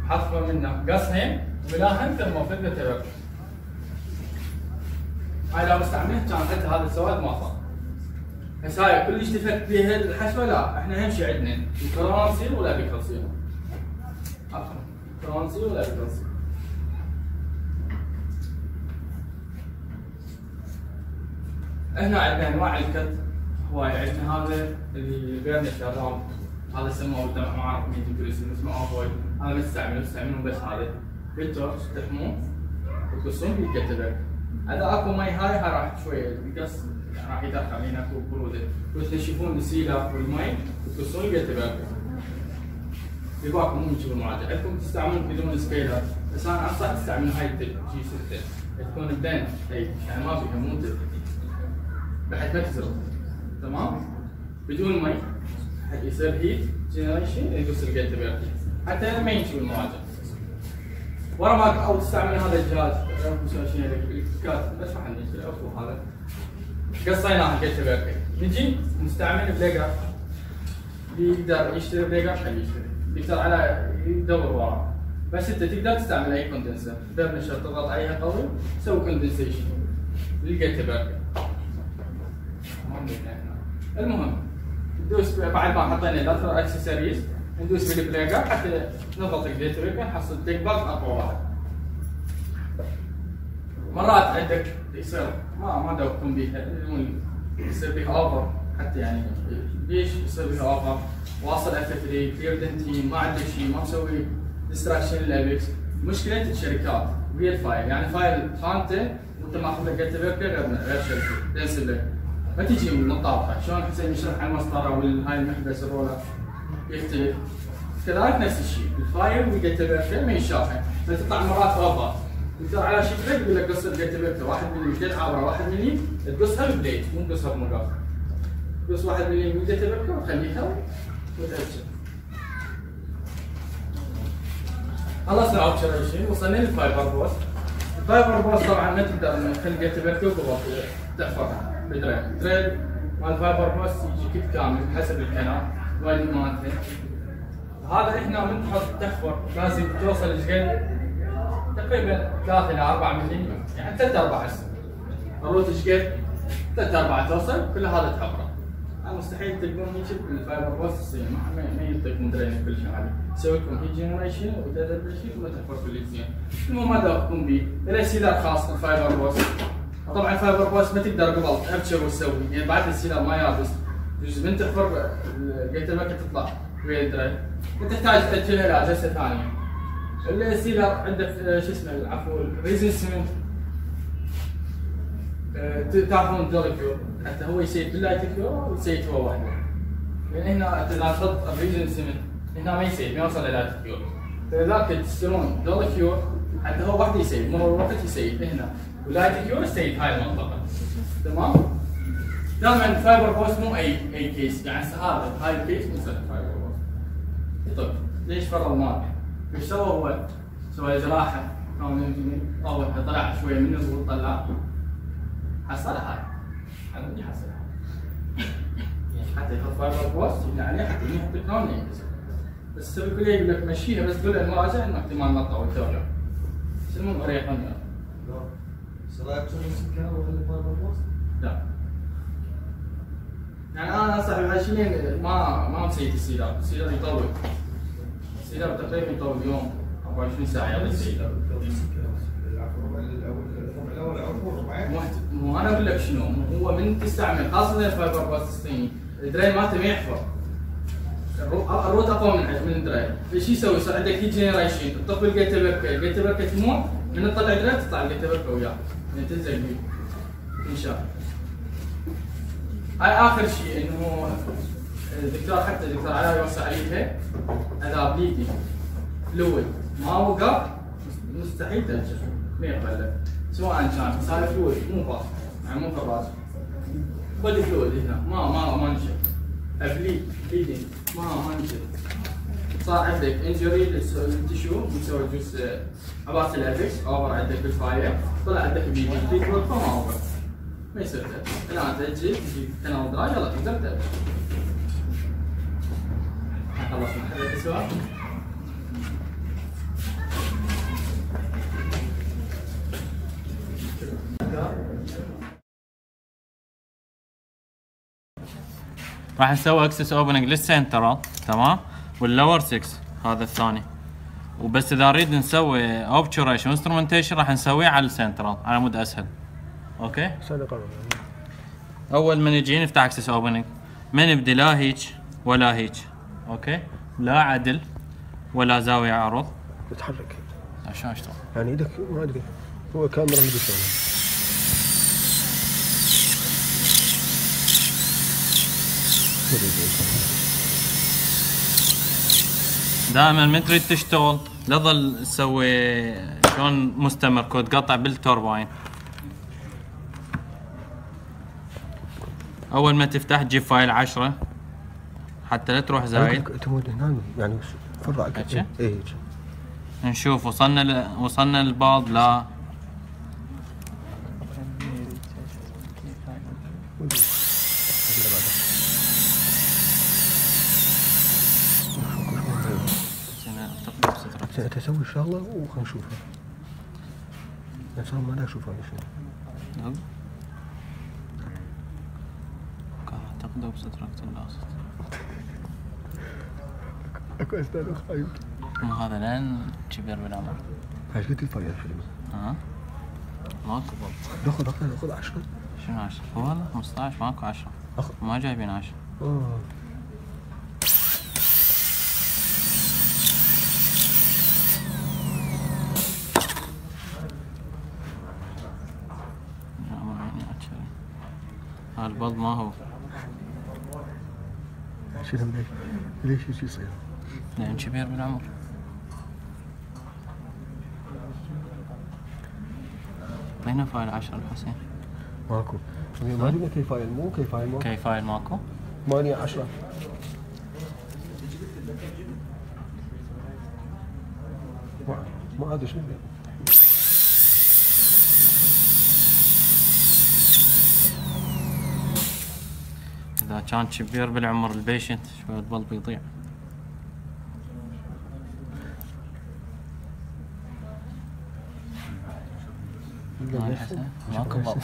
حط كون منه قصهن وملاهن ثم فد تبقى هاي لو استعملت كان حتى هذا السواد ما صار. بس هاي كلش تفك بها الحشوة؟ لا. إحنا اهم شيء عندنا الكرونسيل ولا بيكالسيل عفوا. كرونسيل ولا بيكالسيل هنا عندنا أنواع الكت. هواي عندنا هذا اللي شغال هذا سموه ما أعرف مين تقول اسمه اسمه اوفويد هذا ما تستعمله تستعملون بس هذا. بالتورش تحموه وتقصون بالكتبك هذا أكو مي هاي هاي راح شوية القص راح يدخل هنا أكو بروده. وتنشفون السيلة والمي وتقصون الكتبك يباكم مو تشوفون معادله عندكم تستعملون بدون سكيلر بس أنا أنصح تستعملون هاي جي 6 تكون بدين هي يعني ما فيها مو بحيث ما تزرق. تمام؟ بدون مي حق يصير هيت جنريشن يقص الجيت بيرتي حتى ما ينشوي المواجهه ورا ما أو تستعمل هذا الجهاز. الكات بس ما عندي اكو هذا. قصيناه بيرتي نجي نستعمل بليجر يقدر يشتري بليجر خليه يشتري. يقدر على يدور وراه. بس أنت تقدر تستعمل أي كوندنسر برنشر تضغط عليها قوي. تسوي condensation لل gutta percha المهم ندوس بعد ما حطينا lateral accessories ندوس بال plugger حتى نضغط ال gutta percha نحصل tug back أقوى واحد. مرات عندك يصير ما ما دوقتم بيها يصير بيها over حتى يعني ليش يصير بيها over واصل F3 clear dentin ما عنده شيء ما مسوي destruction لل apex مشكلة الشركات وهي ال file يعني file خانته وانت ماخذ له gutta غير شركة تنسب ما تجي مطابقه شلون حسين يشرح على المسطرة والهاي المحبس ال ruler يختلف. كذلك نفس الشيء. ال file وال gutta ما يشابهن فتطلع مرات غلطات تقدر على شكلك يقول لك قص ال gutta percha 1 ملي gutta عبره 1 ملي تقصها ب blade مو تقصها بمقاس قص 1 ملي من gutta percha وخليها وتأكد خلصنا obturation وصلنا لل fiber post ال fiber post طبعا ما تقدر انه تخلي gutta ب drill drill مال ال fiber post يجي kit كامل حسب الكلام. وايد مالته هذا إحنا من تحط تحفر. لازم توصل لشقد تقريبا 3 إلى 4 ملي يعني 3 4 هسه ال root شقد 3 4 توصل. كل هذا تحفره. مستحيل تقدرون هيك بالفايبر بوست تصير ما يعطيك مدرين كل شيء. عادي يسوي لكم هيت جنريشن وتدريشن وما تحفر كل زين المهم هذا أقوم به. إلى سيلر خاص بالفايبر بوست طبعا الفايبر بوست ما تقدر قبل تابشر وتسوي يعني بعد السيلر ما يابس. يجوز من تحفر لقيت المكة تطلع ويا الدري وتحتاج تاجلها لاجهزه ثانية. السيلر عندك شو اسمه عفوا ريزن سمنت تاخذون dual حتى هو يسيد بال light cure ويسيد هو وحده لأن هنا إذا تحط ال resin cement هنا ما يسيد ما يوصل light cure فلذلك تشترون dual cure حتى هو وحده يسيد مرور الوقت يسيد هنا. و light cure يسيد هاي المنطقة. تمام؟ دائما fiber post مو اي أي case يعني هذا هاي ال case مو fiber post طيب ليش فرض المال؟ إيش سوى هو؟ سوى جراحة. كان طلع شوية من الزول طلع. حصلها هاي. أنا بدي حصلها يعني حتى يحط فايبر بوست يبني عليه حتى يحط كلون بس يقول لك مشيها بس تقول المراجع إنه احتمال نطه وترجع بس المهم؟ لا يعني أنا انصح بهالشيء ما ما مسيت السيلر، السيلر يطول ال sealer تقريبا يطول يوم 24 ساعه يلا ال sealer مو أنا أقول لك شنو هو من تستعمل خاصه ال fiber post الصيني ال drill مالته ما يحفر ال root اقوى من من ال drill إيش يسوي؟ يصير عندك heat generation تطفي ال gutta percha ال gutta percha تموت من تطلع drill تطلع ال gutta percha وياه يعني تنزل بيه انشاء هاي آخر شيء إنه الدكتور حتى الدكتور علاء يوصى عليها اذا بليدي فلويد ما وقف مستحيل تنشف ما يقبل سواء كان صار فلويد مو باص يعني مو الراس خذ فلويد هنا. ما ما ما نشف ابليد بليدنج ما ما نشف صار عندك انجري للتشو مسوي جزء عباره الابكس اوفر عندك بالفاير طلع عندك بليدنج تريتمنت ما اوفر ما يصير تأبس الان تجي تجيب canal dry يلا تقدر تأبس خلصنا حلقة السؤال راح نسوي access opening لل central تمام وال lower 6 هذا الثاني. وبس إذا نريد نسوي obturation instrumentation راح نسويه على السنترال على مود أسهل. أوكي؟ صدق أول ما نجي نفتح access opening ما نبدي لا هيك ولا هيك أوكي؟ لا عدل ولا زاوية عرض. تتحرك عشان أشتغل. يعني إيدك ما أدري. هو كاميرا مدري شلون. دائما من تريد تشتغل لا تظل تسوي شلون مستمر كود قطع بالتورباين. أول ما تفتح تجيب file 10 حتى لا تروح زايد. تمود هنا يعني فرع؟ اي هيك؟ نشوف وصلنا ل... وصلنا للبعض لا. زين تسوي الشغله وخلينا نشوفها يعني صار ما لا اشوفها شنو. تقدر بستركت اللاصق أكو أستاذ خايف. مو هذا لين كبر بالعمر. هاي قد الفرق الفيلم؟ ها؟ ماكو بط. ناخذ اخذ ناخذ 10 شنو 10 هو هذا؟ 15 ماكو 10 أخ. ما جايبين 10 آه. هذا ال pulp ما هو ليش؟ ليش يصير؟ لأن كبير بالعمر وين file 10 الحسين؟ ماكو ما جبنا K file مو K file مو K file ماكو؟ 8 10 ما ما أدري شنو إذا كان كبير بالعمر ال patient شوي ال pulp يضيع ماكو pulp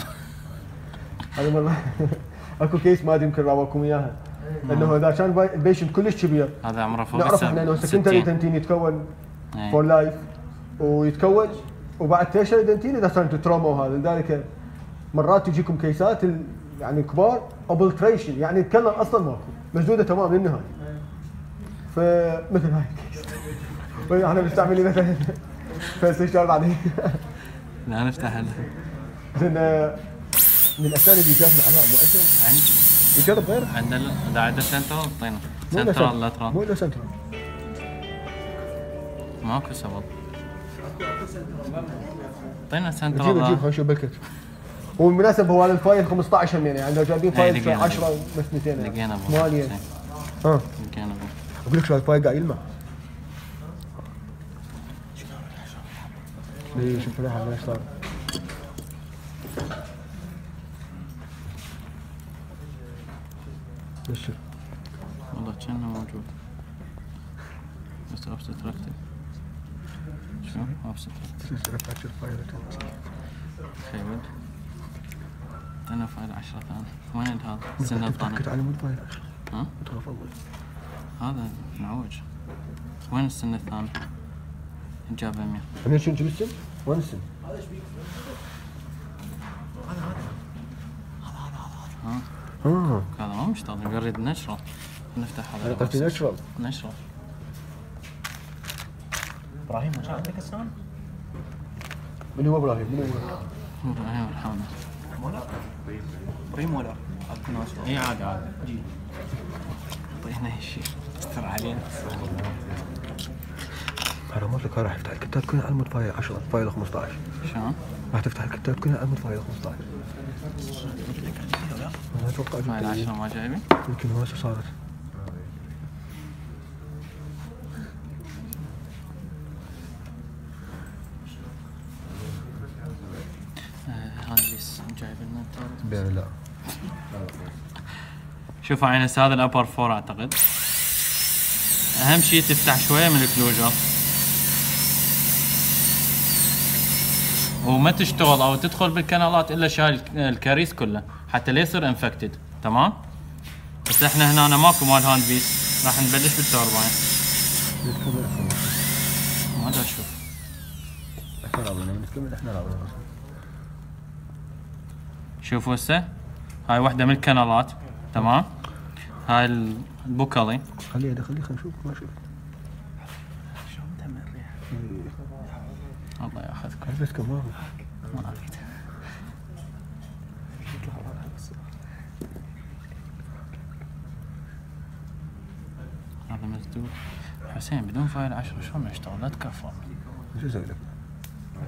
هذا مرة. أكو case ما أدري يمكن راوكم إياها. إنه إذا كان ال patient كلش كبير. هذا عمره فوق نعرف إحنا إنه secondary 60 dentine يتكون. for life ويتكون. وبعد tertiary dentine إذا صارت trauma وهذا. لذلك مرات تجيكم كيسات ال- يعني كبار اوبلتريشن يعني الكلر أصلا ماكو مسدوده تمام للنهاية. فمثل هاي الكيس. إحنا مستعملين مثلا؟ فاستشار بعدين. لا نفتح ال- زين من الاسنان اللي جاتنا علاء مو أسنان. عند يجرب غيره عندنا اذا عنده سنترال اعطينا سنترال سنترال. لاترال مو سنترال ماكو سبب. اعطينا جيب سنترال جيب لا. خلينا نشوف بالكت وبالمناسبة هو هذا الفايل 15 همين يعني لو جايبين فايل لقينا. 10 بس 200 لقينا ابو 8 حسين. ها. لقينا ابو أقول لك شو الفايل قاعد يلمع ليه شوف لها ليش صار ليش؟ شو؟ والله كأنه موجود. بس ابستراكتد شو؟ ابستراكتد ليش أنا فايل 10 ثاني وين هذا؟ السنة كنت الثانية على مود فايل ها؟ تخاف اول هذا معوج. وين السنة الثاني؟ جابه 100 أنا شو نجيب السن؟ وين السن؟ ها. آه هذا ما مشتغل يريد نشرة. نفتح هذا قلت نشرب نشرة. إبراهيم ما عندك اسنان؟ من هو إبراهيم؟ من هو؟ إبراهيم ارحمنا إبراهيم ولا عندك ناس اي عادي. عادي اعطينا شيء استر علينا. حرامات لك راح يفتح الكتاب كلها على file 10 file 15 شلون؟ راح تفتح الكتاب كلها على file 15 أنا أتوقع file جبت 10 ما جايبين؟ يمكن هسه صارت آه، handpiece جايب لنا التالت. بين لا شوف عين هسه هذا ال upper four أعتقد. أهم شيء تفتح شوية من ال occlusal. وما تشتغل أو تدخل بالكنالات إلا شايل ال caries كله حتى لا يصير infected تمام؟ بس إحنا هنا ماكو مال handpiece راح نبلش بالتوربين ما أدري أشوف شوفوا هسه هاي واحدة من الكنالات. تمام؟ هاي ال buccally خليه خليه خلينا نشوف ما شلون تم الريح؟ الله ياخذكم. كمان. ما هذا مسدود حسين بدون file 10 شلون نشتغل لا تكفر شو أسوي لك؟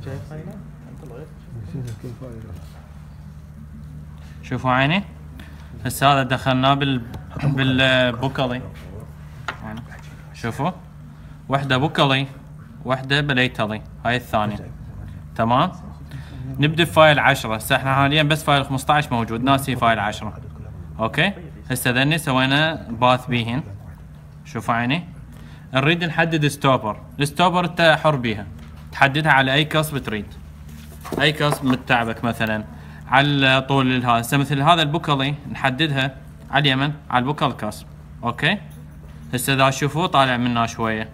جاي فاينه؟ أنت file شوفوا عيني. هسه هذا دخلناه بال بال buccally شوفوا. واحدة buccally واحدة palatally هاي الثانية. تمام؟ نبدأ ب file 10 هسه إحنا حاليا بس file 15 موجود. ناسي file 10 أوكي؟ هسه ذني سوينا path بيهن. شوفوا عيني. نريد نحدد stopper. ال stopper أنت حر بيها. تحددها على أي cusp تريد أي cusp متعبك مثلا. على طول هذا مثل هذا ال buccally نحددها على اليمن على ال buccal cusp أوكي؟ هسه إذا تشوفوه طالع منا شوية.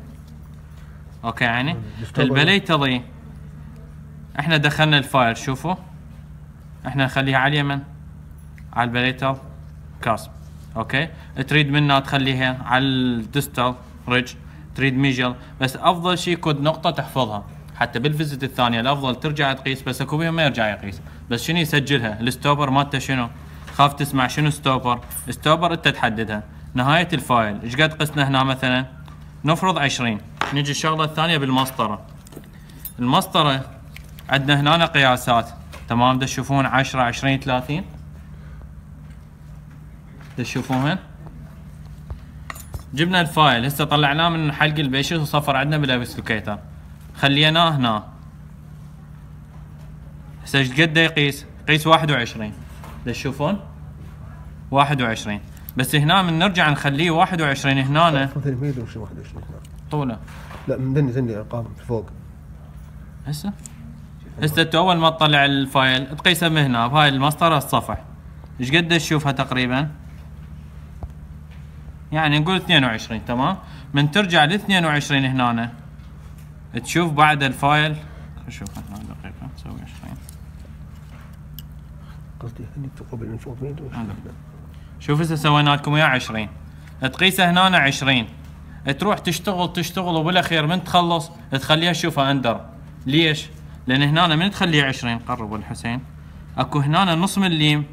أوكي يعني ال palatally إحنا دخلنا ال file شوفوا. إحنا نخليها على اليمن على ال palatal cusp أوكي؟ تريد منا تخليها على ال distal ridge. تريد mesial. بس أفضل شيء كود نقطة تحفظها. حتى بال visit الثانية الأفضل ترجع تقيس بس أكو بيهم ما يرجع يقيس. بس شنو يسجلها؟ ال stopper مالته شنو؟ خاف تسمع شنو stopper؟ stopper انت تحددها. نهاية ال file. إيش قد قسنا هنا مثلا؟ نفرض 20 نجي الشغلة الثانية بالمسطرة. المسطرة عندنا هنا قياسات. تمام؟ تشوفون 10 20 30 دا تشوفوهن جبنا ال file. هسه طلعناه من حلق البيشس وصفر عندنا بال apex locator خليناه هنا. هسه إيش قد يقيس؟ يقيس 21 دا تشوفون 21 بس هنا من نرجع نخليه 21 هنا. ما يدري شو 21 طوله. لا من ذني ذني ارقام فوق. هسه؟ هسه انت أول ما تطلع ال file تقيسه من هنا بهاي المسطرة الصفح. إيش قد تشوفها تقريبا؟ يعني نقول 22 تمام؟ من ترجع ل 22 هنا تشوف بعد الفايل. شوف هنا دقيقه نسوي 20 قصدي هني فوق يدري هذا. شوف هسه سوينا لكم اياه 20 تقيسه هنا 20 تروح تشتغل تشتغل وبالأخير من تخلص تخليها تشوفها أندر. ليش؟ لأن هنا من تخليها 20 قربوا الحسين. أكو هنا نص مليم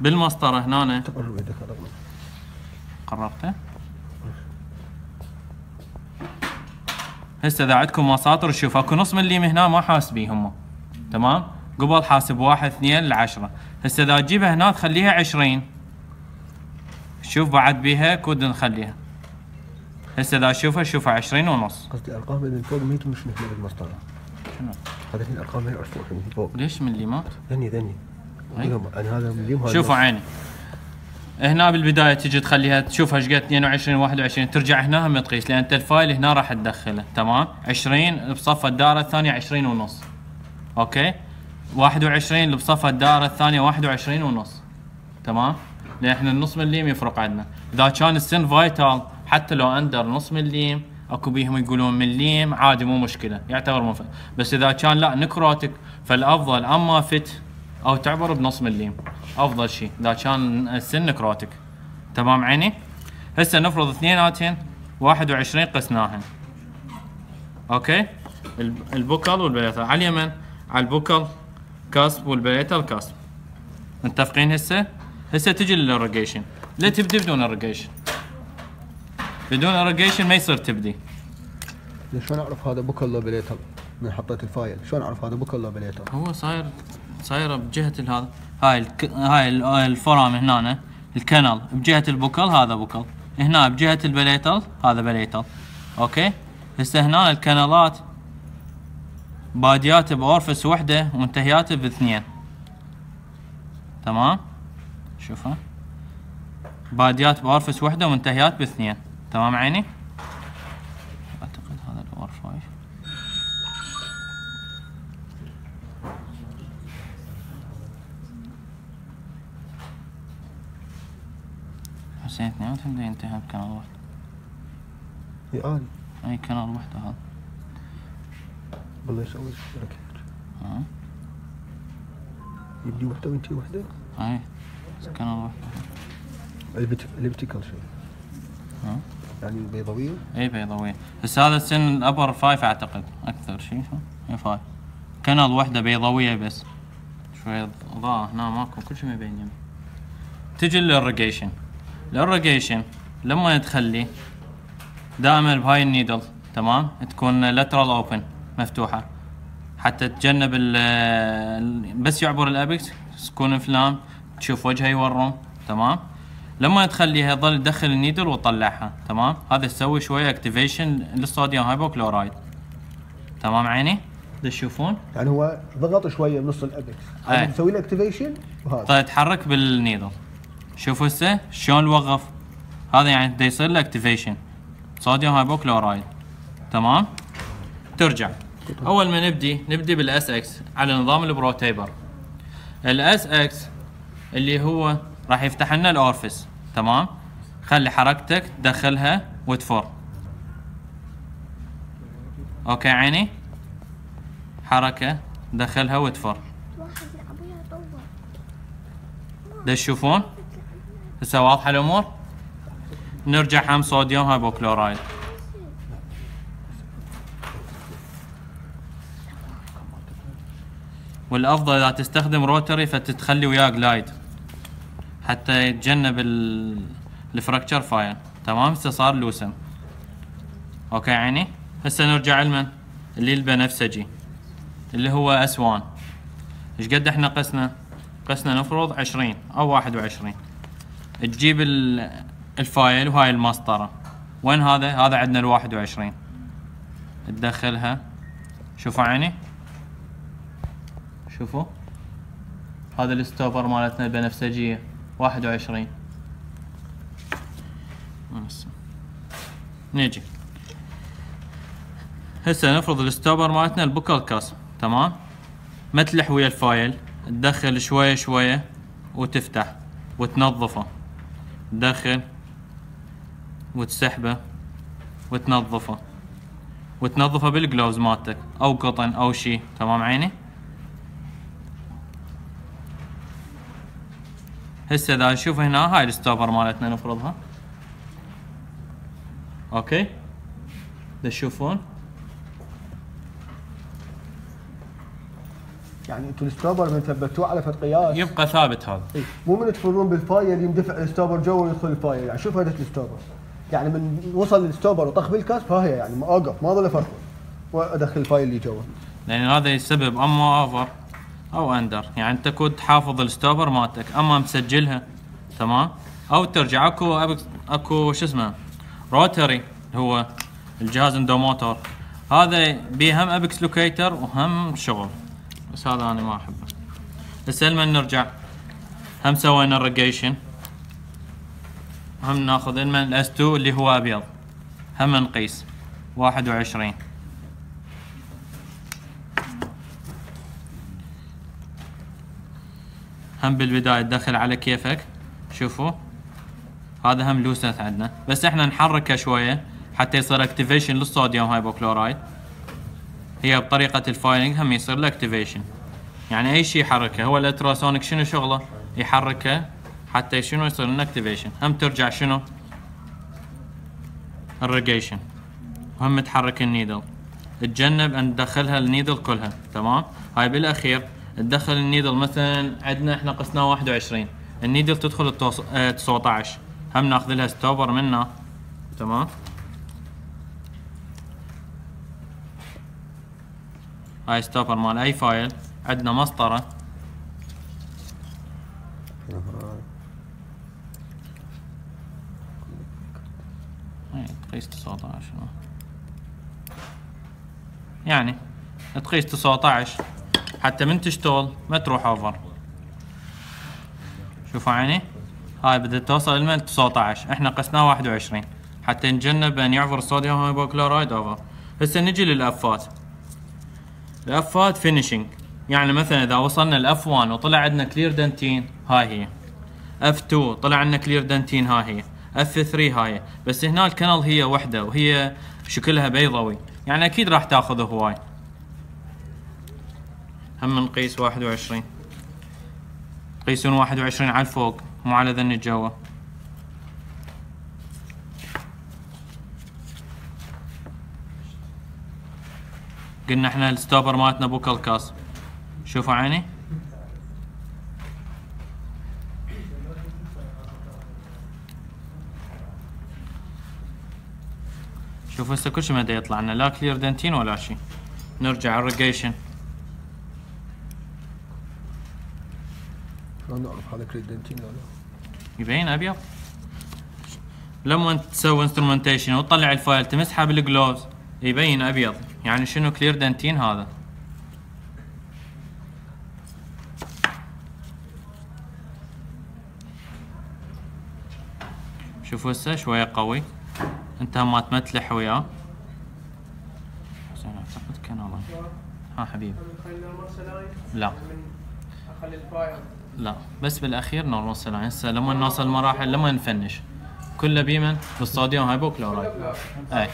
بالمسطرة هنا تقرب يدك. قربته هسه إذا عندكم مساطر شوف أكو نص مليم هنا ما حاسبيه هم تمام؟ قبل حاسب واحد اثنين لعشرة. هسه اذا تجيبها هنا تخليها عشرين. شوف بعد بيها كود نخليها. هسه اذا اشوفها شوفها عشرين ونص. قصدي أرقام اللي فوق ما شنو إحنا بالمسطرة. شنو؟ هذا هنا أرقام ما يعرفون إحنا من فوق. ليش مليمات؟ ذني ذني. يعني هذا مليم هذا شوفوا. عيني. هنا بالبداية تجي تخليها تشوفها إيش قد 22 21 ترجع هنا هم تقيس لأن أنت ال file هنا راح تدخله. تمام؟ 20 بصف الدائره الثانية 20 ونص. أوكي؟ 21 اللي بصف الدائره الثانية 21 ونص. تمام؟ لأن إحنا النص مليم يفرق عندنا. إذا كان السن vital حتى لو under نص مليم أكو بيهم يقولون مليم عادي مو مشكلة. يعتبر مف... بس إذا كان لا necrotic فالأفضل أما fit أو تعبر بنص مليم أفضل شيء. إذا كان السن necrotic تمام عيني؟ هسه نفرض اثنيناتهن 21 قسناهن. أوكي؟ ال b- ال buccal وال palatal على اليمن على ال buccal cusp وال palatal cusp متفقين هسه؟ هسه تجي للاريجيشن ليه تبدي بدون اريجيشن بدون اريجيشن ما يصير تبدي. شلون أعرف هذا buccal لو palatal من حطيت ال file. شلون أعرف هذا buccal لو palatal هو صاير صايره بجهة هذا هاي الك... هاي ال- الفرام هنا ال canal بجهة ال buccal هذا buccal. هنا بجهة ال palatal هذا palatal أوكي؟ هسه هنا الكنلات باديات ب orifice وحدة ومنتهيات باثنين. تمام؟ شوفها باديات ب orifice وحدة ومنتهيات باثنين. تمام عيني؟ أعتقد هذا ال upper five حسين اثنيناتهم دا ينتهي ب canal واحد. اي عادي أي canal وحدة هذا. والله يسوي ركب ها؟ يبدي وحدة وينتهي وحدة؟ اي canal واحدة elliptical شيء ها؟ يعني بيضاوية؟ اي بيضاوية. بس هذا السن ال upper five أعتقد أكثر شيء شو اي five. canal وحدة بيضاوية بس. شوية ضاء هنا ماكو كل شيء مبين يمي تجي للاريجيشن الاريجيشن لما تخلي دائما بهاي ال needle تمام؟ تكون lateral open مفتوحة. حتى تتجنب بس يعبر ال apex تكون فلما تشوف وجهه يورم تمام؟ لما تخليها يظل تدخل ال needle وتطلعها تمام؟ هذا تسوي شوية activation لل sodium hypochlorite. تمام عيني؟ تشوفون. يعني هو ضغط شوية بنص ال apex. هذا تسوي له activation وهذا. طيب تحرك بال needle. شوف هسه شلون وقف هذا يعني دا يصير له activation sodium hypochlorite. تمام؟ ترجع. أول ما نبدي نبدي بال SX على نظام ال ProTaper. ال SX اللي هو راح يفتح لنا ال orifice تمام؟ خلي حركتك تدخلها وتفر. okay عيني؟ حركة دخلها وتفر. ده تشوفون هسه واضحة الأمور؟ نرجع هم sodium hypochlorite. والأفضل إذا تستخدم rotary فتتخلي وياه Glyde حتى يتجنب ال- ال fracture file. تمام؟ هسه صار loose okay عيني؟ هسه نرجع لمن اللي البنفسجي اللي هو S1 إيش قد إحنا قسنا؟ قسنا نفرض 20 أو 21 تجيب ال- ال file وهاي المسطرة. وين هذا؟ هذا عندنا ال 21 تدخلها. شوفوا عيني. شوفوا. هذا ال stopper مالتنا البنفسجية واحد وعشرين. بس. نيجي هسه نفرض ال stopper مالتنا ال buccal cusp تمام؟ ما تلح ويا ال file. تدخل شوية شوية وتفتح وتنظفه. تدخل وتسحبه وتنظفه. وتنظفه بال gloves مالتك أو قطن أو شي. تمام عيني؟ هسه اذا نشوف هنا. هاي ال stopper مالتنا نفرضها. okay. تشوفون. يعني أنتم ال stopper من ثبتوه على فد قياس؟ يبقى ثابت هذا. إيه. مو من تفرون بال file يندفع ال stopper جوا ويدخل ال file. يعني شوف هدف ال stopper. يعني من وصل ال stopper وطخ بال cusp فهي يعني ما أوقف ما ظل افرفر وأدخل ال file اللي جوا. لأن هذا يسبب اما over أو under يعني أنت كنت حافظ ال stopper مالتك. أما مسجلها تمام؟ أو ترجع. أكو أكو شو اسمه؟ rotary هو الجهاز endomotor. هذا بيه هم apex locator وهم شغل. بس هذا أنا ما أحبه. هسه لما نرجع؟ هم سوينا الريجيشن هم ناخذ المن ال S2 اللي هو أبيض. هم نقيس. 21 هم بالبداية تدخل على كيفك. شوفوا. هذا هم loose انت عندنا. بس إحنا نحركه شوية حتى يصير activation لل sodium hypochlorite. هي بطريقة ال filing هم يصير له activation يعني أي شيء يحركه. هو ال ultrasonic شنو شغله؟ يحركه حتى شنو يصير لنا activation هم ترجع شنو؟ الريجيشن. وهم تحرك ال needle. تجنب أن تدخلها ال needle كلها. تمام؟ هاي بالأخير تدخل ال needle مثلا عندنا إحنا قسناه 21 ال needle تدخل التوص... آه 19 هم ناخذ لها stopper منه تمام؟ هاي stopper مال. أي file عندنا مسطرة. تقيس 19 يعني تقيس 19 حتى من تشتغل ما تروح over شوفوا عيني. هاي بدها توصل لمن 19 إحنا قسناه 21 حتى نتجنب أن يعبر ال sodium hypochlorite over هسه نجي للافات الافات فينيشنج يعني مثلا إذا وصلنا ال F1 وطلع عندنا clear dentin هاي هي. F2 طلع عندنا clear dentin هاي هي. F3 هاي بس هنا ال canal هي وحدة وهي شكلها بيضاوي. يعني أكيد راح تاخذ هواي. هم نقيس 21 قيسون 21 على الفوق مو على ذن الجوا قلنا إحنا الستوبر مالتنا بوكل كاس شوفوا عيني. شوفوا هسه كل شيء ما يطلع لنا لا clear dentin ولا شيء نرجع الريجيشن شلون نعرف هذا clear dentin ولا لا. يبين أبيض. لما تسوي instrumentation وتطلع ال file تمسحه بال gloves يبين أبيض. يعني شنو clear dentin هذا؟ شوفوا هسه شوية قوي. أنت ما تمتلح وياه. زين أعتقد كان الله. ها حبيبي. لا. أخلي ال file؟ لا. بس بالأخير saline هسه لما نوصل مراحل لما نفنش. كله بيمن بال sodium. hypochlorite أي.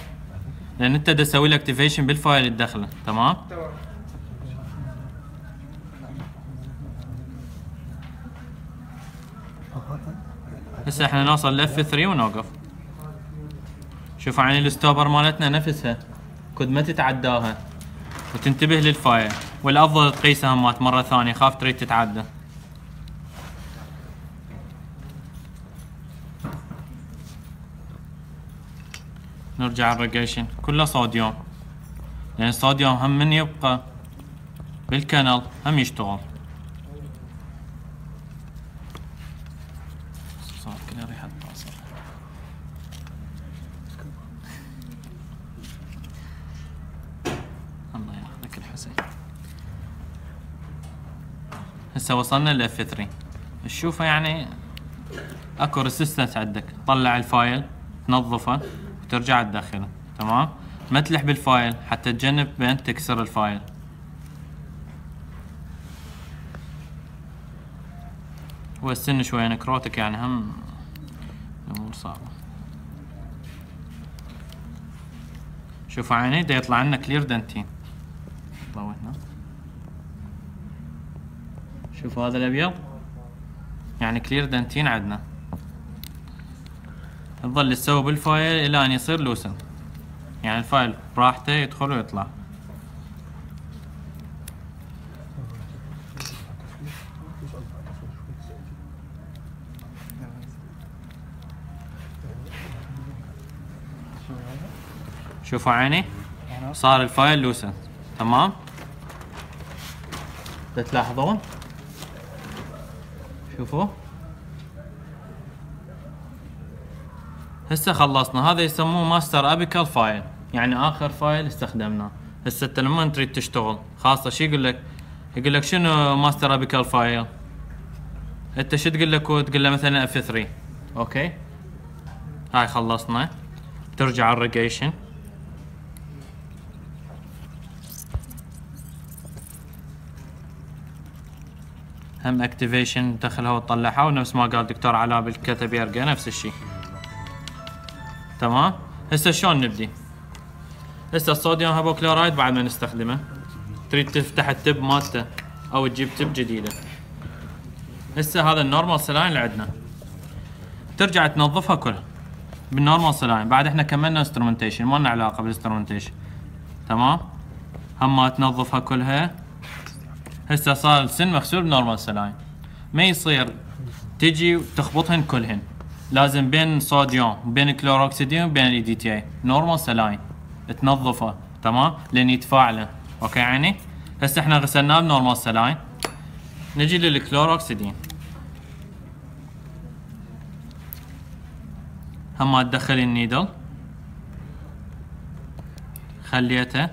لأن أنت دا تسوي له activation بال file اللي تدخله تمام؟ تمام هسه إحنا نوصل ل F3 ونوقف. شوفوا عين ال stopper مالتنا نفسها. كنت ما تتعداها. وتنتبه لل file. والأفضل تقيسها همات مرة ثانية. خاف تريد تتعدى. نرجع الريجيشن كله صوديوم لأن الصوديوم هم من يبقى بال canal هم يشتغل. هسه وصلنا ل F3 تشوفه يعني أكو resistance عندك. طلع ال file تنظفه. وترجع تدخله تمام؟ ما تلح بال file حتى تجنب بين تكسر ال file. هو السن شوية necrotic يعني هم الأمور صعبة. شوفوا عيني دا يطلع لنا clear dentin ضويتنا شوفوا هذا الأبيض. يعني clear dentin عندنا. تظل تسوي بال file إلى أن يصير loosen. يعني ال file براحته يدخل ويطلع. شوفوا عيني. صار ال file loosen. تمام؟ تلاحظون. شوفوا. هسه خلصنا. هذا يسموه master apical file. يعني آخر file استخدمناه. هسه أنت لما تريد تشتغل خاصة شو يقول لك؟ يقول لك شنو master apical file؟ أنت شو تقول له كود؟ تقول له مثلا F 3 أوكي؟ هاي خلصنا. ترجع الريجيشن. هم اكتيفيشن تدخلها وتطلعها ونفس ما قال دكتور علاء بالكتب يرقى نفس الشيء تمام؟ هسه شلون نبدي؟ هسه الصوديوم هيبوكلورايد بعد ما نستخدمه. تريد تفتح التب مالته أو تجيب تب جديدة. هسه هذا ال normal saline اللي عندنا ترجع تنظفها كلها بال normal saline. بعد إحنا كملنا instrumentation ما لنا علاقة بال instrumentation تمام؟ هم تنظفها كلها. هسه صار السن مغسول ب normal saline. ما يصير تجي وتخبطهن كلهن. لازم بين صوديوم بين كلوروكسيديوم بين ال EDTA normal saline. تنظفه تمام؟ لين يتفاعلن okay يعني هسه إحنا غسلناه ب normal saline. نجي للكلوروكسيدين. هم تدخل ال needle. خليته.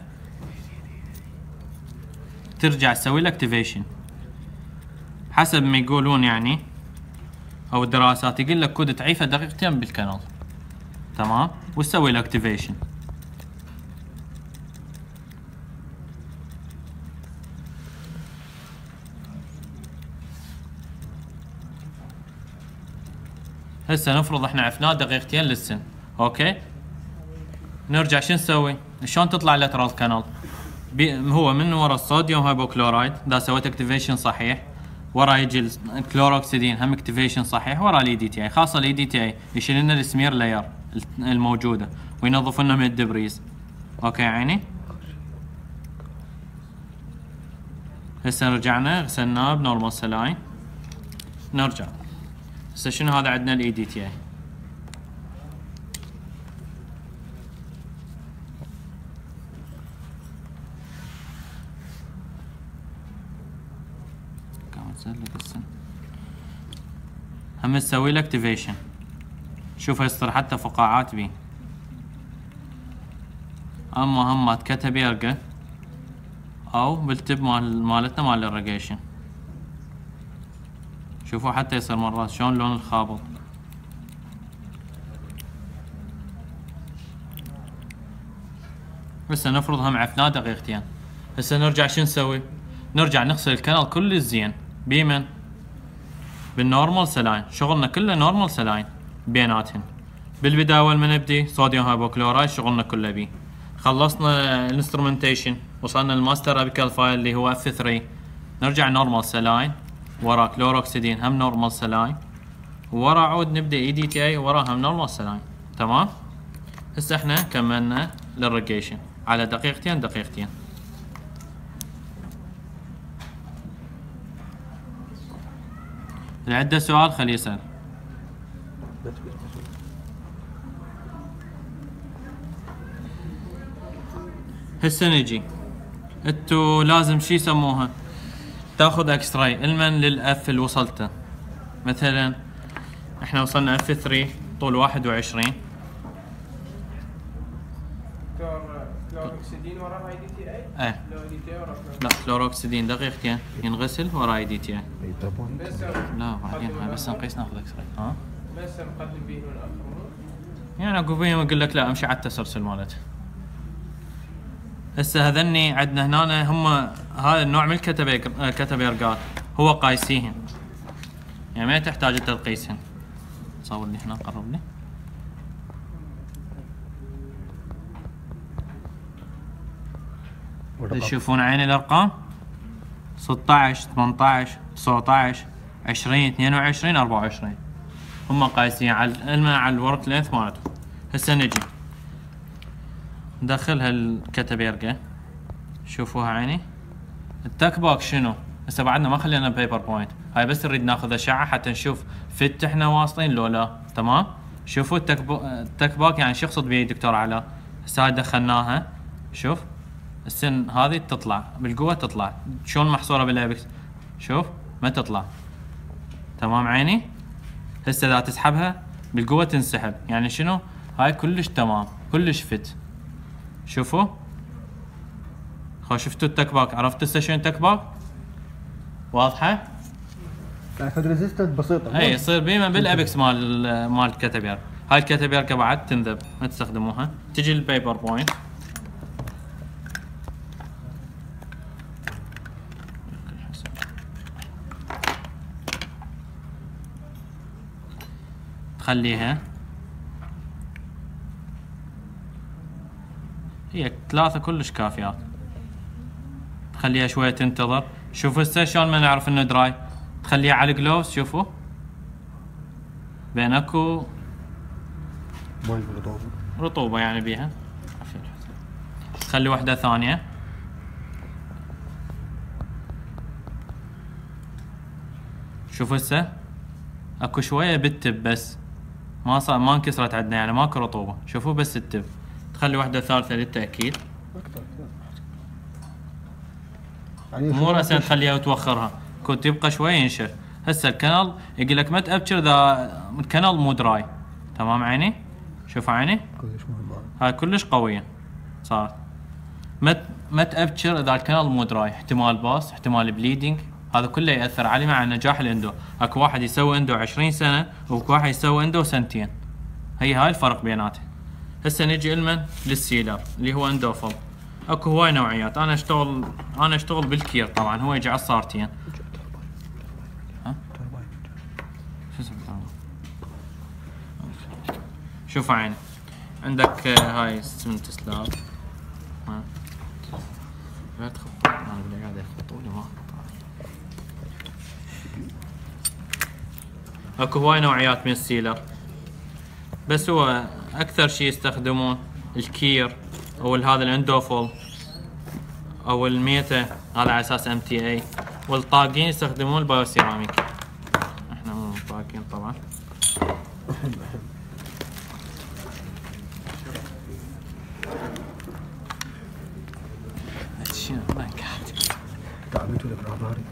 ترجع تسوي له activation حسب ما يقولون يعني. أو الدراسات يقول لك كود تعيفه دقيقتين بال canal. تمام؟ وتسوي له activation هسه نفرض إحنا عفناه دقيقتين للسن. okay؟ نرجع شو نسوي؟ شلون تطلع ال lateral canal هو من ورا ال sodium hypochloride. إذا سويت activation صحيح. ورا يجي الكلوروكسيدين هم activation صحيح ورا الاي دي تي اي خاصة الاي دي تي اي يشيل لنا السمير لاير الموجودة وينظف لنا من ال debris okay عيني؟ هسه رجعنا غسلناه ب normal saline نرجع. هسه شنو هذا عندنا ال EDTA قاعد تسلك السن هم تسوي له اكتيفيشن شوف يصير حتى فقاعات بيه اما هم تكتب يرقى أو بالتب مال مالتنا مال الريجيشن شوفوا حتى يصير مرات شلون لون الخابط. هسه نفرض هم عفناه دقيقتين. هسه نرجع شو نسوي؟ نرجع نغسل ال canal كل الزين. بيمن. بال normal saline. شغلنا كله normal saline. بيناتهن. بالبداية أول ما نبدي sodium hypochloride شغلنا كله بيه خلصنا ال instrumentation. وصلنا ال master apical file اللي هو F 3 نرجع normal saline. ورا كلوروكسيدين هم normal saline. ورا عود نبدأ EDTA ورا هم normal saline. تمام؟ هسه إحنا كملنا للريجيشن. على دقيقتين دقيقتين. اللي عنده سؤال خليه يسأل. هسه نجي. انتو لازم شي يسموها؟ تاخذ x-ray. المن لل F اللي وصلته. مثلا إحنا وصلنا F 3 طول 21 كلوروكسيدين ورا اي دي؟ تي اي إيه. لا كلوروكسيدين دقيقتين ينغسل وراي دي تي. بس لا بعدين بس نقيس ناخذ إكس ها؟ بس مقدم به يعني اكو فيهم يقول لك لا أمشي على التسلسل مالته هسه هذني عندنا هنا هم هذا النوع من الكتبير كتبيرقات هو قايسيهن. يعني ما تحتاج انت تقيسهن صور لي هنا قرب لي. تشوفون عين الأرقام؟ 16 18 19 20 22 24 هم قايسين على على الورك لينث مالتهم. هسه نجي. ندخل هالكتبيرقة شوفوها عيني. ال tug back شنو؟ هسه بعدنا ما خلينا paper point هاي بس نريد ناخذ أشعة حتى نشوف fit إحنا واصلين لو لا. تمام؟ شوفوا ال tug b- ال tug back يعني شو يقصد بيه دكتور علاء هسه هاي دخلناها. شوف. السن هذه تطلع بالقوة تطلع. شلون محصورة بال apex شوف ما تطلع. تمام عيني؟ هسه إذا تسحبها بالقوة تنسحب. يعني شنو؟ هاي كلش تمام كلش فت. شوفوا. خو شفتوا ال tug back؟ عرفتوا هسه شنو ال tug back؟ واضحة؟ يعني فد resistance بسيطة هي يصير بيما بال apex مال مال الكتبير هاي الكتبير بعد تنذب ما تستخدموها. تجي ال paper point تخليها هي ثلاثة كلش كافيات. تخليها شوية تنتظر. شوفوا هسه شلون ما نعرف إنه دراي. تخليها على الجلوفز شوفوا. بين أكو يقول رطوبة يعني بيها. تخلي واحدة ثانية. شوف هسه. أكو شوية بال tip بس. ما صار ما انكسرت عندنا يعني ماكو رطوبة. شوفوا بس ال tip. تخلي واحدة ثالثة للتأكيد. يعني مو راسا تخليها وتوخرها. كنت يبقى شوي ينشف هسه ال canal يقول لك ما ت obturate إذا ال canal مو dry. تمام عيني؟ شوف عيني. كلش مهم هاي كلش قوية. صارت ما ما ت obturate إذا ال canal مو dry. احتمال pus احتمال bleeding هذا كله يأثر عليه مع نجاح ال endo. أكو واحد يسوي endo 20 سنة وأكو واحد يسوي endo سنتين. هي هاي الفرق بيناتهم. هسه نجي إلمن لل sealer اللي هو Endofill أكو هواي نوعيات. أنا أشتغل أنا أشتغل بال Kerr طبعا هو يجي على الصارتين؟ شوف عيني. عندك آه، هاي cement slab. لا تخبط أنا بالله قاعد يخبطوا لي ما اكو هواي نوعيات من ال sealer. بس هو أكثر شيء يستخدمون ال Kerr أو هذا ال Endofill أو ال Meta هذا على أساس MTA والطاقين يستخدمون ال bioceramic. إحنا مو طاقين طبعا. شنو؟ ما قاعد.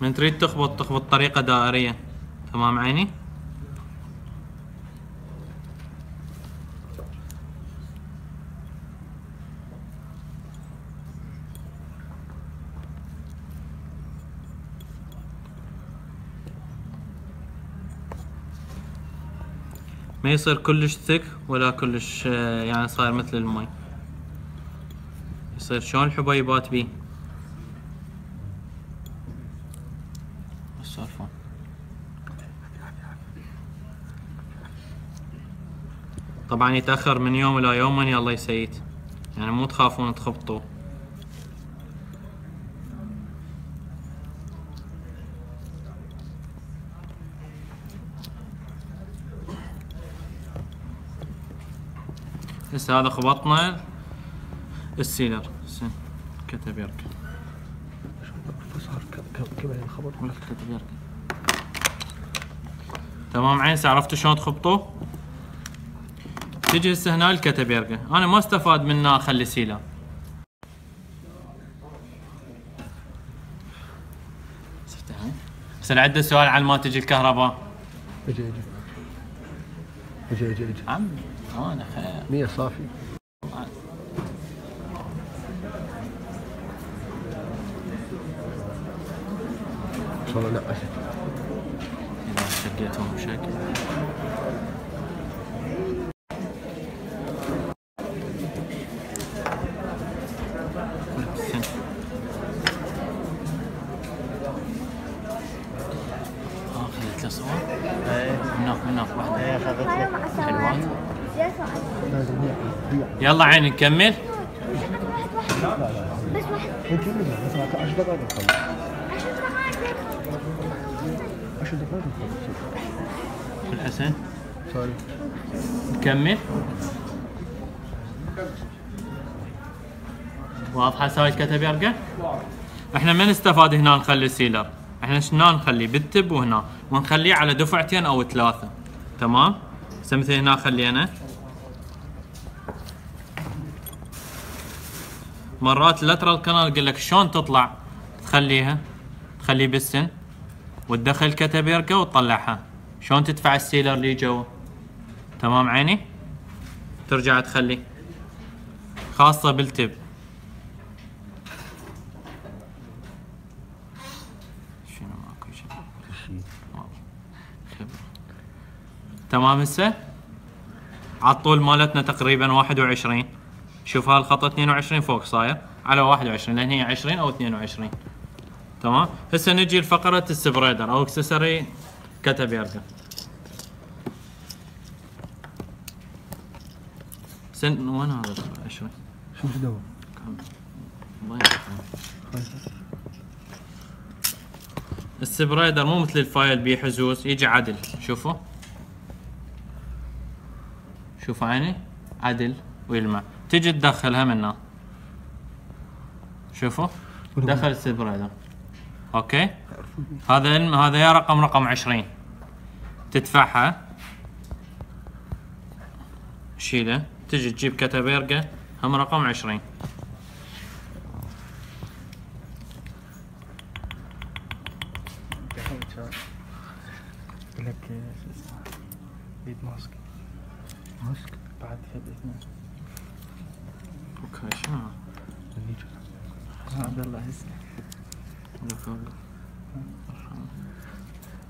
من تريد تخبط تخبط طريقة دائرية. تمام عيني؟ ما يصير كلش ثك ولا كلش آه، يعني صاير مثل المي. يصير شلون الحبيبات بيه طبعا يتأخر من يوم إلى يومين يلا يسيت يعني مو تخافون تخبطوا. هسه هذا خبطنا. السيلر. سن كتب يركب. الخبر تمام عين عرفتوا شلون تخبطوه؟ تجي هسه هنا الكتابيرجا أنا ما استفاد منه اخلي شفتها؟ هسه عنده سؤال عن ما تجي الكهرباء. أجي أجي. أجي أجي أجي. عمي أنا خير 100 صافي. إن شاء الله نقشت إذا شقيتهم بشكل آه خذت له صور من هناك من هناك واحدة إيه اخذت أنا لك مع السلامة حلوة. زيادة واحد. لازم بيع بيع يلا عيني نكمل. واحد واحد بس واحد انت منها بس معك 10 دقائق نخلص عشر دقائق 10 دقائق نخلص الحسن نكمل واضحة ساوي الكتب يرقى؟ إحنا ما نستفاد هنا نخلي sealer؟ إحنا شنو نخلي؟ بال tip وهنا. ونخليه على دفعتين أو ثلاثة. تمام؟ هسه مثل هنا خلينا. مرات ال lateral canal يقول لك شلون تطلع؟ تخليها تخليه بالسن وتدخل كتابيركا وتطلعها. شلون تدفع ال sealer لي جوا تمام عيني؟ ترجع تخلي. خاصة بال tip. تمام هسه؟ عالطول مالتنا تقريبا 21 شوف هالخط 22 فوق صاير؟ على 21 لأن هي 20 أو 22 تمام؟ هسه نجي لفقرة ال spreader أو accessory gutta-percha سن وين هذا 20 شو يرحمه. ال spreader مو مثل ال file بيه حزوز يجي عدل. شوفوا. شوفوا عيني؟ عدل ويلمع. تجي تدخلها منه شوفوا. دخل ال spreader okay. هذا هذا يا رقم رقم 20 تدفعها. شيله. تجي تجيب كتابيرجا هم رقم 20 يقول لك آه، شو اسمه بيد ماسك ماسك بعد في اثنين أوكي شنو عبد الله هسه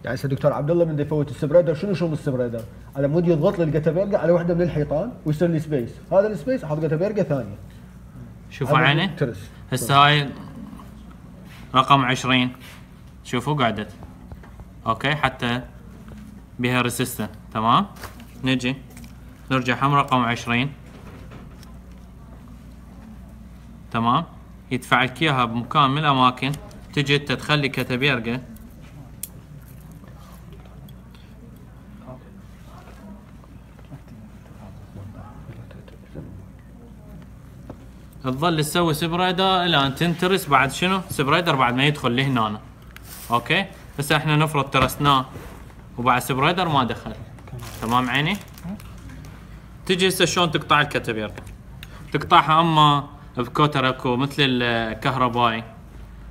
يعني هسه دكتور عبد الله من يفوت ال spreader شنو شغل ال spreader؟ على مود يضغط لي الجتابيرجا على واحدة من الحيطان ويصير لي space، هذا ال space أحط جتابيرجا ثانية. شوفوا ترس. هسه هاي رقم 20 شوفوا قعدت. okay حتى بها resistance تمام؟ نجي. نرجع هم رقم 20 تمام؟ يدفع لك إياها بمكان من الأماكن. تجي انت تخلي كتابيرجا تظل تسوي spreader إلى أن تنترس بعد شنو؟ spreader بعد ما يدخل لهنا okay؟ هسه إحنا نفرض ترسناه وبعد spreader ما دخل تمام عيني؟ تجي هسه شلون تقطع الكتابير تقطعها أما ب cutter أكو مثل الكهربائي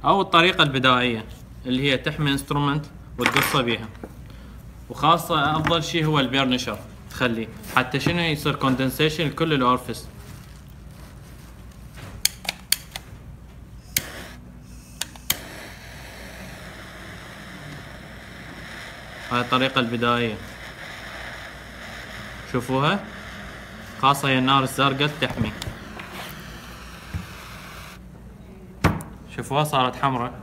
أو الطريقة البدائية اللي هي تحمي instrument وتقصه بيها. وخاصة أفضل شيء هو ال burnisher تخليه حتى شنو يصير condensation لكل ال orifice. هاي الطريقة البدائية. شوفوها. خاصة هي النار الزرقاء تحمي. شوفوها صارت حمراء.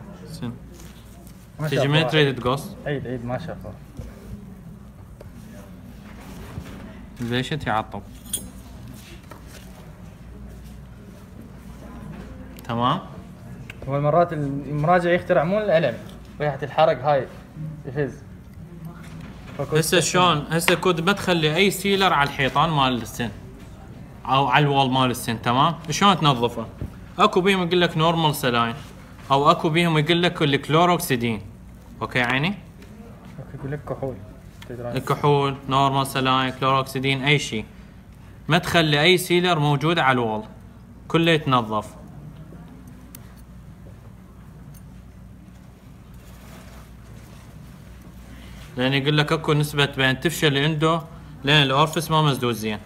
تجي من. تريد تقص عيد عيد ما شافه البيشت يعطب تمام. هو مرات المراجع يخترع مو القلم ريحة الحرق هاي يفز. هسه شلون؟ هسه كود ما تخلي أي sealer على الحيطان مال السن أو على ال wall مال السن تمام؟ شلون تنظفه؟ اكو بيهم يقول لك normal saline أو اكو بيهم يقول لك ال chlorhexidine okay عيني؟ يقول لك كحول. الكحول normal saline chlorhexidine اي شيء ما تخلي اي sealer موجود على ال wall. كله يتنظف. لأن يقول لك اكو نسبة بين تفشل ال endo لأن ال orifice ما مسدود زين.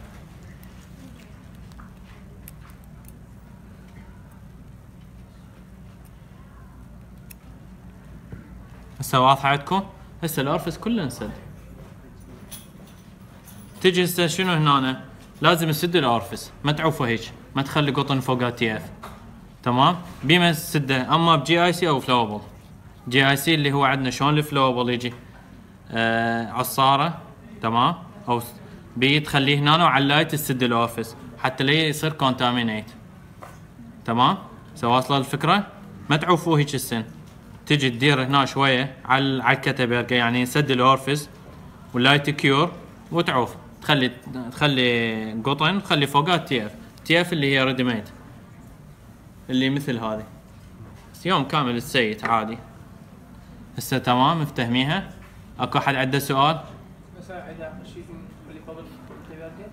هسه واضحة عندكم؟ هسه ال orifice كله انسد. تجي هسه شنو هنا لازم تسد ال orifice ما تعوفه هيك ما تخلي قطن فوق TF تمام؟ بما تسده أما ب GIC أو flowable GIC اللي هو عندنا شلون ال flowable يجي؟ آه عصاره تمام؟ أو بي تخليه هنا وعلى ال light تسد ال orifice حتى لا يصير contaminate تمام؟ so واصله الفكرة؟ ما تعوفوه هيك السن. تجي تدير هنا شوية على على ال gutta يعني يسد ال orifice وال light cure وتعوف. تخلي تخلي قطن تخلي فوقها TF TF اللي هي ready made اللي مثل هذه. بس يوم كامل ال set عادي. هسه تمام مفتهميها. أكو أحد عنده سؤال؟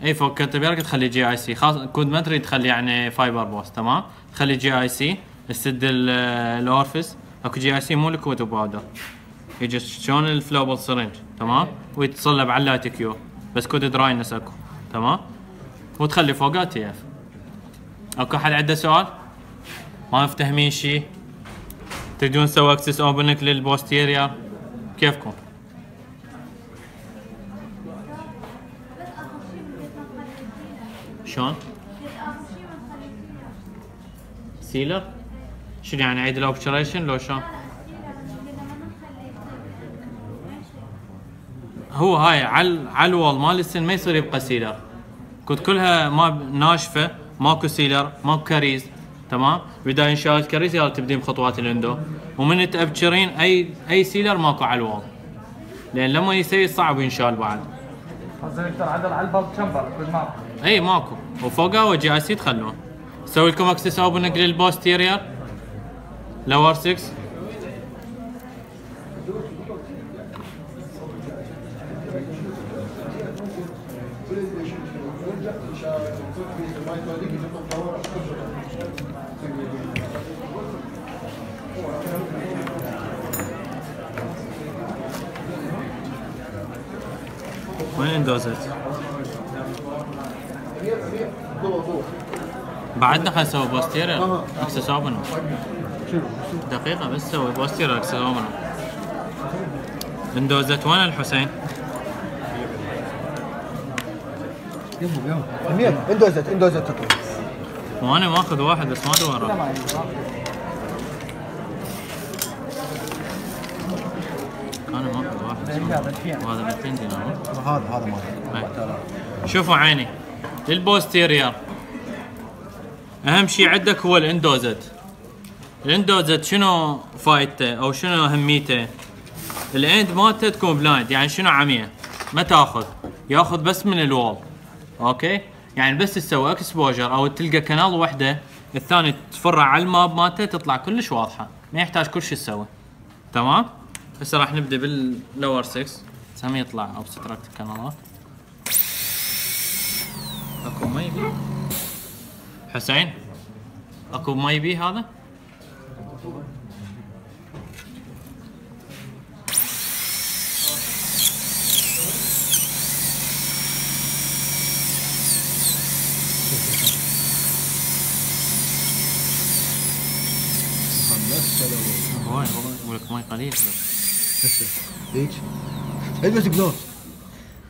أي فوق gutta percha تخلي GIC خاص good ما تريد تخلي يعني fiber post تمام؟ تخلي GIC تسد ال- ال orifice اكو GIC مو liquid powder يجي شلون ال flowable syringe تمام ويتصلب على ال light cure بس good dryness اكو تمام وتخلي فوقها TF اكو احد عنده سؤال ما مفتهمين شيء تريدون تسوي access opening لل posterior كيفكم شلون؟ sealer؟ شنو يعني عيد ال obturation لو شلون؟ هو هاي على على الوول مال السن ما يصير يبقى سيلر. كنت كلها ما ناشفة ماكو سيلر ماكو كريز تمام؟ بداية انشاء الكريز يلا تبدين بخطوات الاندو ومن تأبشرين أي أي سيلر ماكو على الوول لأن لما يصير صعب ينشال بعد. قصدي دكتور عدل على البلب شمبر كل مره إي ماكو. وفوقها وجي اي سي تخلون سوي لكم اكسس اوبننج للبوستيرير لور 6 وين Endo-Z؟ بعدنا حنسوي posterior access opening دقيقة بس سوي posterior access opening Endo-Z وين الحسين؟ امير Endo-Z Endo-Z تطلع وأنا ماخذ واحد بس ما أدري وين راح. أنا ماخذ واحد. وهذا 200 دينار. هذا هذا مالك شوفوا عيني. لل posterior أهم شيء عندك هو ال Endo-Z ال Endo-Z شنو فايدته أو شنو اهميته ال end مالته تكون blind يعني شنو عمية ما تاخذ ياخذ بس من ال wall okay يعني بس تسوي exposure أو تلقى canal وحده الثاني تفرع على ال map مالته تطلع كلش واضحه ما يحتاج كل شيء تسوي تمام هسه راح نبدا بال lower 6 سامي يطلع obstructed canal ات اكو MB حسين اكو MB هذا مي قليل هسه هيك البس جلوف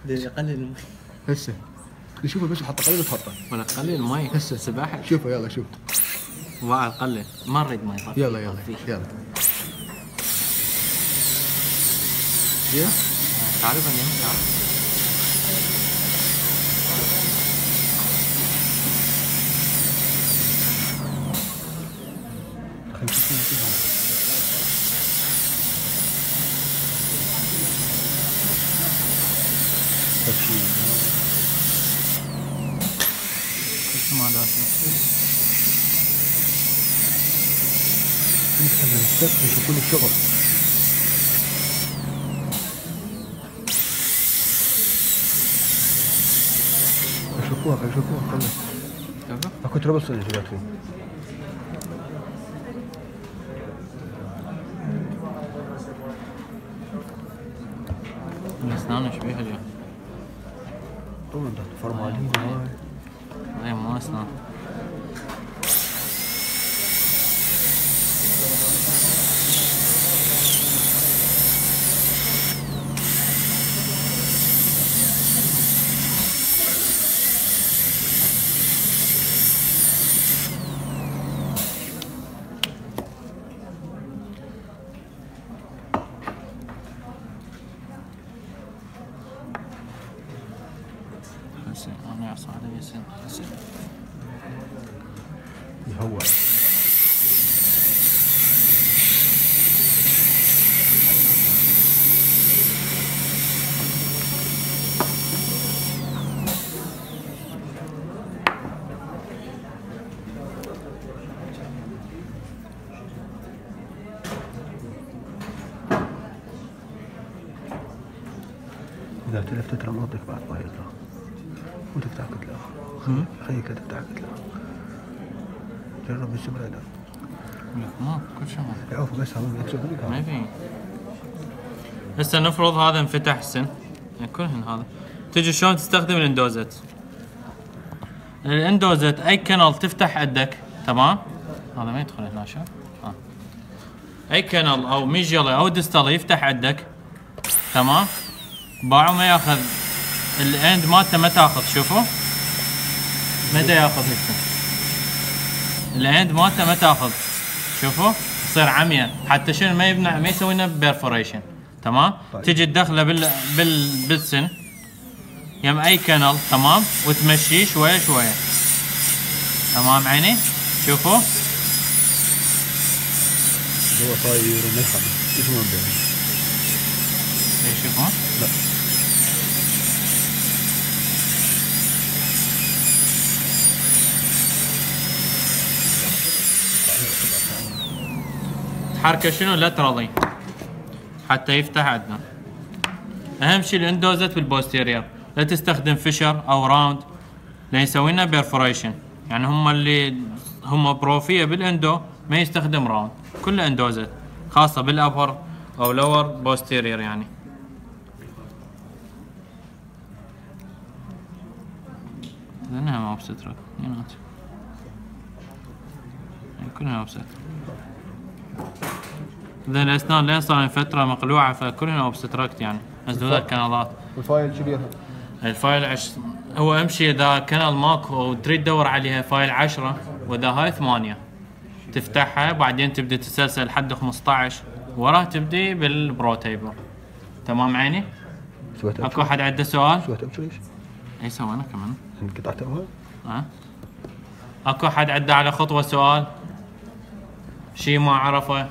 يقلل المي هسه نشوفه بس حط قليل وتحطه ولا قلل المي هسه. سباحه شوفه يلا شوف وعد قلل ما نريد مي طفي يلا يلا. يلا. زين تعرف أني تعرف. اسمه هذا نفتح من السقف يشوفون الشغل يشوفوها يشوفوها خلص اكو تربص اللي جات فيه الاسنان إيش بيها اليوم؟ طول ده فرمالين هاي هاي مو اسنان حسين أنا عصا علي ياسين حسين يهوى إذا تلفت ترى ما أعطيك بعد ما يطلع وتفتح كتلة خليك تفتح كتلة جرب السمرة ده لك ما كل شيء ما يعوف بس هم يكسب لك ما في هسه نفرض هذا انفتح السن يعني كلهن هذا. تجي شلون تستخدم الاندوزت الاندوزت أي كانال تفتح عندك تمام؟ هذا ما يدخل هنا شوف آه. أي canal أو mesial أو distal يفتح عندك تمام؟ باعو ما ياخذ. ال end مالته ما تاخذ شوفوا. متى ياخذ هسه ال end مالته ما تاخذ شوفوا. تصير عمية حتى شنو ما يبنى ما يسوي لنا perforation تمام؟ طيب. تجي تدخله بال بال بالسن. يم أي canal تمام؟ وتمشيه شوية شوية تمام عيني؟ شوفوا. هو طاير وما يخبر اسمه بين إيه شوفوا. لا. تحركه شنو؟ لاترالي حتى يفتح عندنا. أهم شيء الاندوزت بالبوستيريور لا تستخدم فيشر أو راوند. لأن يسوي لنا بيرفوريشن يعني هم اللي هم بروفيه بالإندو ما يستخدم راوند. كله اندوزت خاصة بالابر أو لور بوستيريور يعني. لأنها ما بسترك ينات كلها اوبست اذا الاسنان لين صار فترة مقلوعة فكلها اوبستراكت يعني نزلوا ذا الكنالات الفايل شو بيها الفايل عش... هو أمشي إذا كانال ماكو وتريد تدور عليها فايل 10 وإذا هاي 8 تفتحها بعدين تبدأ تسلسل لحد 15 وراه تبدي بالبرو تيبر تمام عيني؟ أكو أحد عنده سؤال؟ سويت ابشريش إي سوى أنا كمان انقطعت اول ها؟ أكو أحد عنده على خطوة سؤال؟ شيء ما عرفه؟